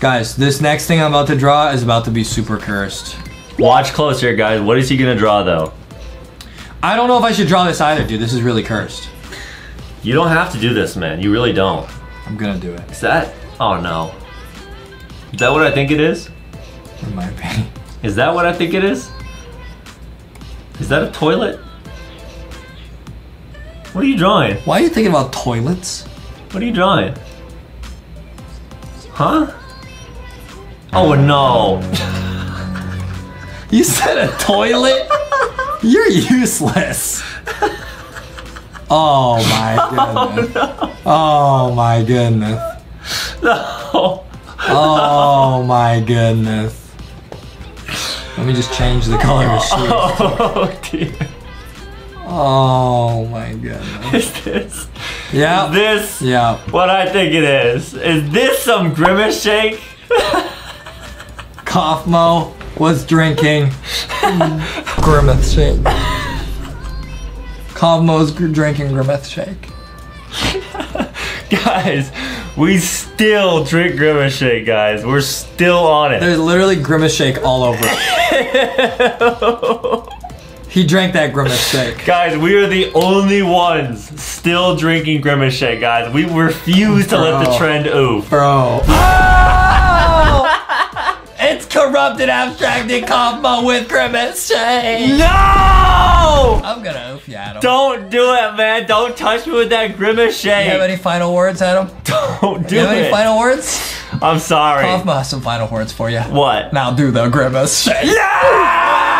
Guys, this next thing I'm about to draw is about to be super cursed. Watch closer, guys. What is he gonna draw though? I don't know if I should draw this either, dude. This is really cursed. You don't have to do this, man. You really don't. I'm gonna do it, Is that? Oh no. Is that what I think it is? in my opinion. Is that what I think it is? Is that a toilet? What are you drawing? Why are you thinking about toilets? What are you drawing? Huh? Oh no. [LAUGHS] You said a toilet? You're useless. [LAUGHS] Oh my oh, goodness. Oh my goodness. No. Oh my goodness. Let me just change the color of sheet. [LAUGHS] Oh dear. Oh my goodness. Is this? Yeah. This? Yeah. What I think it is. Is this some grimace shake? Kaufmo was drinking Grimace shake. Kaufmo's gr- drinking Grimace shake. [LAUGHS] Guys, we still drink grimace shake, guys. We're still on it. There's literally Grimace shake all over. [LAUGHS] He drank that Grimace shake. Guys, we are the only ones still drinking grimace shake, guys. We refuse to let the trend oof. Bro. [LAUGHS] [LAUGHS] it's corrupted abstracted Kaufmo with Grimace shake. No! I'm gonna oof you, Adam. Don't do it, man. Don't touch me with that grimace you have any final words, Adam? [LAUGHS] Don't do it. you have any final words? I'm sorry. Kaufmo has some final words for you. What? Now do the Grimace shake. Yeah!